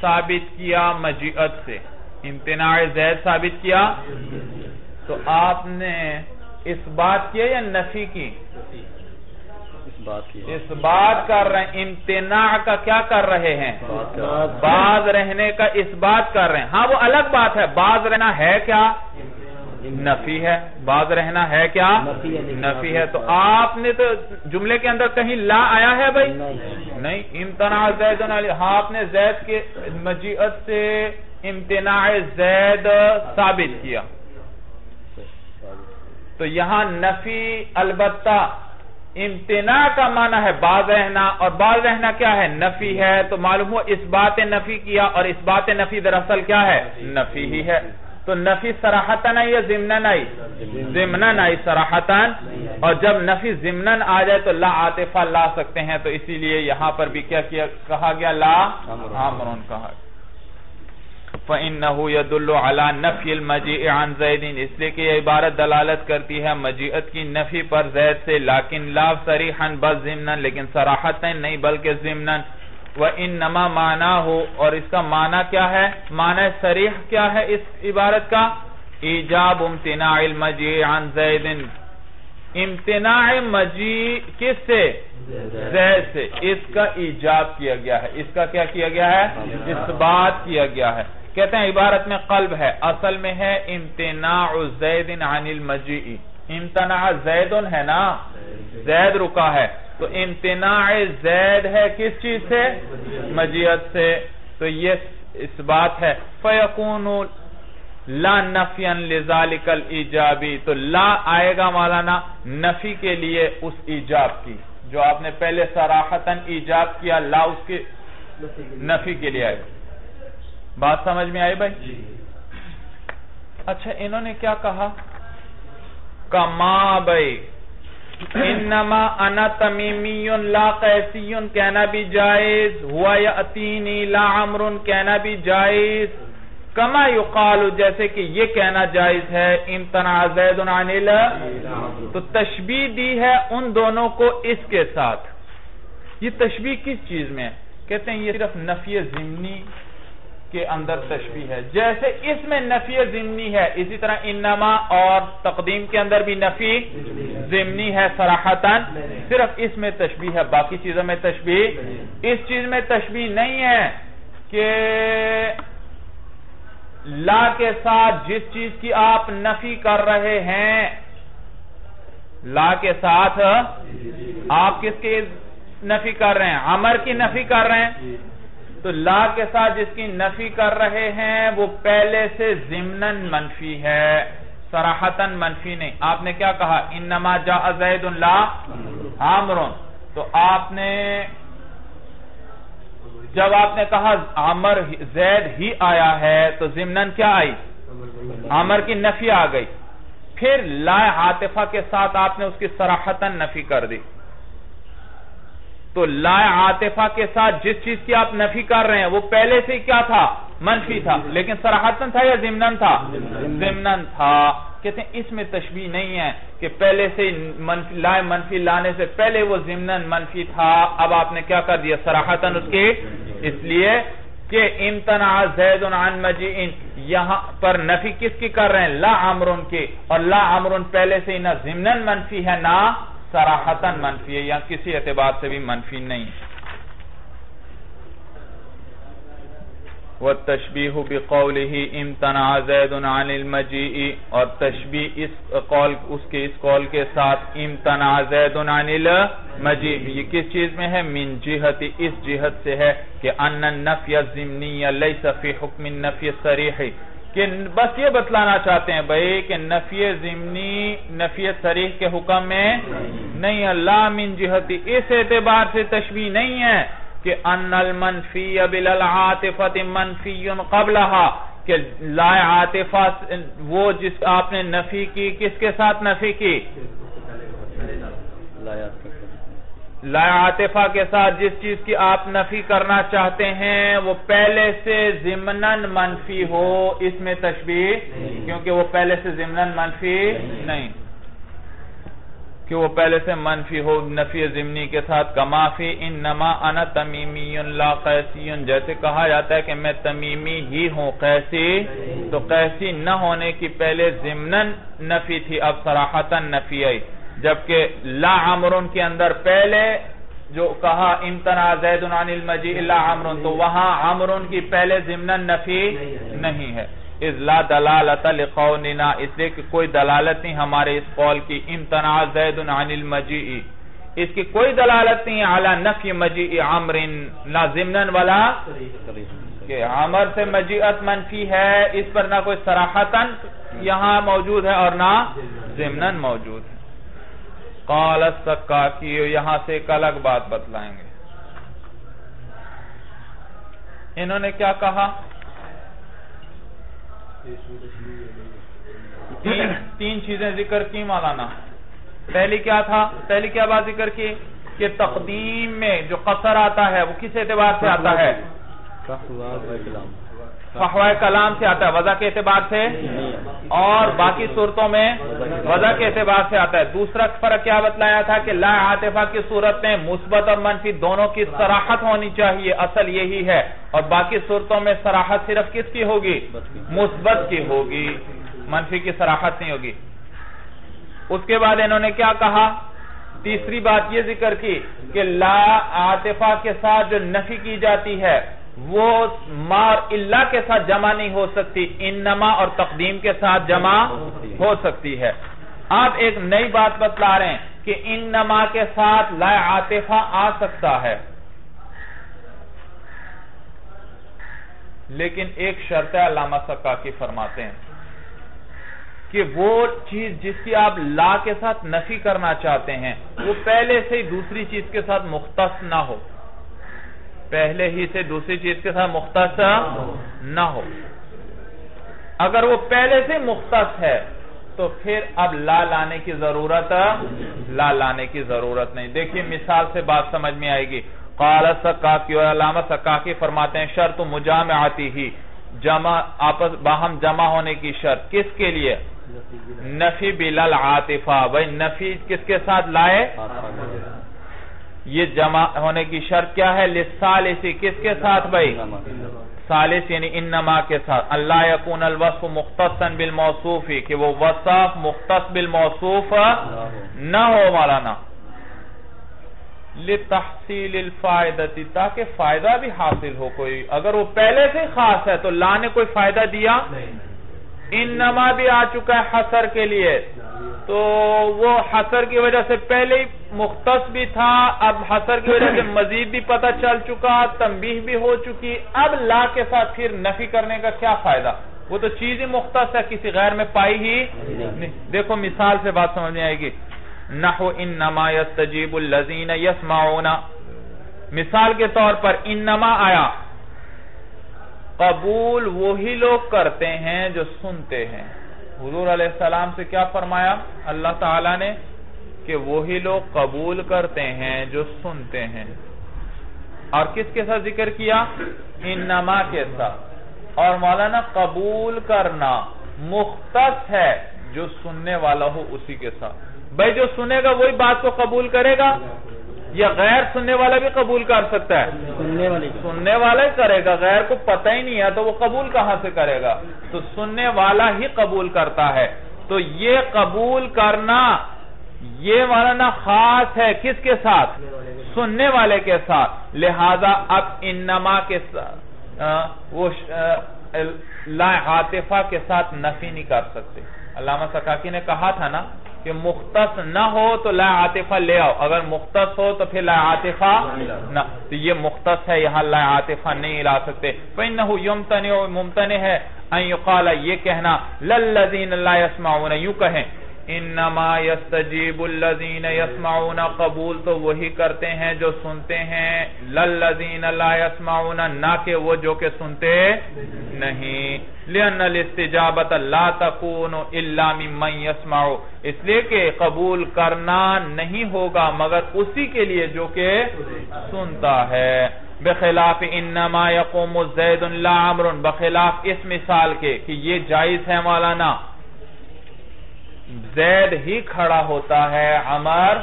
ثابت کیا مجیعت سے۔ امتناع زید ثابت کیا؟ تو آپ نے اس بات کیا یا نفی کی؟ اس بات کر رہے ہیں امتناع کا کیا کر رہے ہیں۔ باز رہنے کا اس بات کر رہے ہیں۔ ہاں وہ الگ بات ہے۔ باز رہنا ہے کیا؟ نفی ہے باز رہنا ہے کیا؟ نفی ہے تو آپ نے تو جملے کے اندر کہیں لا آیا ہے بھائی؟ نہیں۔ امتناع زید ہاں آپ نے زید کے مجیعت سے امتناع زید ثابت کیا۔ تو یہاں نفی البتہ امتناع کا معنی ہے باز رہنا۔ اور باز رہنا کیا ہے؟ نفی ہے۔ تو معلوم ہو اس بات نفی کیا اور اس بات نفی دراصل کیا ہے؟ نفی ہی ہے۔ تو نفی سراحتن آئی یا زمنن آئی؟ زمنن آئی سراحتن اور جب نفی زمنن آ جائے تو لا عاطفہ لا سکتے ہیں، تو اسی لیے یہاں پر بھی کیا کیا کہا گیا؟ لا عمرون کہا گیا۔ فَإِنَّهُ يَدُلُّ عَلَى نَفْيِ الْمَجِئِ عَنْ زَيْدٍ۔ اس لیے کہ یہ عبارت دلالت کرتی ہے، مجیعت کی نفی پر زید سے، لیکن لا صریحاً، بس زمنن لیکن صراحتاً نہیں، بلکہ زمنن وَإِنَّمَا مَعْنَاهُ، اور اس کا معنی کیا ہے؟ معنی صریح کیا ہے اس عبارت کا؟ ایجاب امتناع المجیع عن زید. امتناع مجیع کس سے؟ زید سے. اس کا ایجاب کیا گیا ہے. اس کا کیا کیا گیا ہے؟ اس بات کیا گیا ہے. کہتے ہیں عبارت میں قلب ہے، اصل میں ہے امتناع زید عن المجیع. امتناع زید ہے نا؟ زید رکا ہے۔ تو امتناع زید ہے کس چیز سے؟ مجیعت سے۔ تو یہ اس بات ہے۔ فَيَقُونُ لا نفین لذالک الایجابی۔ تو لا آئے گا مولانا نفی کے لیے اس ایجاب کی۔ جو آپ نے پہلے سراحتاً ایجاب کیا لا اس کے نفی کے لیے آئے۔ گا بات سمجھ میں آئی بھائی؟ اچھا انہوں نے کیا کہا؟ کما بھائی۔ انما انا تمیمی لا قیسی کہنا بھی جائز۔ ہوا یا اتینی، لا عمر کہنا بھی جائز۔ کما یقال جیسے کہ یہ کہنا جائز ہے امتنع زید عن تو تشبیح دی ہے ان دونوں کو اس کے ساتھ۔ یہ تشبیح کس چیز میں کہتے ہیں یہ صرف نفی ضمنی کے اندر تشبیح ہے۔ جیسے اس میں نفی ضمنی ہے، اسی طرح انما اور تقدیم کے اندر بھی نفی ضمنی ہے سراحتاً صرف اس میں تشبیح ہے، باقی چیزوں میں تشبیح اس چیز میں تشبیح نہیں ہے کہ لا کے ساتھ جس چیز کی آپ نفی کر رہے ہیں، لا کے ساتھ آپ کس کی نفی کر رہے ہیں؟ عمر کی نفی کر رہے ہیں؟ تو لا کے ساتھ جس کی نفی کر رہے ہیں، وہ پہلے سے ضمنن منفی ہے سراحتاً منفی نہیں۔ آپ نے کیا کہا؟ انما جا زید اللہ عامرون تو آپ نے، جب آپ نے کہا عمر زید ہی آیا ہے، تو ضمنن کیا آئی؟ عمر کی نفی آ گئی۔ پھر لا عاطفہ کے ساتھ آپ نے اس کی سراحتاً نفی کر دی۔ تو لا عاطفہ کے ساتھ جس چیز کی آپ نفی کر رہے ہیں، وہ پہلے سے کیا تھا؟ منفی تھا۔ لیکن سراحتن تھا یا زمنن تھا؟ زمنن تھا۔ کہتے ہیں، اس میں تشبیح نہیں ہے کہ پہلے سے لائے منفی لانے سے پہلے وہ زمنن منفی تھا۔ اب آپ نے کیا کر دیا؟ سراحتن اس کے۔ اس لیے کہ امتناع زید عن مجیئن۔ یہاں پر نفی کس کی کر رہے ہیں؟ لا عمرن کے۔ اور لا عمرن پہلے سے نہ زمنن منفی ہے، نہ سراحتاً منفی ہے یا کسی اعتبار سے بھی منفی نہیں والتشبیح بقوله امتنع زید عن المجیء اور تشبیح اس قول، اس کے، اس قول کے ساتھ امتنع زید عن المجیء یہ کس چیز میں ہے؟ من جہت اس جہت سے ہے کہ ان النفی الزمنی لیس فی حکم النفی صریح کہ بس یہ بتلانا چاہتے ہیں بھئی کہ نفی ضمنی، نفی صریح کے حکم میں نہیں اللہ من جہتی اس اعتبار سے تشبیح نہیں ہے کہ ان المنفی بالعاطفت منفی قبلہا، کہ لا عاطفہ وہ جس آپ نے نفی کی، کس کے ساتھ نفی کی؟ لا عاطفہ کے ساتھ جس چیز کی آپ نفی کرنا چاہتے ہیں، وہ پہلے سے ضمنن منفی ہو، اس میں تشبیح کیونکہ وہ پہلے سے ضمنن منفی نہیں۔ کہ وہ پہلے سے منفی ہو، نفی ضمنی کے ساتھ کمافی انما انا تمیمی لا قیسی جیسے کہا جاتا ہے کہ میں تمیمی ہی ہوں، قیسی تو قیسی نہ ہونے کی پہلے ضمنن نفی تھی، اب صراحتا نفی آئی۔ جبکہ لا عمرن کے اندر پہلے جو کہا امتنا زید عن المجیع لا عمرن، تو وہاں عمرن کی پہلے ضمنن نفی نہیں ہے۔ اذ لا دلالت لقوننا اس لیے کہ کوئی دلالت نہیں ہمارے اس قول کی امتنا زید عن المجیع اس کی کوئی دلالت نہیں علی نفی مجیع عمرن، نہ ضمنن والا کہ عمر سے مجیعت منفی ہے، اس پر نہ کوئی صراحتا یہاں موجود ہے اور نہ ضمنن موجود۔ ہے قال السکاکی یہاں سے ایک الگ بات بتلائیں گے انہوں نے کیا کہا تین تین چیزیں ذکر کی مولانا پہلی کیا تھا پہلی کیا بات ذکر کی کہ تقدیم میں جو قصر آتا ہے وہ کس اعتبار سے آتا ہے فحوائے کلام سے آتا ہے، وضع کے اعتبار سے۔ اور باقی صورتوں میں وضع کے اعتبار سے آتا ہے۔ دوسرا فرق کیا بتلایا تھا کہ لا عاطفہ کی صورت میں مثبت اور منفی دونوں کی سراحت ہونی چاہیے، اصل یہی ہے۔ اور باقی صورتوں میں سراحت صرف کس کی ہوگی؟ مثبت کی ہوگی۔ منفی کی سراحت نہیں ہوگی۔ اس کے بعد انہوں نے کیا کہا؟ تیسری بات یہ ذکر کی کہ لا عاطفہ کے ساتھ جو نفی کی جاتی ہے وہ مار اللہ کے ساتھ جمع نہیں ہو سکتی، انما اور تقدیم کے ساتھ جمع ہو سکتی ہے۔ آپ ایک نئی بات بتلا رہے ہیں کہ انما کے ساتھ لا عاطفہ آ سکتا ہے۔ لیکن ایک شرط علامہ سکاکی فرماتے ہیں کہ وہ چیز جس کی آپ لا کے ساتھ نفی کرنا چاہتے ہیں، وہ پہلے سے ہی دوسری چیز کے ساتھ مختص نہ ہو۔ پہلے ہی سے دوسری چیز کے ساتھ مختص نہ ہو۔ اگر وہ پہلے سے مختص ہے، تو پھر اب لا لانے کی ضرورت، لا لانے کی ضرورت نہیں۔ دیکھیے، مثال سے بات سمجھ میں آئے گی۔ قال سکاکی اور علامہ سکاکی فرماتے ہیں، شرط مجامعاتی ہی، جمع، آپس، باہم جمع ہونے کی شرط۔ کس کے لیے؟ نفی بلال عاطفہ۔ بھئی نفی کس کے ساتھ لائے؟ یہ جمع ہونے کی شرط کیا ہے؟ لسالسی کس کے ساتھ بھئی سالس یعنی انما کے ساتھ۔ اللہ یکون الوصف مختصا بالموصوفی کہ وہ وصف مختص بالموصوف نہ ہو مولانا۔ لتحصیل الفائدتی، تاکہ فائدہ بھی حاصل ہو کوئی۔ اگر وہ پہلے سے خاص ہے تو لا نے کوئی فائدہ دیا؟ انما بھی آ چکا ہے حسر کے لیے۔ تو وہ حسر کی وجہ سے پہلے ہی مختص بھی تھا، اب حسر کی وجہ سے مزید بھی پتہ چل چکا تنبیح بھی ہو چکی۔ اب لا کے ساتھ پھر نفی کرنے کا کیا فائدہ؟ وہ تو چیز ہی مختص ہے، کسی غیر میں پائی ہی دیکھو، مثال سے بات سمجھ آئے گی۔ نحو انما یستجیب اللذین یسمعون۔ مثال کے طور پر انما آیا۔ قبول وہی لوگ کرتے ہیں جو سنتے ہیں۔ حضور علیہ السلام سے کیا فرمایا؟ اللہ تعالیٰ نے کہ وہی لوگ قبول کرتے ہیں جو سنتے ہیں۔ اور کس کے ساتھ ذکر کیا؟ انما کے ساتھ۔ اور مولانا، قبول کرنا مختص ہے جو سننے والا ہو اسی کے ساتھ۔ بھائی، جو سنے گا وہی بات کو قبول کرے گا۔ یا غیر سننے والا بھی قبول کر سکتا ہے؟ سننے والا ہی کرے گا غیر کو پتہ ہی نہیں ہے تو وہ قبول کہاں سے کرے گا؟ تو سننے والا ہی قبول کرتا ہے۔ تو یہ قبول کرنا یہ مولانا خاص ہے کس کے ساتھ؟ سننے والے کے ساتھ۔ لہذا اب انما کے ساتھ وہ لا عاطفہ کے ساتھ نفی نہیں کر سکتے۔ علامہ سکاکی نے کہا تھا نا کہ مختص نہ ہو تو لا عاطفہ لے آؤ، اگر مختص ہو تو پھر لا عاطفہ نہ۔ تو یہ مختص ہے، یہاں لا عاطفہ نہیں لا سکتے۔ فَإِنَّهُ يُمْتَنِعُ ممتنع ہے۔ ان یقال یہ کہنا، لَلَّذِينَ لَا يَسْمَعُونَ، یوں کہیں۔ انما یستجیب الذین یسمعون قبول تو وہی کرتے ہیں جو سنتے ہیں، للذین لا یسمعون، نہ کہ وہ جو کہ سنتے نہیں۔ لئن الاستجابت لا تکون الا ممن یسمعو اس لیے کہ قبول کرنا نہیں ہوگا مگر اسی کے لیے جو کہ سنتا ہے۔ بخلاف انما یقوم الزید لا عمر بخلاف اس مثال کے کہ یہ جائز ہے مولانا۔ زید ہی کھڑا ہوتا ہے، عمر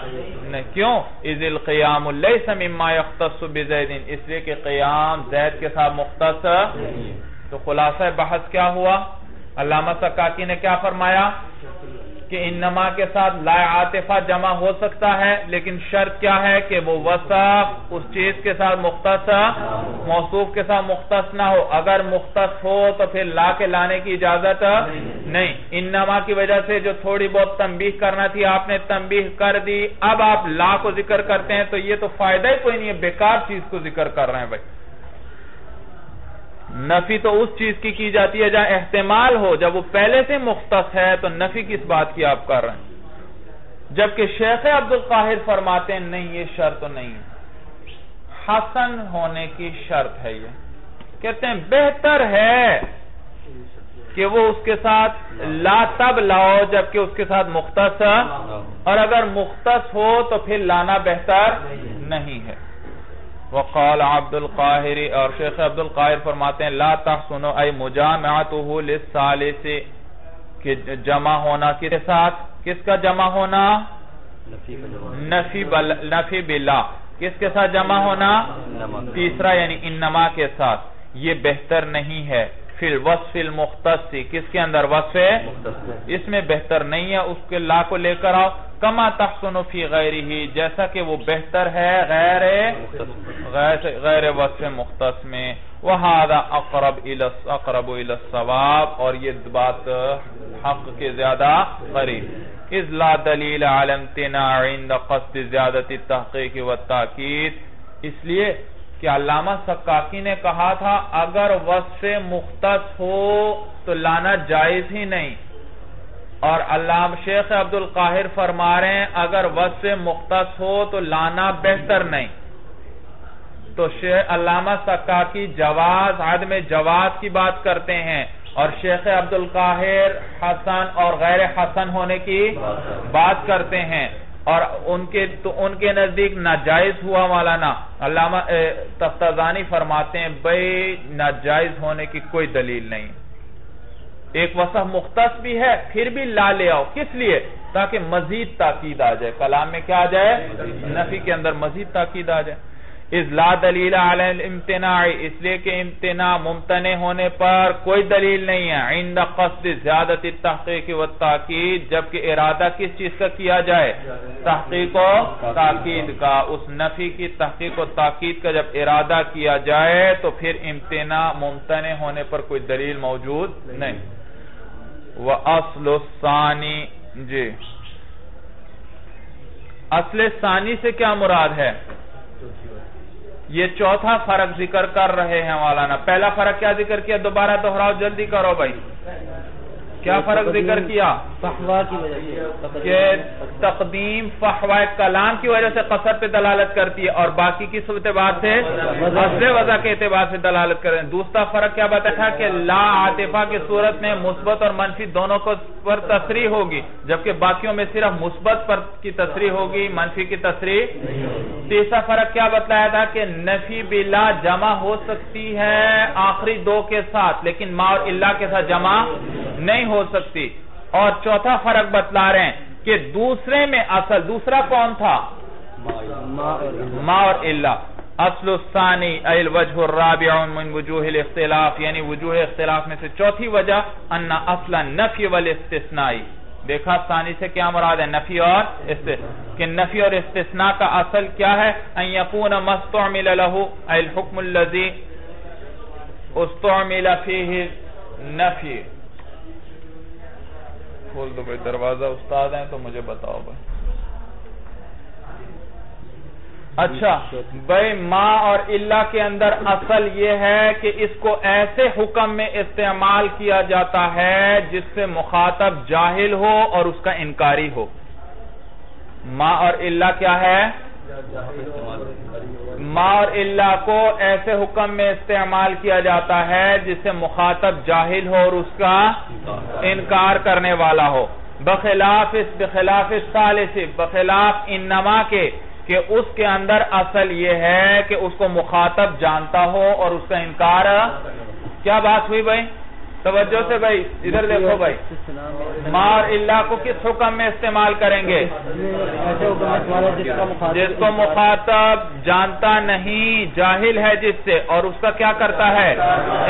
کیوں؟ از القیام لیس مما یختص بزید اس لیے کہ قیام زید کے ساتھ مختص تو خلاصہ بحث کیا ہوا؟ علامہ سکاکی نے کیا فرمایا؟ کہ انما کے ساتھ لا عاطفہ جمع ہو سکتا ہے، لیکن شرط کیا ہے کہ وہ وصف اس چیز کے ساتھ مختص، موصوف کے ساتھ مختص نہ ہو۔ اگر مختص ہو تو پھر لا کے لانے کی اجازت نہیں۔ انما کی وجہ سے جو تھوڑی بہت تنبیح کرنا تھی، آپ نے تنبیح کر دی۔ اب آپ لا کو ذکر کرتے ہیں تو یہ تو فائدہ ہی کوئی نہیں ہے، بیکار چیز کو ذکر کر رہے ہیں بھائی۔ نفی تو اس چیز کی کی جاتی ہے جہاں احتمال ہو، جب وہ پہلے سے مختص ہے تو نفی کس بات کی آپ کر رہے ہیں؟ جبکہ شیخ عبدالقاہر فرماتے ہیں، نہیں، یہ شرط نہیں حسن ہونے کی شرط ہے یہ۔ کہتے ہیں، بہتر ہے کہ وہ اس کے ساتھ لا تب لاؤ، جبکہ اس کے ساتھ مختص۔ اور اگر مختص ہو تو پھر لانا بہتر نہیں ہے۔ وقال عبد القاہر، اور شیخ عبد القاہر فرماتے ہیں، لا تحسنو ای مجامعتو لسالسی کہ جمع ہونا کس ساتھ؟ کس کا جمع ہونا؟ نفی بلا کس کے ساتھ جمع ہونا؟ تیسرا یعنی انما کے ساتھ۔ یہ بہتر نہیں ہے۔ فی الوصف المختص. کس کے اندر وصف ہے؟ اس میں بہتر نہیں ہے، اس کے لا کو لے کر آؤ. کما تحسن فی غیرہی، جیسا کہ وہ بہتر ہے غیر غیر وصف مختص میں. وہذا اقرب اقرب الى الصواب، اور یہ بات حق کے زیادہ قریب. اذ لا دلیل علی امتناع عند قصد زیادت التحقیق والتاکید اس لیے کہ علامہ سکاکی نے کہا تھا، اگر وصف مختص ہو تو لانا جائز ہی نہیں۔ اور علامہ شیخ عبد القاہر فرما رہے ہیں، اگر وصف مختص ہو تو لانا بہتر نہیں۔ تو علامہ سکاکی جواز، عدم جواز کی بات کرتے ہیں۔ اور شیخ عبد القاہر حسن اور غیر حسن ہونے کی بات کرتے ہیں۔ اور ان کے تو ان کے نزدیک ناجائز ہوا مولانا علامہ تفتازانی فرماتے ہیں بے ناجائز ہونے کی کوئی دلیل نہیں۔ ایک وصف مختص بھی ہے، پھر بھی لا لے آؤ۔ کس لیے؟ تاکہ مزید تاکید آ جائے۔ کلام میں کیا آ جائے؟ نفی کے اندر مزید تاکید آ جائے۔ اس لا دلیل علی الامتناع، اس لیے کہ امتناع ممتنع ہونے پر کوئی دلیل نہیں ہے۔ عند قصد زیادت التحقیق والتاکید جبکہ ارادہ کس چیز کا کیا جائے؟ تحقیق و تاکید کا۔ اس نفی کی تحقیق و تاکید کا جب ارادہ کیا جائے، تو پھر امتناع ممتنع ہونے پر کوئی دلیل موجود نہیں۔ وَأَصْلُ الثَّانِ جی۔ اصل ثانی سے کیا مراد ہے؟ یہ چوتھا فرق ذکر کر رہے ہیں مولانا. پہلا فرق کیا ذکر کیا؟ دوبارہ دہراؤ جلدی کرو بھائی. کیا فرق ذکر کیا؟ کہ تقدیم فحوہ کلام کی وجہ سے قصر پہ دلالت کرتی ہے اور باقی کس اعتبار سے؟ اصل وضع کے اعتبار سے دلالت کریں دوسرا فرق کیا بتا کہ لا عاطفہ کی صورت میں مثبت اور منفی دونوں کو پر تصریح ہوگی جبکہ باقیوں میں صرف مثبت پر کی تصریح ہوگی منفی کی تصریح تیسرا فرق کیا بتلایا تھا کہ نفی بلا جمع ہو سکتی ہے آخری دو کے ساتھ لیکن ما اور اللہ کے ساتھ جمع نہیں ہو سکتی۔ اور چوتھا فرق بتلا رہے ہیں کہ دوسرے میں اصل دوسرا کون تھا؟ ما اور اللہ۔ اصل الثانی الوجہ الرابع من وجوہ الاختلاف یعنی وجوہ اختلاف میں سے چوتھی وجہ ان اصل نفی والاستثنائی۔ دیکھا ثانی سے کیا مراد ہے؟ نفی اور استثناء۔ کہ نفی اور استثناء کا اصل کیا ہے؟ ان یکون مستعمل له الحکم اللذی استعمل فیہ نفی۔ کھول دو بھائی، دروازہ استاد ہیں تو مجھے بتاؤ بھائی۔ اچھا بھائی، ماں اور اللہ کے اندر اصل یہ ہے کہ اس کو ایسے حکم میں استعمال کیا جاتا ہے جس سے مخاطب جاہل ہو اور اس کا انکاری ہو۔ ماں اور اللہ کیا ہے؟ ما اور اللہ کو ایسے حکم میں استعمال کیا جاتا ہے جس سے مخاطب جاہل ہو اور اس کا انکار کرنے والا ہو۔ بخلاف اس بخلاف اس سے بخلاف انما کے کہ اس کے اندر اصل یہ ہے کہ اس کو مخاطب جانتا ہو اور اس کا انکار کیا بات ہوئی بھائی؟ توجہ سے بھائی ادھر دیکھو بھائی۔ مار اللہ کو کس حکم میں استعمال کریں گے؟ جس کو مخاطب جانتا نہیں جاہل ہے جس سے اور اس کا کیا کرتا ہے؟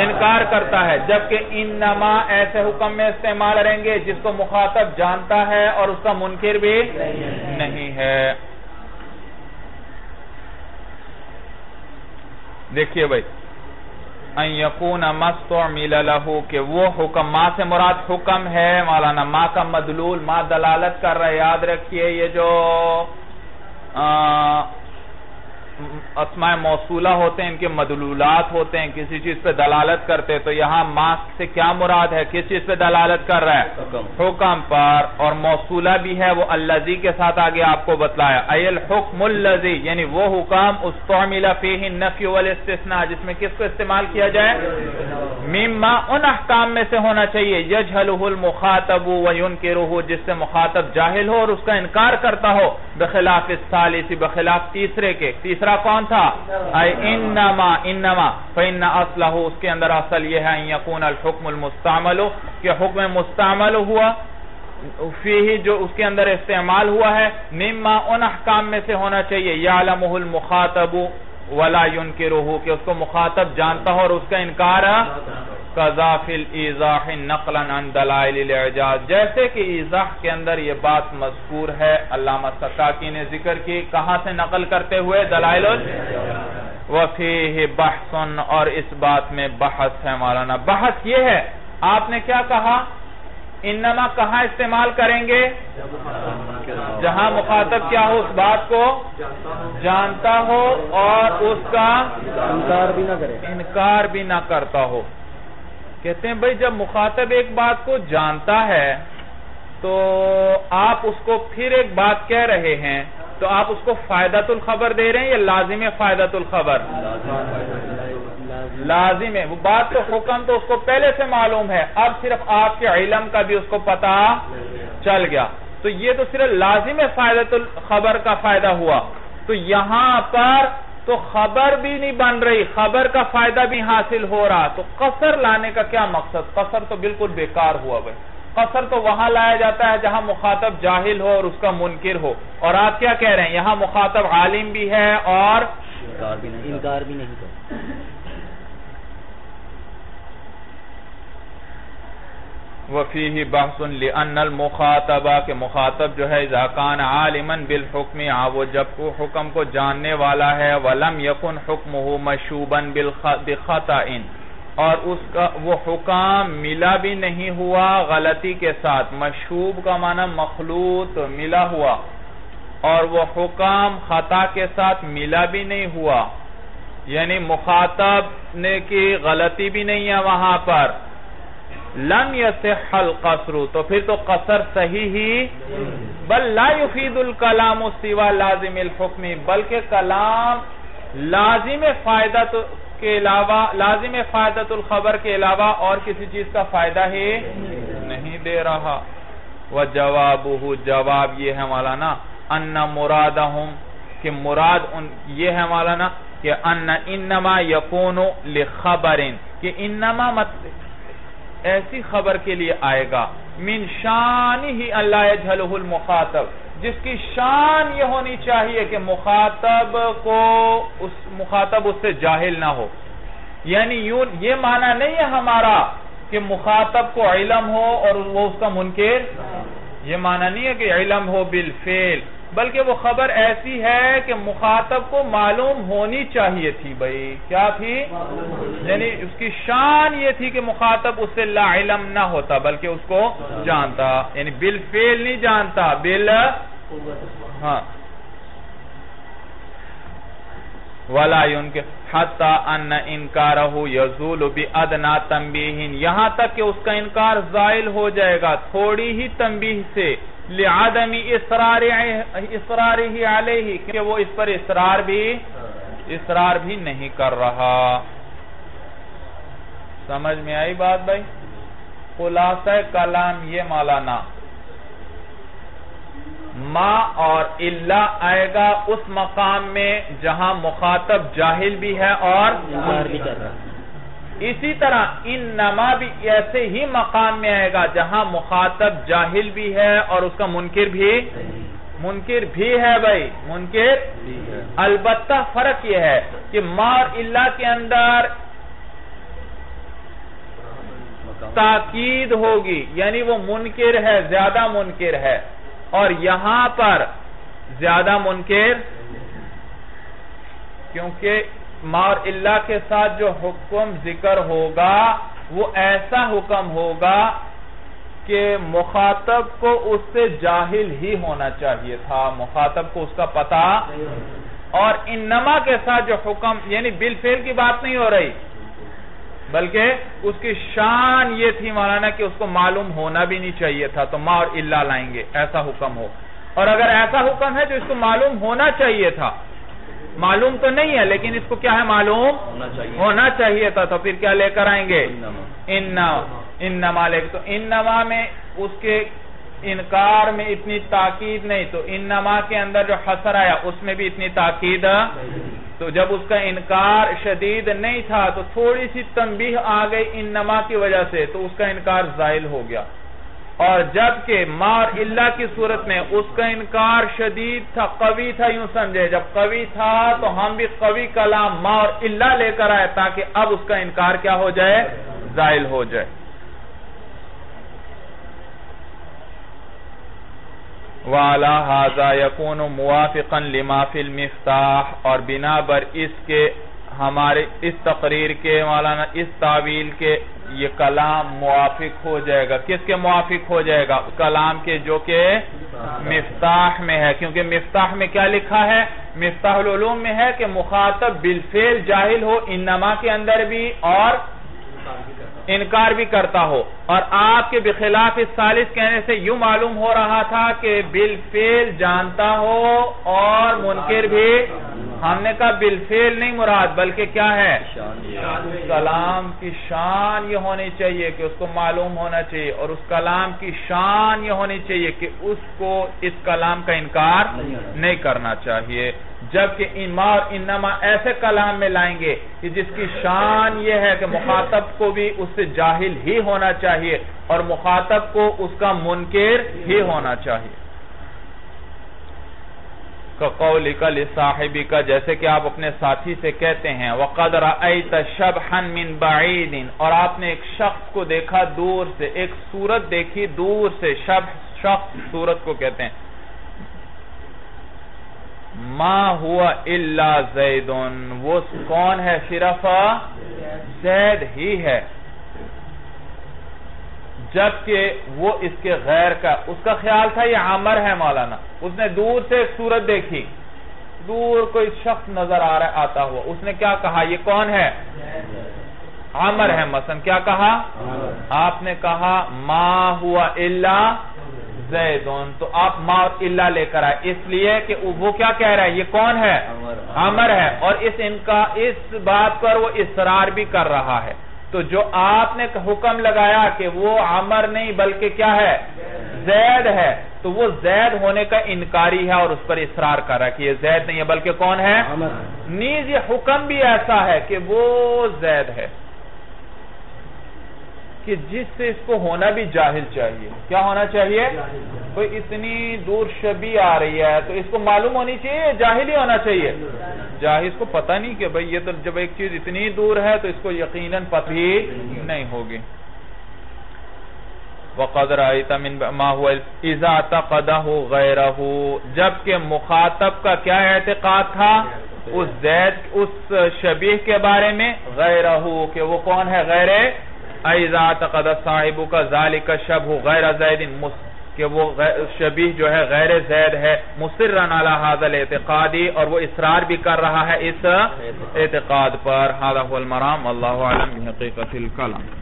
انکار کرتا ہے۔ جبکہ انما ایسے حکم میں استعمال کریں گے جس کو مخاطب جانتا ہے اور اس کا منکر بھی نہیں ہے۔ دیکھیے بھائی۔ ان یکون مستعمل لہو، کہ وہ حکم، ما سے مراد حکم ہے، مولانا، ما کا مدلول، ما دلالت کر رہا ہے یاد رکھیے یہ جو اسماء موصولہ ہوتے ہیں ان کے مدلولات ہوتے ہیں کسی چیز پہ دلالت کرتے تو یہاں ماں سے کیا مراد ہے؟ کس چیز پہ دلالت کر رہا ہے؟ حکم۔ پر اور موصولہ بھی ہے وہ اللذی کے ساتھ آگے آپ کو بتلایا۔ ایل حکم اللذی یعنی وہ حکم استعمل فیہ نفی والاستثناء جس میں کس کو استعمال کیا جائے؟ مما ان احکام میں سے ہونا چاہیے۔ یجھلہ المخاطب وینکرہ جس سے مخاطب جاہل ہو اور اس کا انکار کرتا ہو بخلاف الثالثی بخلاف تیسرے کے تیسرا کون تھا؟ انما انما، فإن اصلہ اس کے اندر اصل یہ ہے ان یکون الحکم المستعمل، کہ حکم مستعمل ہوا فیہی جو اس کے اندر استعمال ہوا ہے، مما ان احکام میں سے ہونا چاہیے یعلمہ المخاطب. ولا ينکرہ کہ اس کو مخاطب جانتا ہو اور اس کا انکار قذاف الایزاح نقلا عن دلائل الاعجاز۔ جیسے کہ ایزاح کے اندر یہ بات مذکور ہے، علامہ سکاکی نے ذکر کی، کہاں سے نقل کرتے ہوئے دلائل؟ وفیہ بحث اور اس بات میں بحث ہے مولانا بحث یہ ہے، آپ نے کیا کہا؟ انما کہاں استعمال کریں گے؟ جہاں مخاطب کیا ہو اس بات کو جانتا ہو اور اس کا انکار بھی نہ کرے۔ انکار بھی نہ کرتا ہو۔ کہتے ہیں بھائی جب مخاطب ایک بات کو جانتا ہے تو آپ اس کو پھر ایک بات کہہ رہے ہیں، تو آپ اس کو فائدت الخبر دے رہے ہیں یا لازم فائدت الخبر؟ لازم ہے۔ وہ بات تو حکم تو اس کو پہلے سے معلوم ہے، اب صرف آپ کے علم کا بھی اس کو پتا چل گیا۔ تو یہ تو صرف لازم فائدت الخبر کا فائدہ ہوا۔ تو یہاں پر تو خبر بھی نہیں بن رہی، خبر کا فائدہ بھی حاصل ہو رہا۔ تو قصر لانے کا کیا مقصد؟ قصر تو بالکل بیکار ہوا بھائی۔ قصر تو وہاں لایا جاتا ہے جہاں مخاطب جاہل ہو اور اس کا منکر ہو۔ اور آپ کیا کہہ رہے ہیں؟ یہاں مخاطب عالم بھی ہے اور انکار بھی نہیں وفیہ بحث لئن المخاطبہ کہ مخاطب جو ہے اذا کان عالما بالحکم وہ جب کو حکم کو جاننے والا ہے ولم یکن حکمہ مشوبا بخطا اور اس کا وہ حکام ملا بھی نہیں ہوا غلطی کے ساتھ۔ مشوب کا معنی مخلوط ملا ہوا۔ اور وہ حکام خطا کے ساتھ ملا بھی نہیں ہوا۔ یعنی مخاطب نے کی غلطی بھی نہیں ہے وہاں پر۔ لم يصح القصر، تو پھر تو قصر صحیح ہی۔ بل لا يفید الکلام سوا لازم الحکم، بلکہ کلام لازم فائدہ کے علاوہ، لازم فائدت الخبر کے علاوہ اور کسی چیز کا فائدہ ہی نہیں دے رہا۔ وجوابہ جواب یہ ہے مولانا، ان مرادہم، کہ مراد یہ ہے مولانا، کہ ان انما یکون لخبر کہ انما مطلب ایسی خبر کے لیے آئے گا۔ من شان ہی اللہ جھلہ المخاطب۔ جس کی شان یہ ہونی چاہیے کہ مخاطب کو اس مخاطب اس سے جاہل نہ ہو۔ یعنی یہ معنی نہیں ہے ہمارا کہ مخاطب کو علم ہو اور وہ اس کا منکر یہ معنی نہیں ہے کہ علم ہو بالفعل، بلکہ وہ خبر ایسی ہے کہ مخاطب کو معلوم ہونی چاہیے تھی بھائی۔ کیا تھی؟ یعنی اس کی شان یہ تھی کہ مخاطب اس سے لا علم نہ ہوتا، بلکہ اس کو جانتا۔ یعنی بالفعل نہیں جانتا بل ہاں۔ ولا ينكر حتى ان انکارہ یزول بادنا تنبیہ یہاں تک کہ اس کا انکار زائل ہو جائے گا تھوڑی ہی تنبیہ سے۔ لعدم اصرار اصرارہ علیہ کہ وہ اس پر اصرار بھی اصرار بھی نہیں کر رہا۔ سمجھ میں آئی بات بھائی؟ خلاصہ کلام یہ مولانا ما اور اللہ آئے گا اس مقام میں جہاں مخاطب جاہل بھی ہے اور اسی طرح ان نما بھی ایسے ہی مقام میں آئے گا جہاں مخاطب جاہل بھی ہے اور اس کا منکر بھی منکر بھی ہے بھائی منکر البتہ فرق یہ ہے کہ ما اور اللہ کے اندر تاکید ہوگی یعنی وہ منکر ہے زیادہ منکر ہے۔ اور یہاں پر زیادہ منکر کیونکہ مار اللہ کے ساتھ جو حکم ذکر ہوگا وہ ایسا حکم ہوگا کہ مخاطب کو اس سے جاہل ہی ہونا چاہیے تھا مخاطب کو اس کا پتا اور انما کے ساتھ جو حکم یعنی بالفعل کی بات نہیں ہو رہی بلکہ اس کی شان یہ تھی مولانا کہ اس کو معلوم ہونا بھی نہیں چاہیے تھا تو ماں اور اللہ لائیں گے ایسا حکم ہو۔ اور اگر ایسا حکم ہے جو اس کو معلوم ہونا چاہیے تھا معلوم تو نہیں ہے لیکن اس کو کیا ہے معلوم؟ ہونا چاہیے۔ تھا تو پھر کیا لے کر آئیں گے؟ انما۔ لے تو انما میں اس کے انکار میں اتنی تاکید نہیں، تو انما کے اندر جو حسر آیا، اس میں بھی اتنی تاکید تو جب اس کا انکار شدید نہیں تھا، تو تھوڑی سی تنبیح آ گئی انما کی وجہ سے، تو اس کا انکار زائل ہو گیا۔ اور جبکہ مار اللہ کی صورت میں اس کا انکار شدید تھا، قوی تھا، یوں سمجھے، جب قوی تھا تو ہم بھی قوی کلام مار اللہ لے کر آئے، تاکہ اب اس کا انکار کیا ہو جائے، زائل ہو جائے۔ والا حاضا یقون موافقا لما فی المفتاح اور بنا بر اس کے ہمارے اس تقریر کے مولانا اس تعویل کے یہ کلام موافق ہو جائے گا۔ کس کے موافق ہو جائے گا؟ کلام کے جو کہ مفتاح میں ہے۔ کیونکہ مفتاح میں کیا لکھا ہے؟ مفتاح العلوم میں ہے کہ مخاطب بالفعل جاہل ہو، انما کے اندر بھی اور انکار بھی کرتا ہو۔ اور آپ کے بخلاف اس سالس کہنے سے یوں معلوم ہو رہا تھا کہ بالفعل جانتا ہو اور منکر بھی۔ ہم نے کہا بالفعل نہیں مراد، بلکہ کیا ہے؟ کلام کی شان یہ ہونی چاہیے کہ اس کو معلوم ہونا چاہیے۔ اور اس کلام کی شان یہ ہونی چاہیے کہ اس کو اس کلام کا انکار نہیں کرنا چاہیے۔ جبکہ اما اور انما ایسے کلام میں لائیں گے کہ جس کی شان یہ ہے کہ مخاطب کو بھی اس سے جاہل ہی ہونا چاہیے اور مخاطب کو اس کا منکر ہی ہونا چاہیے۔ قولک لصاحبی کا جیسے کہ آپ اپنے ساتھی سے کہتے ہیں، وَقَدْ رَأَيْتَ شَبْحًا مِّن بَعِيدٍ۔ اور آپ نے ایک شخص کو دیکھا دور سے، ایک صورت دیکھی دور سے شب شخص صورت کو کہتے ہیں۔ ما ہوا الا زیدن وہ کون ہے صرف زید ہی ہے۔ جبکہ وہ اس کے غیر کا اس کا خیال تھا یہ عمر ہے مولانا۔ اس نے دور سے ایک صورت دیکھی۔ دور کوئی شخص نظر آ رہا آتا ہوا۔ اس نے کیا کہا؟ یہ کون ہے؟ عمر ہے مثلا۔ کیا کہا؟ آپ نے کہا ما ہوا الا زیدون تو آپ ما اللہ لے کر آئے۔ اس لیے کہ وہ کیا کہہ رہا ہے؟ یہ کون ہے؟ عمر ہے۔ اور اس ان کا اس بات پر وہ اصرار بھی کر رہا ہے۔ تو جو آپ نے حکم لگایا کہ وہ عمر نہیں بلکہ کیا ہے؟ زید ہے۔ تو وہ زید ہونے کا انکاری ہے اور اس پر اصرار کر رہا ہے کہ یہ زید نہیں ہے بلکہ کون ہے۔ نیز یہ حکم بھی ایسا ہے کہ وہ زید ہے۔ کہ جس سے اس کو ہونا بھی جاہل چاہیے۔ کیا ہونا چاہیے؟ کوئی اتنی دور شبی آ رہی ہے تو اس کو معلوم ہونی چاہیے، جاہل ہی ہونا چاہیے۔ جاہل اس کو پتہ نہیں کہ بھئی یہ تو جب ایک چیز اتنی دور ہے تو اس کو یقیناً پتہ ہی نہیں ہوگی۔ وقد رأيت من ما هو اذا اعتقده غیره جبکہ مخاطب کا کیا اعتقاد تھا؟ اس زید، اس شبیح کے بارے میں غیرہ، کہ وہ کون ہے؟ غیر اذا اعتقد صاحب کا ذالک شبہ غیر زید کہ وہ شبیح جو ہے غیر زید ہے مصرن علی هذا اعتقادی اور وہ اصرار بھی کر رہا ہے اس اعتقاد پر. هذا هو المرام، والله اعلم بحقیقت الکلام